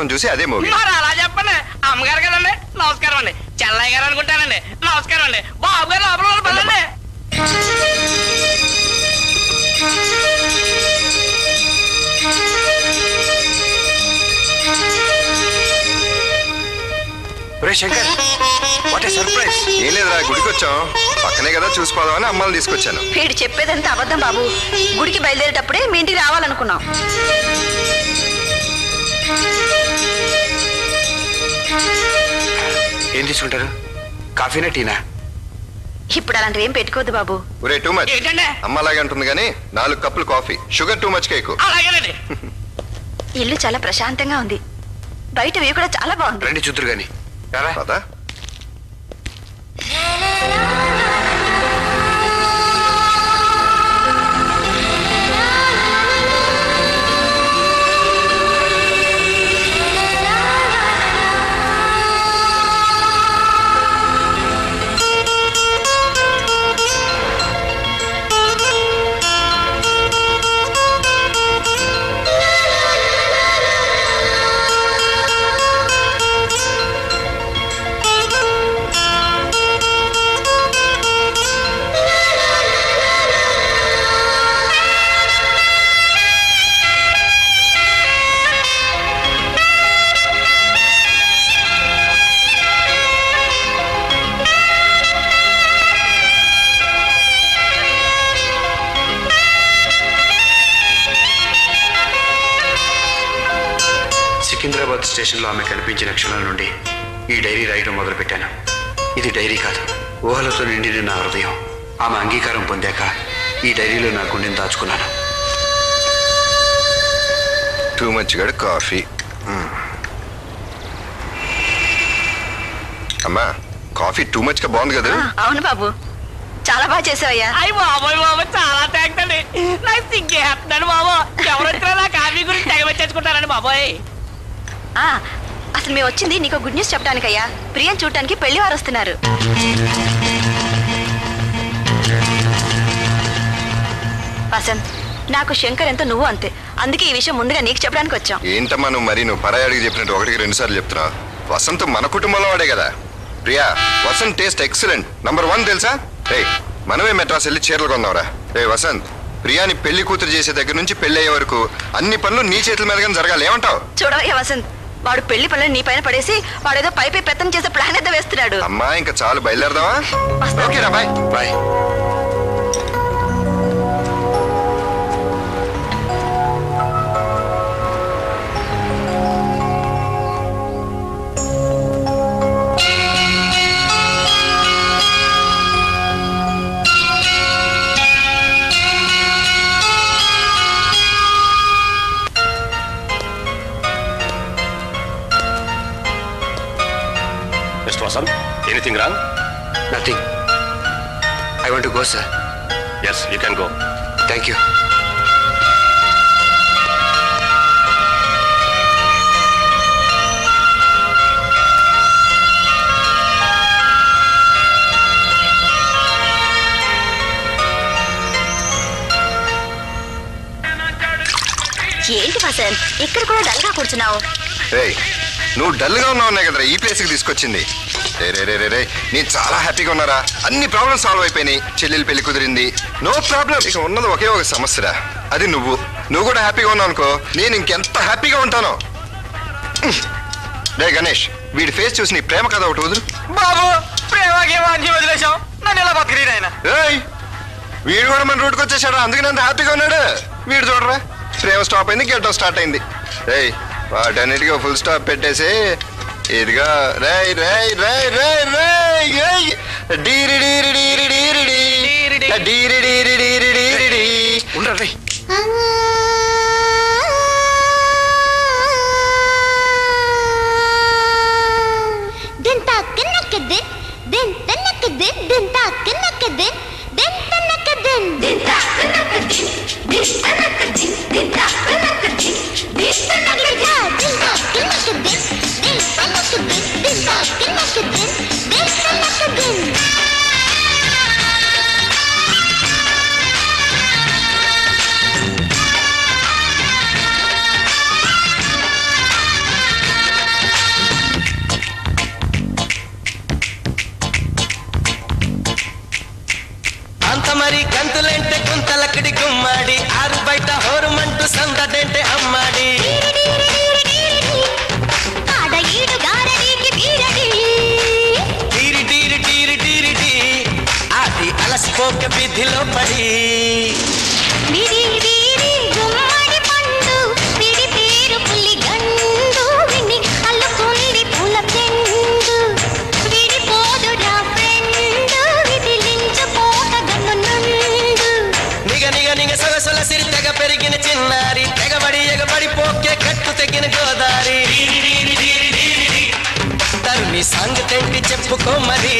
ఆటం చూసి అదే మూవీ. మరి అలా చెప్పండి. అమ్మగారు కదండి. నమస్కారం అండి. చెల్లయ్య గారు అనుకుంటానండి. నమస్కారం అండి. బాబు గారు లోపల ఉన్నారు, పదండి. రే శంకర్ వాట్ ఏ సర్ప్రైజ్ ఏం లేదురా గుడికి వచ్చాం పక్కనే కదా చూసిపోదామని అమ్మాయిని తీసుకొచ్చాను. వీడు చెప్పేదంతా అబద్ధం బాబు. గుడికి బయలుదేరేటప్పుడే మీ ఇంటికి రావాలనుకున్నాం. ఏం తీసుకుంటారు? కాఫీనా టీనా? ఇప్పుడు అలాంటివి ఏం పెట్టుకోవద్దు బాబు. ఒరే టూ మచ్ ఏంటండి? అమ్మ అలాగే అంటుంది కానీ నాలుగు కప్పులు coffee. Sugar too much cake. అలాగేనండి. ఇల్లు చాలా ప్రశాంతంగా ఉంది. బయట వ్యూ కూడా చాలా బాగుంది. రండి చూద్దరు గాని. పదా ఇది డైరీ కాదు. ఊహలతో నిండిన నా హృదయం. ఆమె అంగీకారం పొందాక ఈ డైరీలో నా గుండెని దాచుకున్నాను. టూ మచ్ గడ కాఫీ? మ్మ్. అమ్మా కాఫీ టూ మచ్గా బాగుంది కదా? అవును బాబు. చాలా బాగా చేసావయ్యా. అయ్యి బాబోయ్ బాబు చాలా థ్యాంక్స్ అండి. నాకు సిగ్గేస్తున్నాడు బాబు. ఎవరు వచ్చినా నా కాఫీ గురించి తెగ వచ్చేసుకుంటారండి బాబోయ్. ఆ, అసలు మేము వచ్చింది నీకు గుడ్ న్యూస్ చెప్పడానికయ్యా. ప్రియం చూడటానికి పెళ్ళి వారు వస్తున్నారు. వసంత్ నాకు శంకర్ ఎంతో నువ్వు అంతే. అందుకే ఈ విషయం ముందుగా నీకు చెప్పడానికి వచ్చాం. ఏంటమ్మా నువ్వు మరి? నువ్వు పరాయి అడిగి చెప్పినట్టు ఒకటికి రెండు సార్లు చెప్తున్నావు వసంత్ మన కుటుంబంలో వాడే కదా. Priya Vasant taste excellent. Number one తెలుసా? రే మనమే మెడ్రాస్ వెళ్ళి చీరలు కొందాంరా. రే వసంత్ ప్రియాని పెళ్ళి కూతురు చేసే దగ్గర నుంచి పెళ్ళి అయ్యే వరకు అన్ని పనులు నీ చేతుల మీదగానే జరగాలి. ఏమంటావు? చూడవయ్యా వసంత్ వాడు పెళ్ళి పనులు నీ పైన పడేసి వాడేదో పై పై పెత్తనం చేసే ప్లాన్ అయితే వేస్తున్నాడు. అమ్మా ఇంకా చాలు బయలుదేరదామా? ఓకేరా bye. Bye. Vasant, anything wrong? Nothing I want go sir Yes, you can go. Thank you ఏంటి వసంత్ ఇక్కడ కూడా డల్గా కూర్చున్నావు. నువ్వు డల్గా ఉన్నావు కదా ఈ ప్లేస్కి తీసుకొచ్చింది. రే రే రే రే రే నేను చాలా హ్యాపీగా ఉన్నారా? అన్ని ప్రాబ్లమ్స్ సాల్వ్ అయిపోయినాయి చెల్లెలు పెళ్ళి కుదిరింది. నో ప్రాబ్లం ఇక ఉన్నది ఒకే ఒక సమస్యరా. అది నువ్వు. నువ్వు కూడా హ్యాపీగా ఉన్నావు అనుకో నేను ఇంకెంత హ్యాపీగా ఉంటానో. రే గణేష్ వీడి ఫేస్ చూసి నీ ప్రేమ కథ ఒకటి వదులు. బాబు వదిలేశాం నన్ను వీడు కూడా మన రూట్కి వచ్చేసాడు అందుకే అంత హ్యాపీగా ఉన్నాడు. వీడు చూడరా ప్రేమ స్టాప్ అయింది గెట్టం స్టార్ట్ అయింది. ఏయ్ వాటన్నిటికీ ఫుల్ స్టాప్ పెట్టేసి ఇదిగా రేయ్ రేయ్ రేయ్ రేయ్ రేయ్ ఏయ్ డీరి డీరి డీరి డీరి డీ. డీరి డీరి. డీరి డీరి డీ. ఉండరా రే Din takke nakke din, din takke din, din takke అమ్మాడి. ఆరు బయట ಹೋರು ಮಂಟು ಸಂದ ಡೆಂಟೆ అలసిపోక బిధిలో పడి. సాంగ్ తెంటి చెప్పుకో మరి?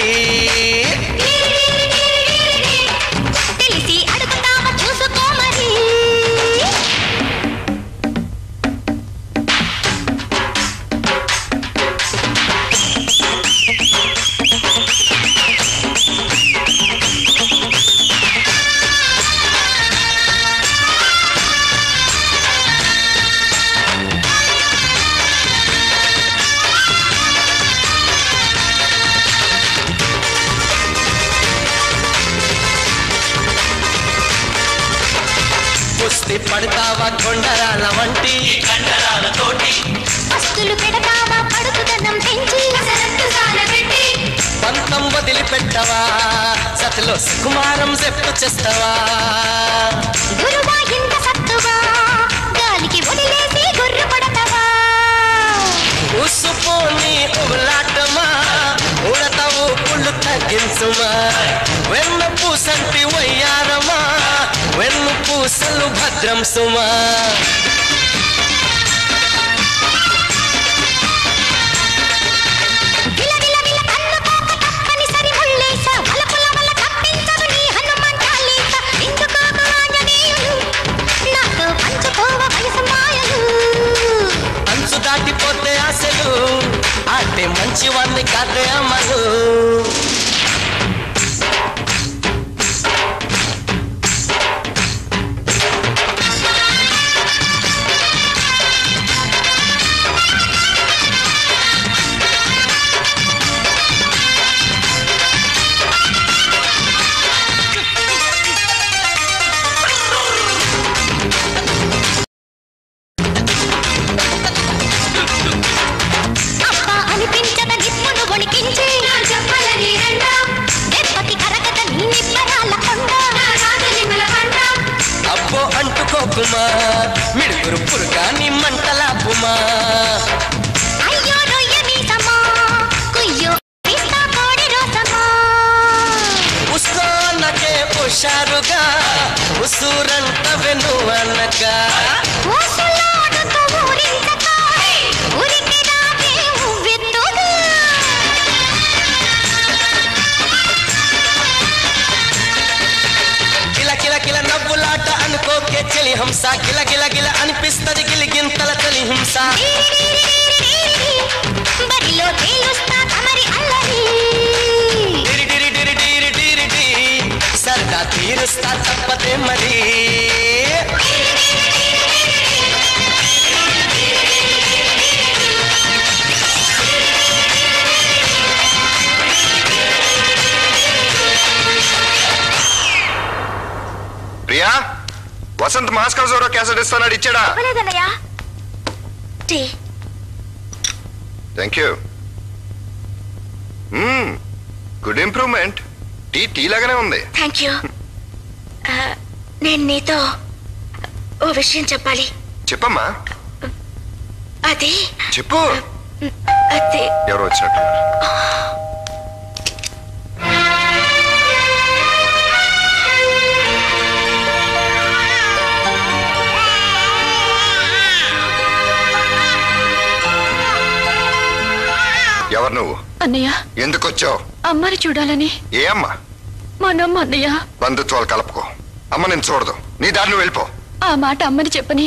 మాట అమ్మని చెప్పని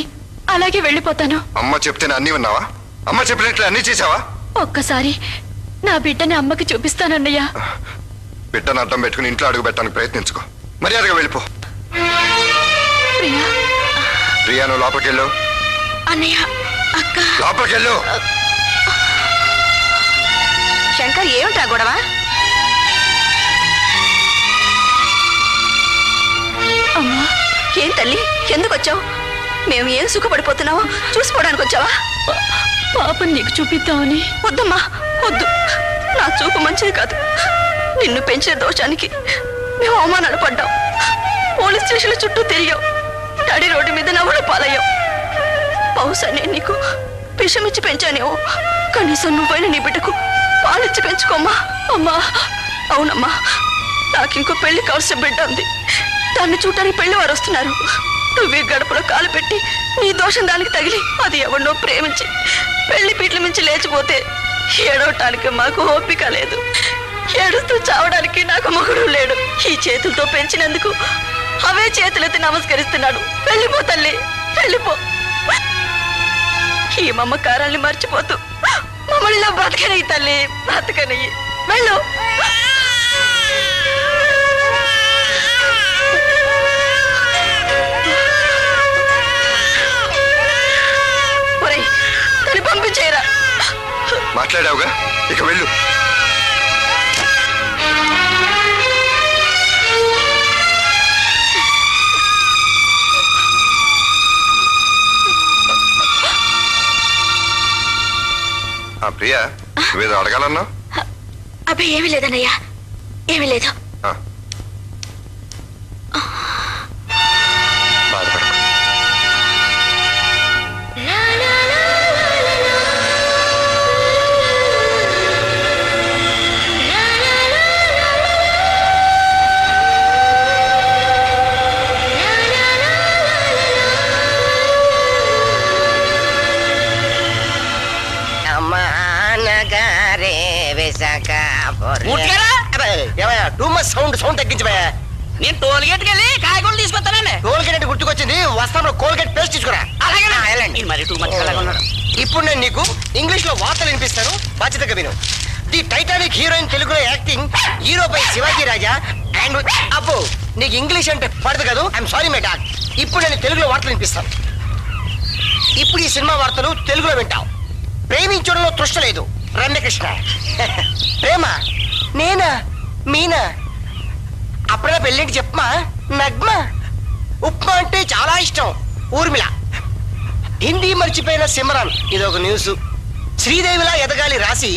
అలాగే వెళ్ళిపోతాను. అమ్మ చెప్తే అన్ని ఉన్నావా అమ్మ చెప్పినట్లు అన్ని చేసావా ఒక్కసారి నా బిడ్డని అమ్మకి చూపిస్తానన్నయ్య. బిడ్డను అర్థం పెట్టుకుని ఇంట్లో అడుగు పెట్టడానికి ప్రయత్నించుకో. మర్యాదగా వెళ్ళిపో. ప్రియాను లోపకెళ్ళు అన్నయ్య అక్క. లోపకెళ్ళు శంకర్ ఏమిటా గొడవ? అమ్మా ఏం తల్లి? ఎందుకు వచ్చావు మేము ఏం సుఖపడిపోతున్నావో చూసుకోవడానికి వచ్చావా పాపని నీకు చూపిద్దామని వద్దమ్మా వద్దు. నా చూపు మంచిది కాదు. నిన్ను పెంచిన దోషానికి మేము అవమానాలు పడ్డాం. పోలీస్ స్టేషన్ల చుట్టూ తిరిగాం. తడి రోడ్డు మీద నవ్వులు పాలయ్యాం. బహుశా నేను నీకు విషమిచ్చి పెంచానేమో. కనీసం నువ్వైనా నీ బిడ్డకు పాలిచ్చి పెంచుకోమ్మా. అమ్మా. అవునమ్మా. నాకు ఇంకో పెళ్ళి కావాల్సిన బిడ్డ ఉంది. దాన్ని చూడటానికి పెళ్ళి వారు వస్తున్నారు. నువ్వు గడపలో కాలు పెట్టి నీ దోషం దానికి తగిలి అది ఎవరినో ప్రేమించి పెళ్ళి పీట్ల మించి లేచిపోతే ఏడవటానికి మాకు ఓపిక లేదు. ఏడుస్తూ చావడానికి నాకు మొగుడు లేడు. ఈ చేతులతో పెంచినందుకు అవే చేతులెత్తి నమస్కరిస్తున్నాడు వెళ్ళిపో తల్లి వెళ్ళిపో. ఈ మమ్మకారాల్ని మర్చిపోతూ మమ్మల్ని బ్రతకనయ్యి తల్లి బ్రతకనయ్యి. వెళ్ళు. మాట్లాడావుగా? ఇక వెళ్ళు. ఆ ప్రియా నువ్వేదో అడగాలన్నావు? అబ్బాయి ఏమీ లేదన్నయ్యా. ఏమీ లేదు. బాధ్యతగా విను. ది టైటానిక్ హీరోయిన్ తెలుగులో acting hero by Shivaji Raja and అబ్బో నీకు ఇంగ్లీష్ అంటే పడదు కదా? ఐఎమ్ సారీ మై డాక్ ఇప్పుడు నేను తెలుగులో వార్తలు వినిపిస్తాను. ఇప్పుడు ఈ సినిమా వార్తలు తెలుగులో వింటావు. ప్రేమించడంలో తృష్ట లేదు. రమ్యకృష్ణ. ప్రేమ. నేనా? మీనా? అప్పుడే పెళ్ళింటి చెప్పమా? నగ్మ? ఉప్మా అంటే చాలా ఇష్టం. ఊర్మిళ. హిందీ మర్చిపోయిన సిమరాన్. ఇది ఒక న్యూస్. శ్రీదేవిలా ఎదగాలి రాసి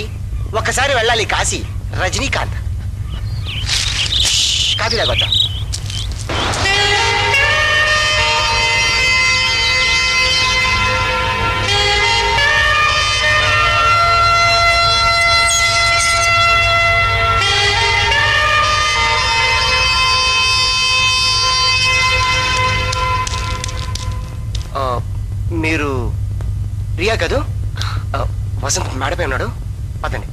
ఒకసారి వెళ్ళాలి కాశీ. రజనీకాంత్. కాఫీ లేకొద్దా మీరు రియా కదూ? వసంత్ మేడపై ఉన్నాడు. పదండి.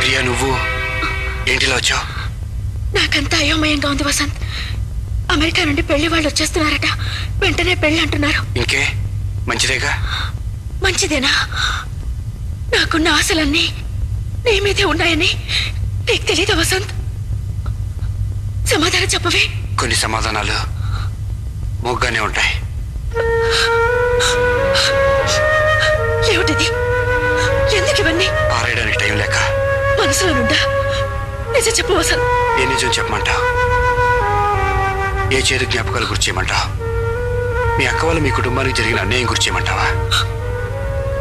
ప్రియా నువ్వు ఏంటిలా వచ్చావు? నాకంతా అయోమయంగా ఉంది వసంత్. అమెరికా నుండి పెళ్ళి వాళ్ళు వచ్చేస్తున్నారట. వెంటనే పెళ్ళి అంటున్నారు ఇంకే? మంచిదేగా? మంచిదేనా? నాకున్న ఆశలన్నీ నీ మీదే ఉన్నాయని నీకు తెలీదా వసంత్? సమాధానం చెప్పవే. కొన్ని సమాధానాలు మొగ్గానే ఉంటాయి. ఏమిటిది? ఎందుకు ఇవన్నీ? పారేయడానికి టైం లేక. మనసులో నుండా? నిజం చెప్పు వసంత్. ఏ నిజం చెప్పమంటావు? ఏ చేదు జ్ఞాపకాలు గుర్తు చేయమంటావు? మీ అక్క వాళ్ళు మీ కుటుంబానికి జరిగిన అన్యాయం గుర్తు చేయమంటావా?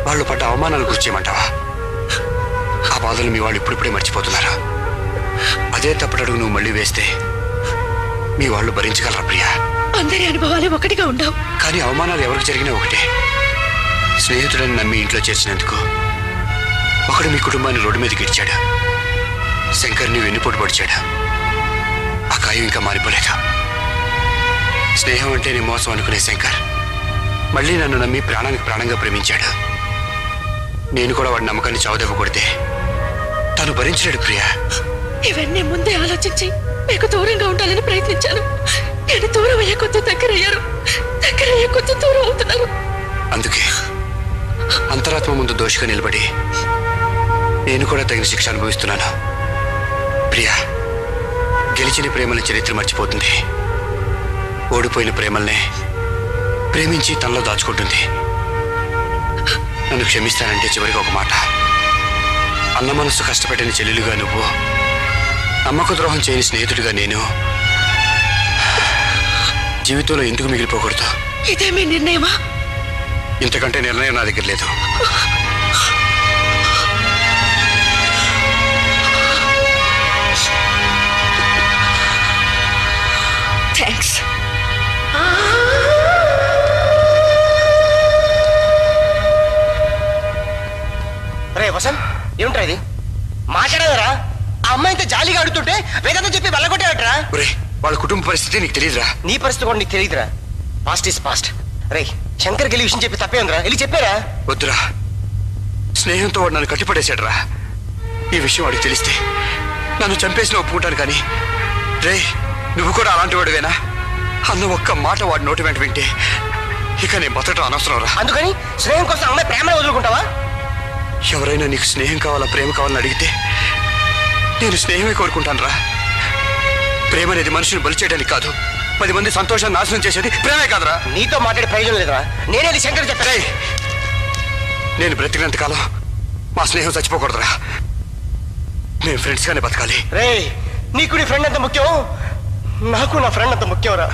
వాళ్ళు పడ్డ అవమానాలు గుర్తు చేయమంటావా ఆ బాధలు మీ వాళ్ళు ఇప్పుడిప్పుడే మర్చిపోతున్నారా? అదే తప్పటడుగు నువ్వు మళ్ళీ వేస్తే మీ వాళ్ళు భరించగలరా ప్రియా? అందరి అనుభవాలు ఒకటిగా ఉండవు. కానీ అవమానాలు ఎవరికి జరిగినా ఒకటే. స్నేహితుడని నమ్మి ఇంట్లో చేర్చినందుకు ఒకడు మీ కుటుంబాన్ని రోడ్డు మీదకి ఇచ్చాడు శంకర్ని వెన్నుపోటు పొడిచాడు. ఆ గాయం ఇంకా మారిపోలేదు? స్నేహం అంటే నీ మోసం అనుకునే శంకర్ మళ్ళీ నన్ను నమ్మి ప్రాణానికి ప్రాణంగా ప్రేమించాడు. నేను కూడా వాడి నమ్మకాన్ని చావుదెబ్బ కొడితే తను భరించలేడు ప్రియా. ఇవన్నీ ముందే ఆలోచించి మీకు దూరంగా ఉండాలని ప్రయత్నించాను. నేను దూరం అయ్యే కొద్ది అయ్యారు దగ్గర అయ్యే కొద్ది దూరం అవుతున్నారు అందుకే అంతరాత్మ ముందు దోషిగా నిలబడి నేను కూడా తగిన శిక్ష అనుభవిస్తున్నాను. ప్రియా గెలిచిన ప్రేమల చరిత్ర మర్చిపోతుంది. ఓడిపోయిన ప్రేమల్నే ప్రేమించి తనలో దాచుకుంటుంది. నన్ను క్షమిస్తానంటే చివరికి ఒక మాట. అన్న మనసు కష్టపెట్టిన చెల్లెలుగా నువ్వు నమ్మక ద్రోహం చేయని స్నేహితుడిగా నేను జీవితంలో ఎందుకు మిగిలిపోకూడదు? ఇదే మీ నిర్ణయమా? ఇంతకంటే నిర్ణయం నా దగ్గర లేదు. థ్యాంక్స్ రే వసంత్ ఏమిట్రా ఇది? మాట్లాడదరా? ఆ అమ్మాయి ఇంత జాలీగా అడుగుతుంటే వేదంతో చెప్పి వెళ్ళగొట్టాడట్రా ఒరే వాళ్ళ కుటుంబ పరిస్థితి నీకు తెలియదురా నీ పరిస్థితి కూడా నీకు తెలియదురా పాస్ట్ ఈస్ పాస్ట్ రే శంకర్ గెలి విషయం చెప్పి తప్పే ఉందిరా వెళ్ళి చెప్పారా. వద్దురా. స్నేహంతో వాడు నన్ను కట్టిపడేశాడురా. ఈ విషయం వాడికి తెలిస్తే నన్ను చంపేసిన ఒప్పుకుంటాను కానీ రే నువ్వు కూడా అలాంటి వాడివేనా? అన్న ఒక్క మాట వాడి నోటి వెంట వింటే ఇక నేను బతకటం అనవసరం రా అందుకని స్నేహం కోసం అమ్మాయి ప్రేమను వదులుకుంటావా? ఎవరైనా నీకు స్నేహం కావాలా ప్రేమ కావాలని అడిగితే నేను స్నేహమే కోరుకుంటాను రా ప్రేమ అనేది మనిషిని బలి చేయడానికి కాదు. పది మంది సంతోషాన్ని నాశనం చేసేది ప్రేమే కాదురా. నీతో మాట్లాడే ప్రయోజనం లేదురా. నేనేది శంకర్ చెప్పారా నేను బ్రతికినంత కాలం మా స్నేహం చచ్చిపోకూడదురా. మేము ఫ్రెండ్స్ గానే బతకాలి. రే నీకు నీ ఫ్రెండ్ ఎంత ముఖ్యం? నాకు నా ఫ్రెండ్ అంత ముఖ్యంరా.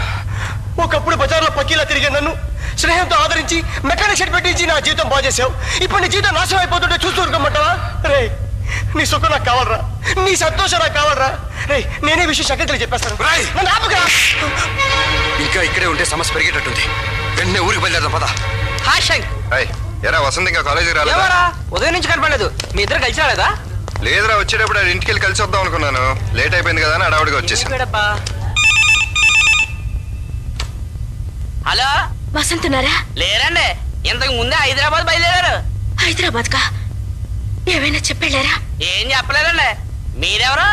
ఒకప్పుడు బజార్లో పక్కీలా తిరిగే నన్ను స్నేహంతో ఆదరించి మెకానిక్ షెడ్ పెట్టించి నా జీవితం బాగు చేసావు ఇప్పుడు నీ జీవితం నాశనం అయిపోతుంటే చూస్తూ ఊరుకోమంటావా? రే నీ సుఖం నాకు కావాలరా. నీ సంతోషం నాకు కావాలరా. రే నేనే విషయం శంకర్కి చెప్పేస్తాను. నన్ను ఆపుకురా ఇంకా ఇక్కడే ఉంటే సమస్య పెరిగేటట్టుంది. వెంటనే ఊరికి బయలుదేరదాం పద. హాయ్ ఏయ్, ఎరా వసంత్ ఇంకా కాలేజీకి రాలేదా? ఎవరా ఉదయం నుంచి కనపడలేదు. మీ ఇద్దరు కలిసి రాలేదా? లేదురా వచ్చేటప్పుడు ఆడ ఇంటికి వెళ్ళి కలిసి వద్దాం అనుకున్నాను. లేట్ అయిపోయింది కదా అని అడావుడిగా వచ్చేసి హలో? వసంతున్నారా? లేరండి. ఇంతకు ముందే హైదరాబాద్ బయలుదేరారు. హైదరాబాద్ కా ఏమైనా చెప్పెళ్ళారా? ఏం చెప్పలేదండి. మీరెవరు?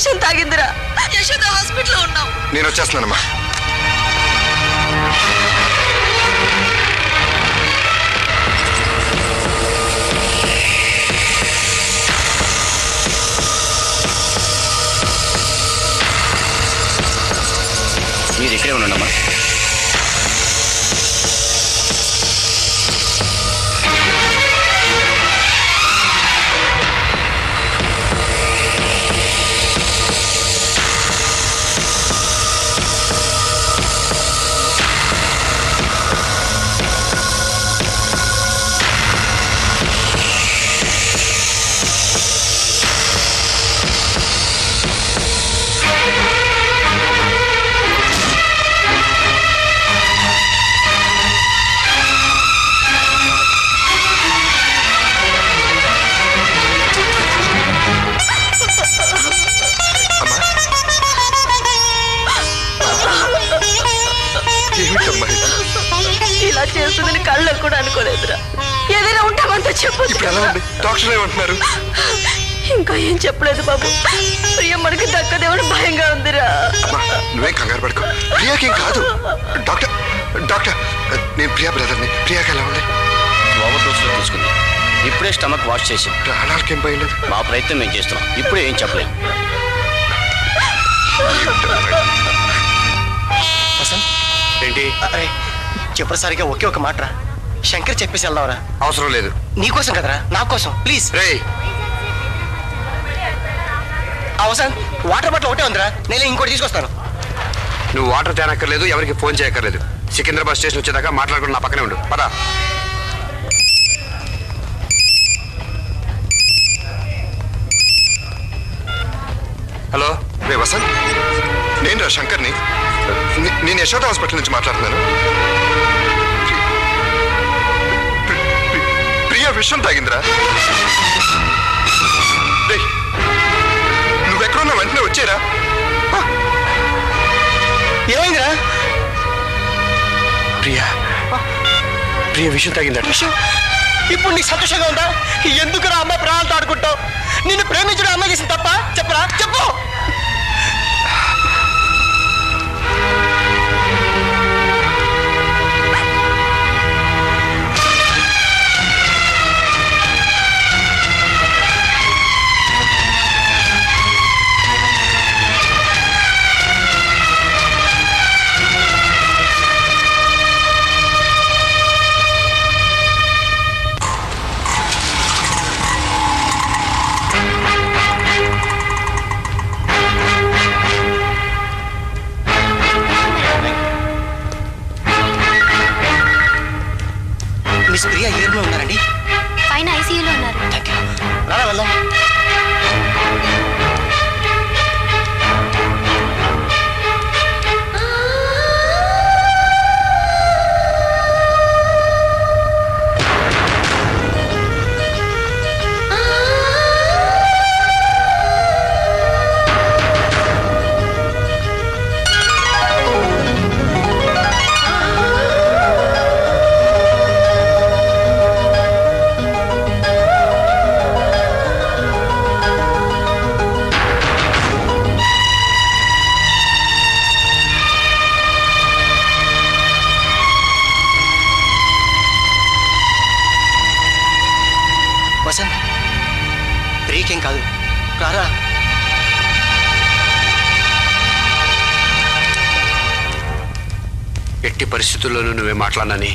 విషయం తాగిందిరా. యశోద హాస్పిటల్లో ఉన్నాం. నేను వచ్చేస్తున్నానమ్మా. మీరు ఇక్కడే ఉండండమ్మా. ఏమిటమ్మా చేసాం ప్రాణాలకేం భయం లేదు. మా ప్రయత్నం మేము చేస్తున్నాం. ఇప్పుడే ఏం చెప్పలేం. వసంత్? ఏంటి? అరే చెప్పసరిగా ఒకే ఒక మాట రా శంకర్ చెప్పేసి వెళ్దాంరా. అవసరం లేదు. నీకోసం కదరా? నా కోసం. ప్లీజ్. రే అవసరం వాటర్ బాటిల్ ఒకటే ఉందిరా. నేను ఇంకోటి తీసుకొస్తాను. నువ్వు వాటర్ తేనక్కర్లేదు ఎవరికి ఫోన్ చేయక్కర్లేదు. సికింద్రాబాద్ స్టేషన్ వచ్చేదాకా మాట్లాడుకుని నా పక్కనే ఉండు. పదా. వసంత్ నేను రా శంకర్ని. నేను యశోద హాస్పిటల్ నుంచి మాట్లాడుతున్నాను. ప్రి- ప్రి- ప్రియా విషయం తాగిందిరా. నువ్వెక్కడున్నా వెంటనే వచ్చేరా ఏమైందిరా? ప్రియా ప్రియ విషయం తగిందట. ఇప్పుడు నీకు సంతోషంగా ఉందా? ఎందుకు రా అమ్మాయి ప్రాణాలతో ఆడుకుంటావు? నిన్ను ప్రేమించడం అమ్మాయి చేసిన తప్ప? చెప్పరా? చెప్పు! మాట్లాడనని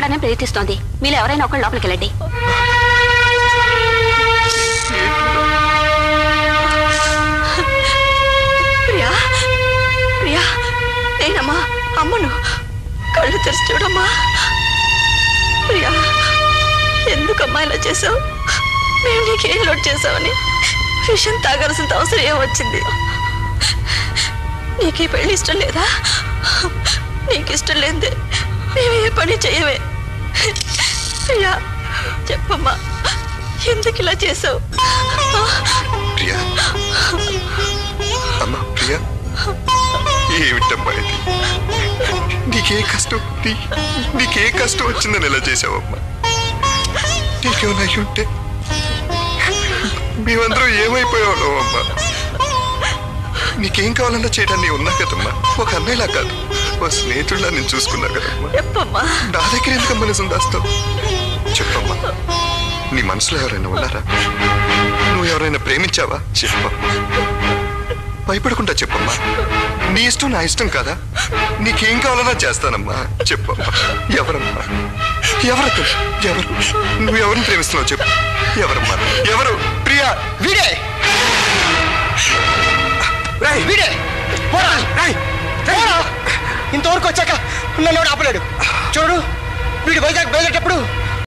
ఏదో మాట్లాడాలని మీరు ఎవరైనా ఒకళ్ళు లోపలికి వెళ్ళండి. ప్రియా ప్రియా నేనమ్మా అమ్మను. కళ్ళు తెరిచి చూడమ్మా. ప్రియా ఎందుకమ్మా ఇలా చేసావు? మేము నీకేం లోడ్ చేసావని విషయం తాగాల్సిన అవసరం ఏం వచ్చింది? నీకు ఈ పెళ్ళి ఇష్టం లేదా? నీకు ఇష్టం లేదే మేము ఏ పని చేయవే చెప్పమ్మా ఎందుకు ఇలా చేసావు ప్రియా. అమ్మ ప్రియా. ఏమిటమ్మా ఇది? నీకే కష్టం నీకే కష్టం వచ్చిందని ఎలా చేసావమ్మా నీకేమైనా ఉంటే మేమందరం ఏమైపోయావు అమ్మా నీకేం కావాలన్నా చేయడానికి ఉన్నా కదమ్మా? ఒక అన్నయ్యలా కాదు. ఒక స్నేహితుడిలా నేను చూసుకున్నా కదమ్మా. నా దగ్గర ఎందుకమ్మా నిజం దాస్తావు? నీ మనసులో ఎవరైనా ఉన్నారా? నువ్వు ఎవరైనా ప్రేమించావా? చెప్పమ్మా భయపడకుండా చెప్పమ్మా. నీ ఇష్టం నా ఇష్టం కాదా? నీకేం కావాలన్నా చేస్తానమ్మా. చెప్పమ్మా ఎవరమ్మా? ఎవరు ఎవరు? నువ్వు ఎవరిని ప్రేమిస్తున్నావు చెప్పు. ఎవరమ్మా? ఎవరు? ప్రియా వీడే. వీడే. ఇంతవరకు వచ్చాక నన్ను ఆపలేడు. చూడు వీడు వైజాగ్ బయలుదేరేటప్పుడు